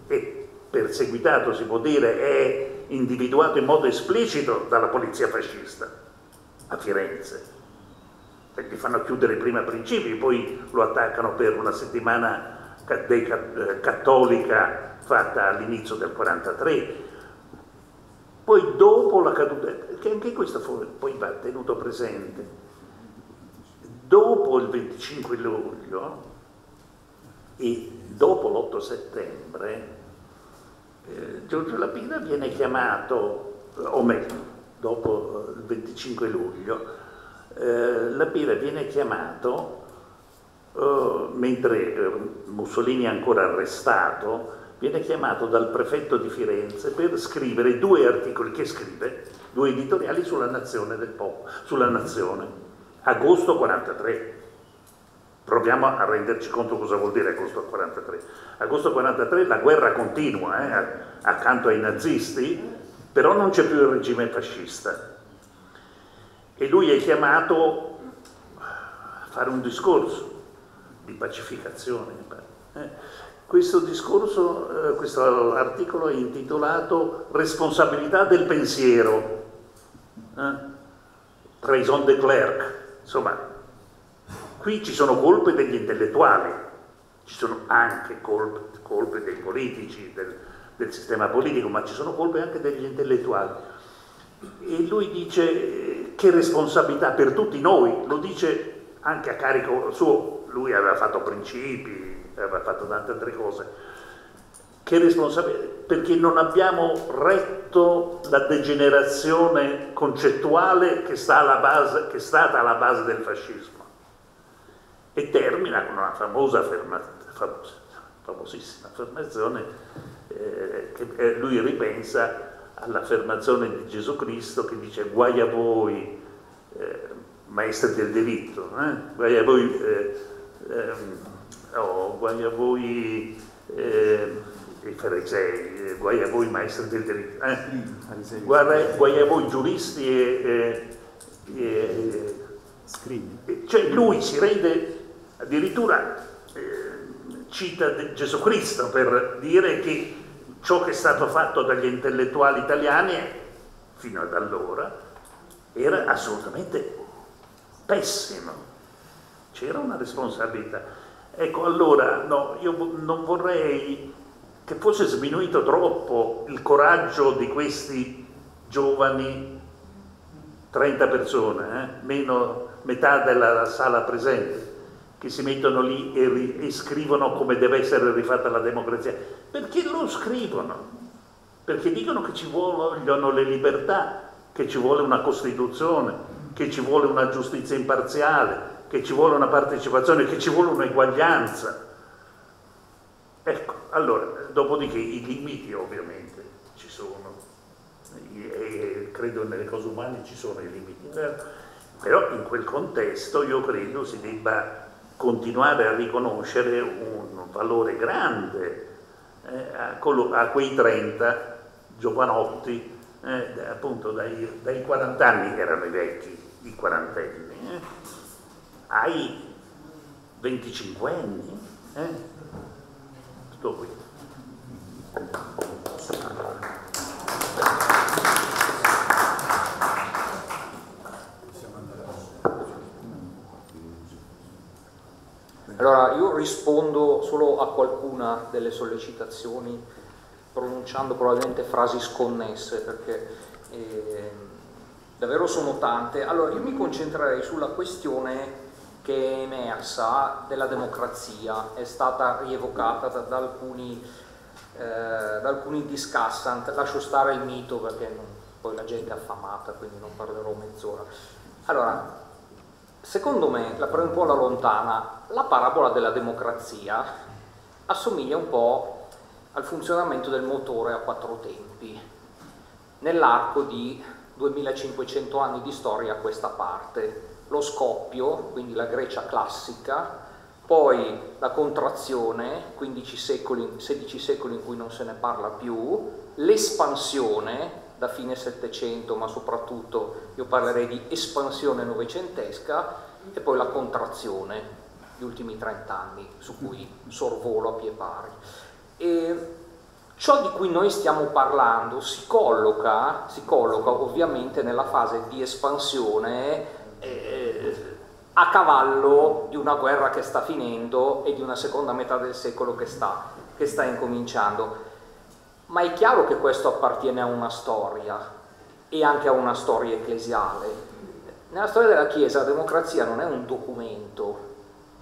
[SPEAKER 2] è perseguitato, si può dire, è individuato in modo esplicito dalla polizia fascista a Firenze gli fanno chiudere prima principi, poi lo attaccano per una settimana eh, cattolica fatta all'inizio del 43. Poi dopo la caduta, che anche questo poi va tenuto presente, dopo il 25 luglio e dopo l'8 settembre, eh, Giorgio Lapina viene chiamato, o meglio, dopo il 25 luglio, eh, la Pira viene chiamato, eh, mentre eh, Mussolini è ancora arrestato, viene chiamato dal prefetto di Firenze per scrivere due articoli che scrive, due editoriali sulla nazione del popolo, sulla nazione, agosto 43. Proviamo a renderci conto cosa vuol dire agosto 43. Agosto 43 la guerra continua eh, accanto ai nazisti, però non c'è più il regime fascista e lui è chiamato a fare un discorso di pacificazione. Eh, questo discorso, eh, questo articolo è intitolato Responsabilità del pensiero, eh? Traison de Clerc, insomma, qui ci sono colpe degli intellettuali, ci sono anche colpe, colpe dei politici, del, del sistema politico, ma ci sono colpe anche degli intellettuali. E lui dice che responsabilità per tutti noi, lo dice anche a carico suo, lui aveva fatto principi, aveva fatto tante altre cose, che responsabilità, perché non abbiamo retto la degenerazione concettuale che, sta base, che è stata alla base del fascismo. E termina con una famosa affermazione, famosa, famosissima affermazione eh, che eh, lui ripensa all'affermazione di Gesù Cristo che dice guai a voi eh, maestri del diritto, eh? guai a voi, eh, ehm, oh, guai a voi eh, i farisei, guai a voi maestri del diritto, eh? guai, guai, a voi giuristi e, e, e cioè lui si rende addirittura cita Gesù Cristo per dire che ciò che è stato fatto dagli intellettuali italiani fino ad allora era assolutamente pessimo, c'era una responsabilità. Ecco, allora, no, io non vorrei che fosse sminuito troppo il coraggio di questi giovani, 30 persone, eh? meno metà della sala presente, che si mettono lì e, e, scrivono come deve essere rifatta la democrazia. Perché lo scrivono? Perché dicono che ci vogliono le libertà, che ci vuole una Costituzione, che ci vuole una giustizia imparziale, che ci vuole una partecipazione, che ci vuole un'eguaglianza. Ecco, allora, dopodiché i limiti ovviamente ci sono, e credo nelle cose umane ci sono i limiti, però in quel contesto io credo si debba continuare a riconoscere un valore grande eh, a, quei 30 giovanotti, eh, appunto dai, dai, 40 anni, erano i vecchi, i quarantenni, eh, ai 25 anni. Eh. Sto qui.
[SPEAKER 9] Allora, io rispondo solo a qualcuna delle sollecitazioni, pronunciando probabilmente frasi sconnesse, perché eh, davvero sono tante. Allora, io mi concentrerei sulla questione che è emersa della democrazia, è stata rievocata da, da alcuni, eh, da alcuni discussant, lascio stare il mito perché non, poi la gente è affamata, quindi non parlerò mezz'ora. Allora, secondo me, la prendo un po' alla lontana, la parabola della democrazia assomiglia un po' al funzionamento del motore a quattro tempi, nell'arco di 2500 anni di storia a questa parte. Lo scoppio, quindi la Grecia classica, poi la contrazione, 15 secoli, 16 secoli in cui non se ne parla più, l'espansione, da fine Settecento, ma soprattutto io parlerei di espansione novecentesca, e poi la contrazione, gli ultimi 30 anni, su cui sorvolo a pie pari. E ciò di cui noi stiamo parlando si colloca, si colloca ovviamente nella fase di espansione eh, a cavallo di una guerra che sta finendo e di una seconda metà del secolo che sta, che sta incominciando. Ma è chiaro che questo appartiene a una storia e anche a una storia ecclesiale. Nella storia della Chiesa la democrazia non è un documento,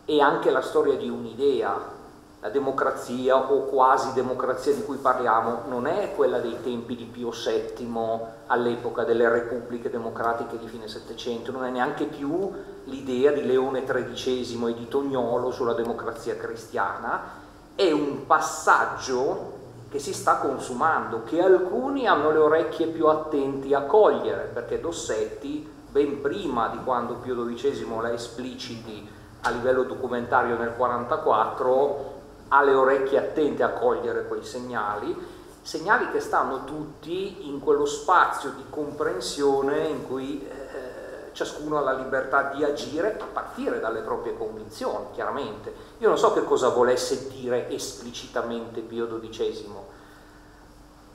[SPEAKER 9] è anche la storia di un'idea. La democrazia o quasi democrazia di cui parliamo non è quella dei tempi di Pio VII all'epoca delle repubbliche democratiche di fine Settecento, non è neanche più l'idea di Leone XIII e di Tognolo sulla democrazia cristiana, è un passaggio che si sta consumando, che alcuni hanno le orecchie più attenti a cogliere, perché Dossetti, ben prima di quando Pio XII la espliciti a livello documentario nel 1944, ha le orecchie attente a cogliere quei segnali, segnali che stanno tutti in quello spazio di comprensione in cui eh, ciascuno ha la libertà di agire a partire dalle proprie convinzioni, chiaramente. Io non so che cosa volesse dire esplicitamente Pio XII,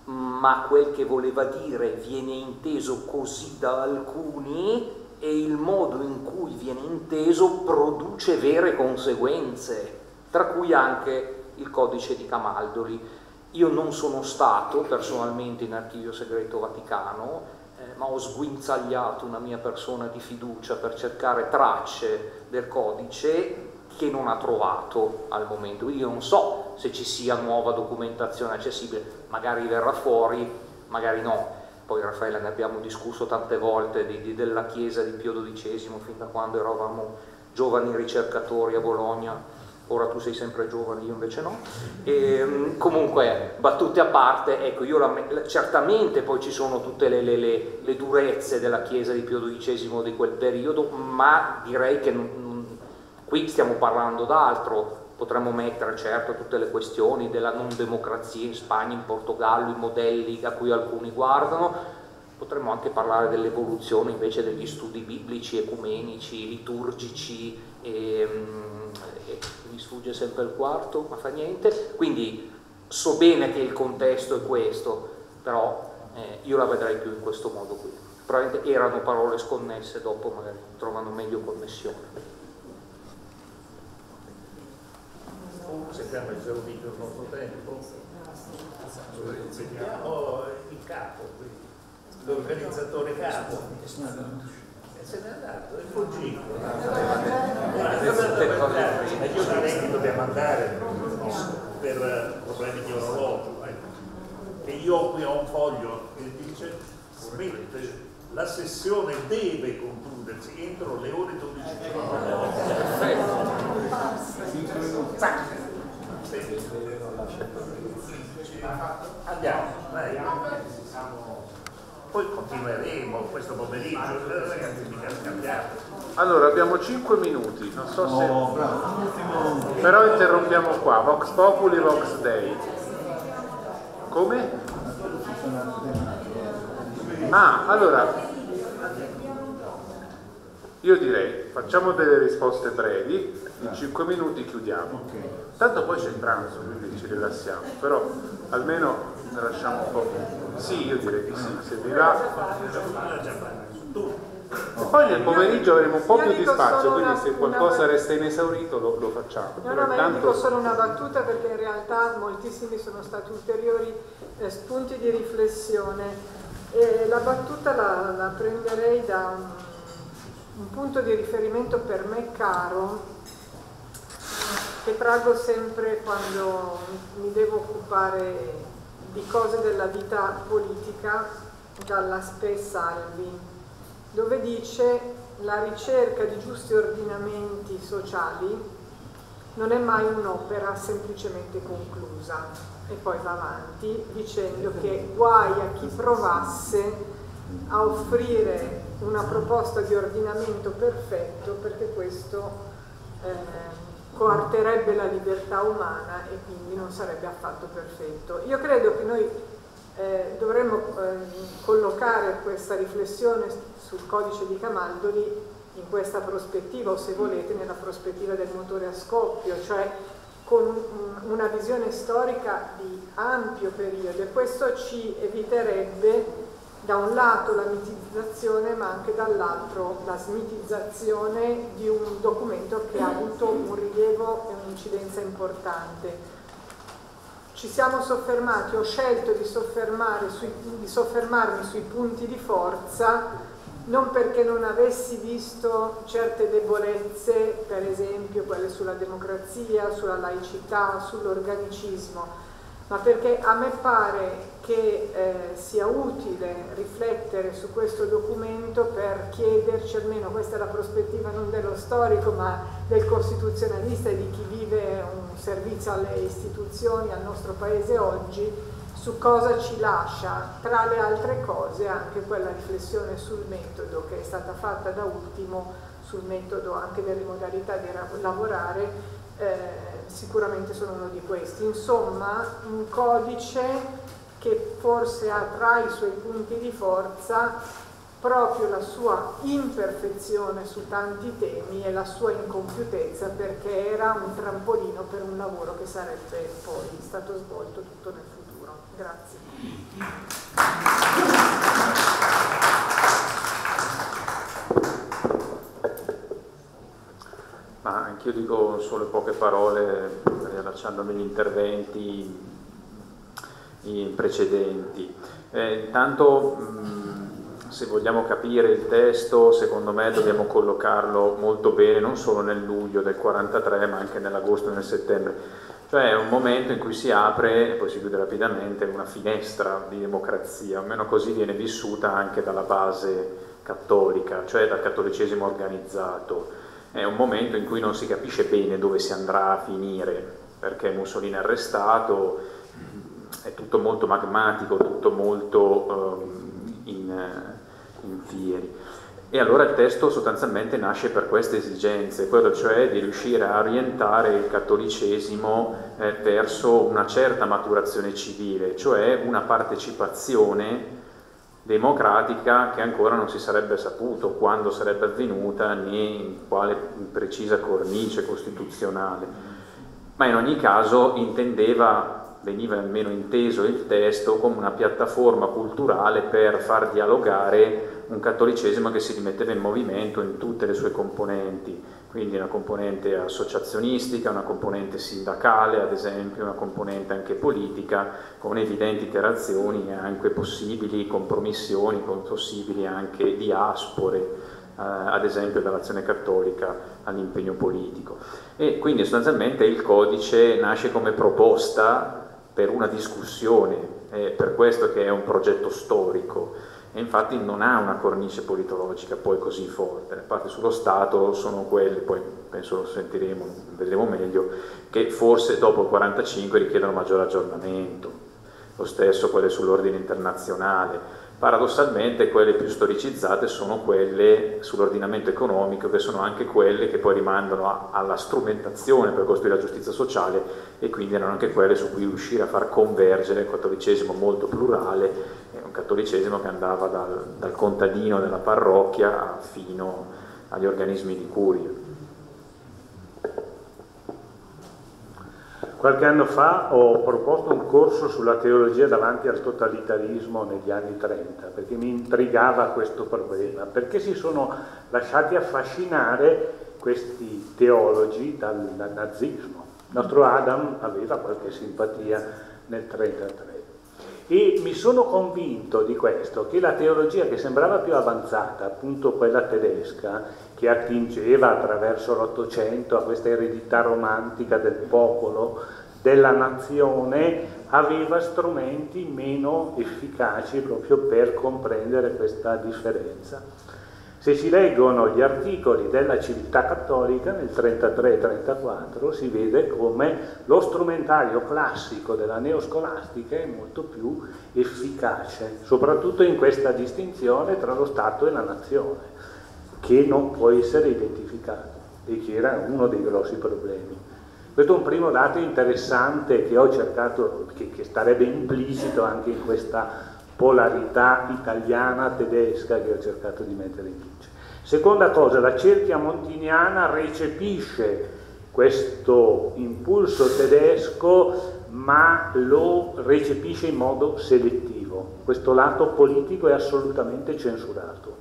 [SPEAKER 9] ma quel che voleva dire viene inteso così da alcuni e il modo in cui viene inteso produce vere conseguenze, tra cui anche il codice di Camaldoli. Io non sono stato personalmente in archivio segreto vaticano, eh, ma ho sguinzagliato una mia persona di fiducia per cercare tracce del codice che non ha trovato al momento. Io non so se ci sia nuova documentazione accessibile, magari verrà fuori, magari no poi Raffaele ne abbiamo discusso tante volte di, di, della Chiesa di Pio XII fin da quando eravamo giovani ricercatori a Bologna, ora tu sei sempre giovane, io invece no. E, ehm, comunque, battute a parte, ecco, io la, certamente poi ci sono tutte le, le, le, le, durezze della Chiesa di Pio XII di quel periodo, ma direi che non, qui stiamo parlando d'altro, potremmo mettere certo tutte le questioni della non democrazia in Spagna, in Portogallo, i modelli a cui alcuni guardano, potremmo anche parlare dell'evoluzione invece degli studi biblici, ecumenici, liturgici, e, e mi sfugge sempre il quarto, ma fa niente, quindi so bene che il contesto è questo, però eh, io la vedrei più in questo modo qui. Probabilmente erano parole sconnesse, dopo magari trovano meglio connessione.
[SPEAKER 2] Se abbiamo esaurito il nostro tempo, vediamo il capo, l'organizzatore capo. E se n'è andato, è fuggito. Io direi che dobbiamo andare per problemi di orologio. E io qui ho un foglio che dice la sessione deve concludersi entro le ore 12. Perfetto. Andiamo, vai. Poi continueremo questo pomeriggio, ragazzi, mica scambiamo.
[SPEAKER 4] Allora, abbiamo 5 minuti, non so se... Però interrompiamo qua, Vox Populi, Vox Dei. Come? Ah, allora, io direi, facciamo delle risposte brevi, in 5 minuti chiudiamo. Tanto poi c'è il pranzo, quindi ci rilassiamo, però almeno ne lasciamo un po'. Sì, io direi di sì, se vi va. E poi nel pomeriggio avremo un po' più di spazio, quindi se qualcosa resta inesaurito lo, lo facciamo.
[SPEAKER 1] No, no, ma io dico solo una battuta perché in realtà moltissimi sono stati ulteriori eh, spunti di riflessione. E la battuta la, la prenderei da un, un punto di riferimento per me caro che traggo sempre quando mi devo occupare di cose della vita politica dalla Spe Salvi, dove dice la ricerca di giusti ordinamenti sociali non è mai un'opera semplicemente conclusa e poi va avanti dicendo che guai a chi provasse a offrire una proposta di ordinamento perfetto perché questo eh, coarterebbe la libertà umana e quindi non sarebbe affatto perfetto. Io credo che noi eh, dovremmo eh, collocare questa riflessione sul codice di Camaldoli in questa prospettiva o se volete nella prospettiva del motore a scoppio, cioè con un, una visione storica di ampio periodo e questo ci eviterebbe da un lato la mitizzazione ma anche dall'altro la smitizzazione di un documento che ha avuto un rilievo e un'incidenza importante. Ci siamo soffermati, ho scelto di, sui, di soffermarmi sui punti di forza non perché non avessi visto certe debolezze, per esempio quelle sulla democrazia, sulla laicità, sull'organicismo, ma perché a me pare che eh, sia utile riflettere su questo documento per chiederci, almeno questa è la prospettiva non dello storico ma del costituzionalista e di chi vive un servizio alle istituzioni, al nostro paese oggi, su cosa ci lascia, tra le altre cose anche quella riflessione sul metodo che è stata fatta da ultimo, sul metodo anche delle modalità di lavorare eh, sicuramente sono uno di questi. Insomma, un codice che forse ha tra i suoi punti di forza proprio la sua imperfezione su tanti temi e la sua incompiutezza perché era un trampolino per un lavoro che sarebbe poi stato svolto tutto nel futuro. Grazie.
[SPEAKER 3] Ma anch'io dico solo poche parole riallacciandomi agli interventi precedenti. Eh, intanto mh, se vogliamo capire il testo, secondo me dobbiamo collocarlo molto bene, non solo nel luglio del 43, ma anche nell'agosto e nel settembre. Cioè è un momento in cui si apre, e poi si chiude rapidamente, una finestra di democrazia, almeno così viene vissuta anche dalla base cattolica, cioè dal cattolicesimo organizzato è un momento in cui non si capisce bene dove si andrà a finire, perché Mussolini è arrestato, è tutto molto magmatico, tutto molto um, in, in fieri. E allora il testo sostanzialmente nasce per queste esigenze, quello cioè di riuscire a orientare il cattolicesimo eh, verso una certa maturazione civile, cioè una partecipazione democratica che ancora non si sarebbe saputo quando sarebbe avvenuta né in quale precisa cornice costituzionale. Ma in ogni caso intendeva, veniva almeno inteso il testo come una piattaforma culturale per far dialogare un cattolicesimo che si rimetteva in movimento in tutte le sue componenti, quindi una componente associazionistica, una componente sindacale, ad esempio, una componente anche politica, con evidenti interazioni e anche possibili compromissioni, con possibili anche diaspore, eh, ad esempio dall'azione cattolica all'impegno politico. E quindi sostanzialmente il codice nasce come proposta per una discussione, è per questo che è un progetto storico e infatti non ha una cornice politologica poi così forte. Le parti sullo Stato sono quelle, poi penso lo sentiremo, vedremo meglio, che forse dopo il 45 richiedono maggiore aggiornamento, lo stesso quelle sull'ordine internazionale. Paradossalmente quelle più storicizzate sono quelle sull'ordinamento economico, che sono anche quelle che poi rimandano a, alla strumentazione per costruire la giustizia sociale e quindi erano anche quelle su cui riuscire a far convergere il cattolicesimo molto plurale un cattolicesimo che andava dal, dal contadino della parrocchia fino agli organismi di curia.
[SPEAKER 10] Qualche anno fa ho proposto un corso sulla teologia davanti al totalitarismo negli anni 30, perché mi intrigava questo problema, perché si sono lasciati affascinare questi teologi dal, nazismo. Il nostro Adam aveva qualche simpatia nel 1933. E mi sono convinto di questo, che la teologia che sembrava più avanzata, appunto quella tedesca, che attingeva attraverso l'Ottocento a questa eredità romantica del popolo, della nazione, aveva strumenti meno efficaci proprio per comprendere questa differenza. Se si leggono gli articoli della civiltà cattolica nel 33-34 si vede come lo strumentario classico della neoscolastica è molto più efficace, soprattutto in questa distinzione tra lo Stato e la nazione, che non può essere identificato e che era uno dei grossi problemi. Questo è un primo dato interessante che ho cercato, che, che starebbe implicito anche in questa polarità italiana-tedesca che ho cercato di mettere in luce. Seconda cosa, la cerchia montiniana recepisce questo impulso tedesco ma lo recepisce in modo selettivo. Questo lato politico è assolutamente censurato,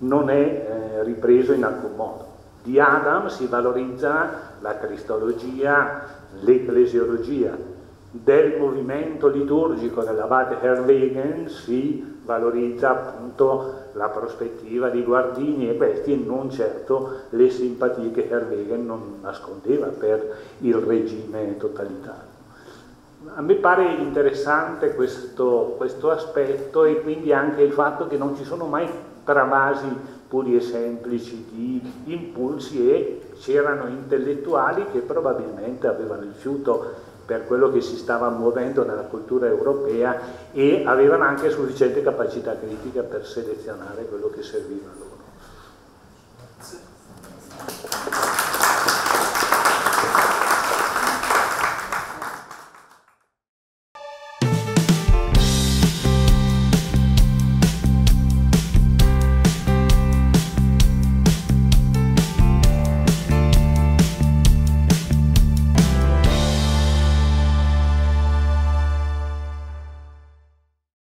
[SPEAKER 10] non è eh, ripreso in alcun modo. Di Adam si valorizza la cristologia, l'ecclesiologia, del movimento liturgico dell'abate Herwegen si valorizza appunto la prospettiva di Guardini e questi e non certo le simpatie che Herwegen non nascondeva per il regime totalitario. A me pare interessante questo, questo aspetto e quindi anche il fatto che non ci sono mai travasi puri e semplici di impulsi e c'erano intellettuali che probabilmente avevano il fiuto per quello che si stava muovendo nella cultura europea e avevano anche sufficiente capacità critica per selezionare quello che serviva loro.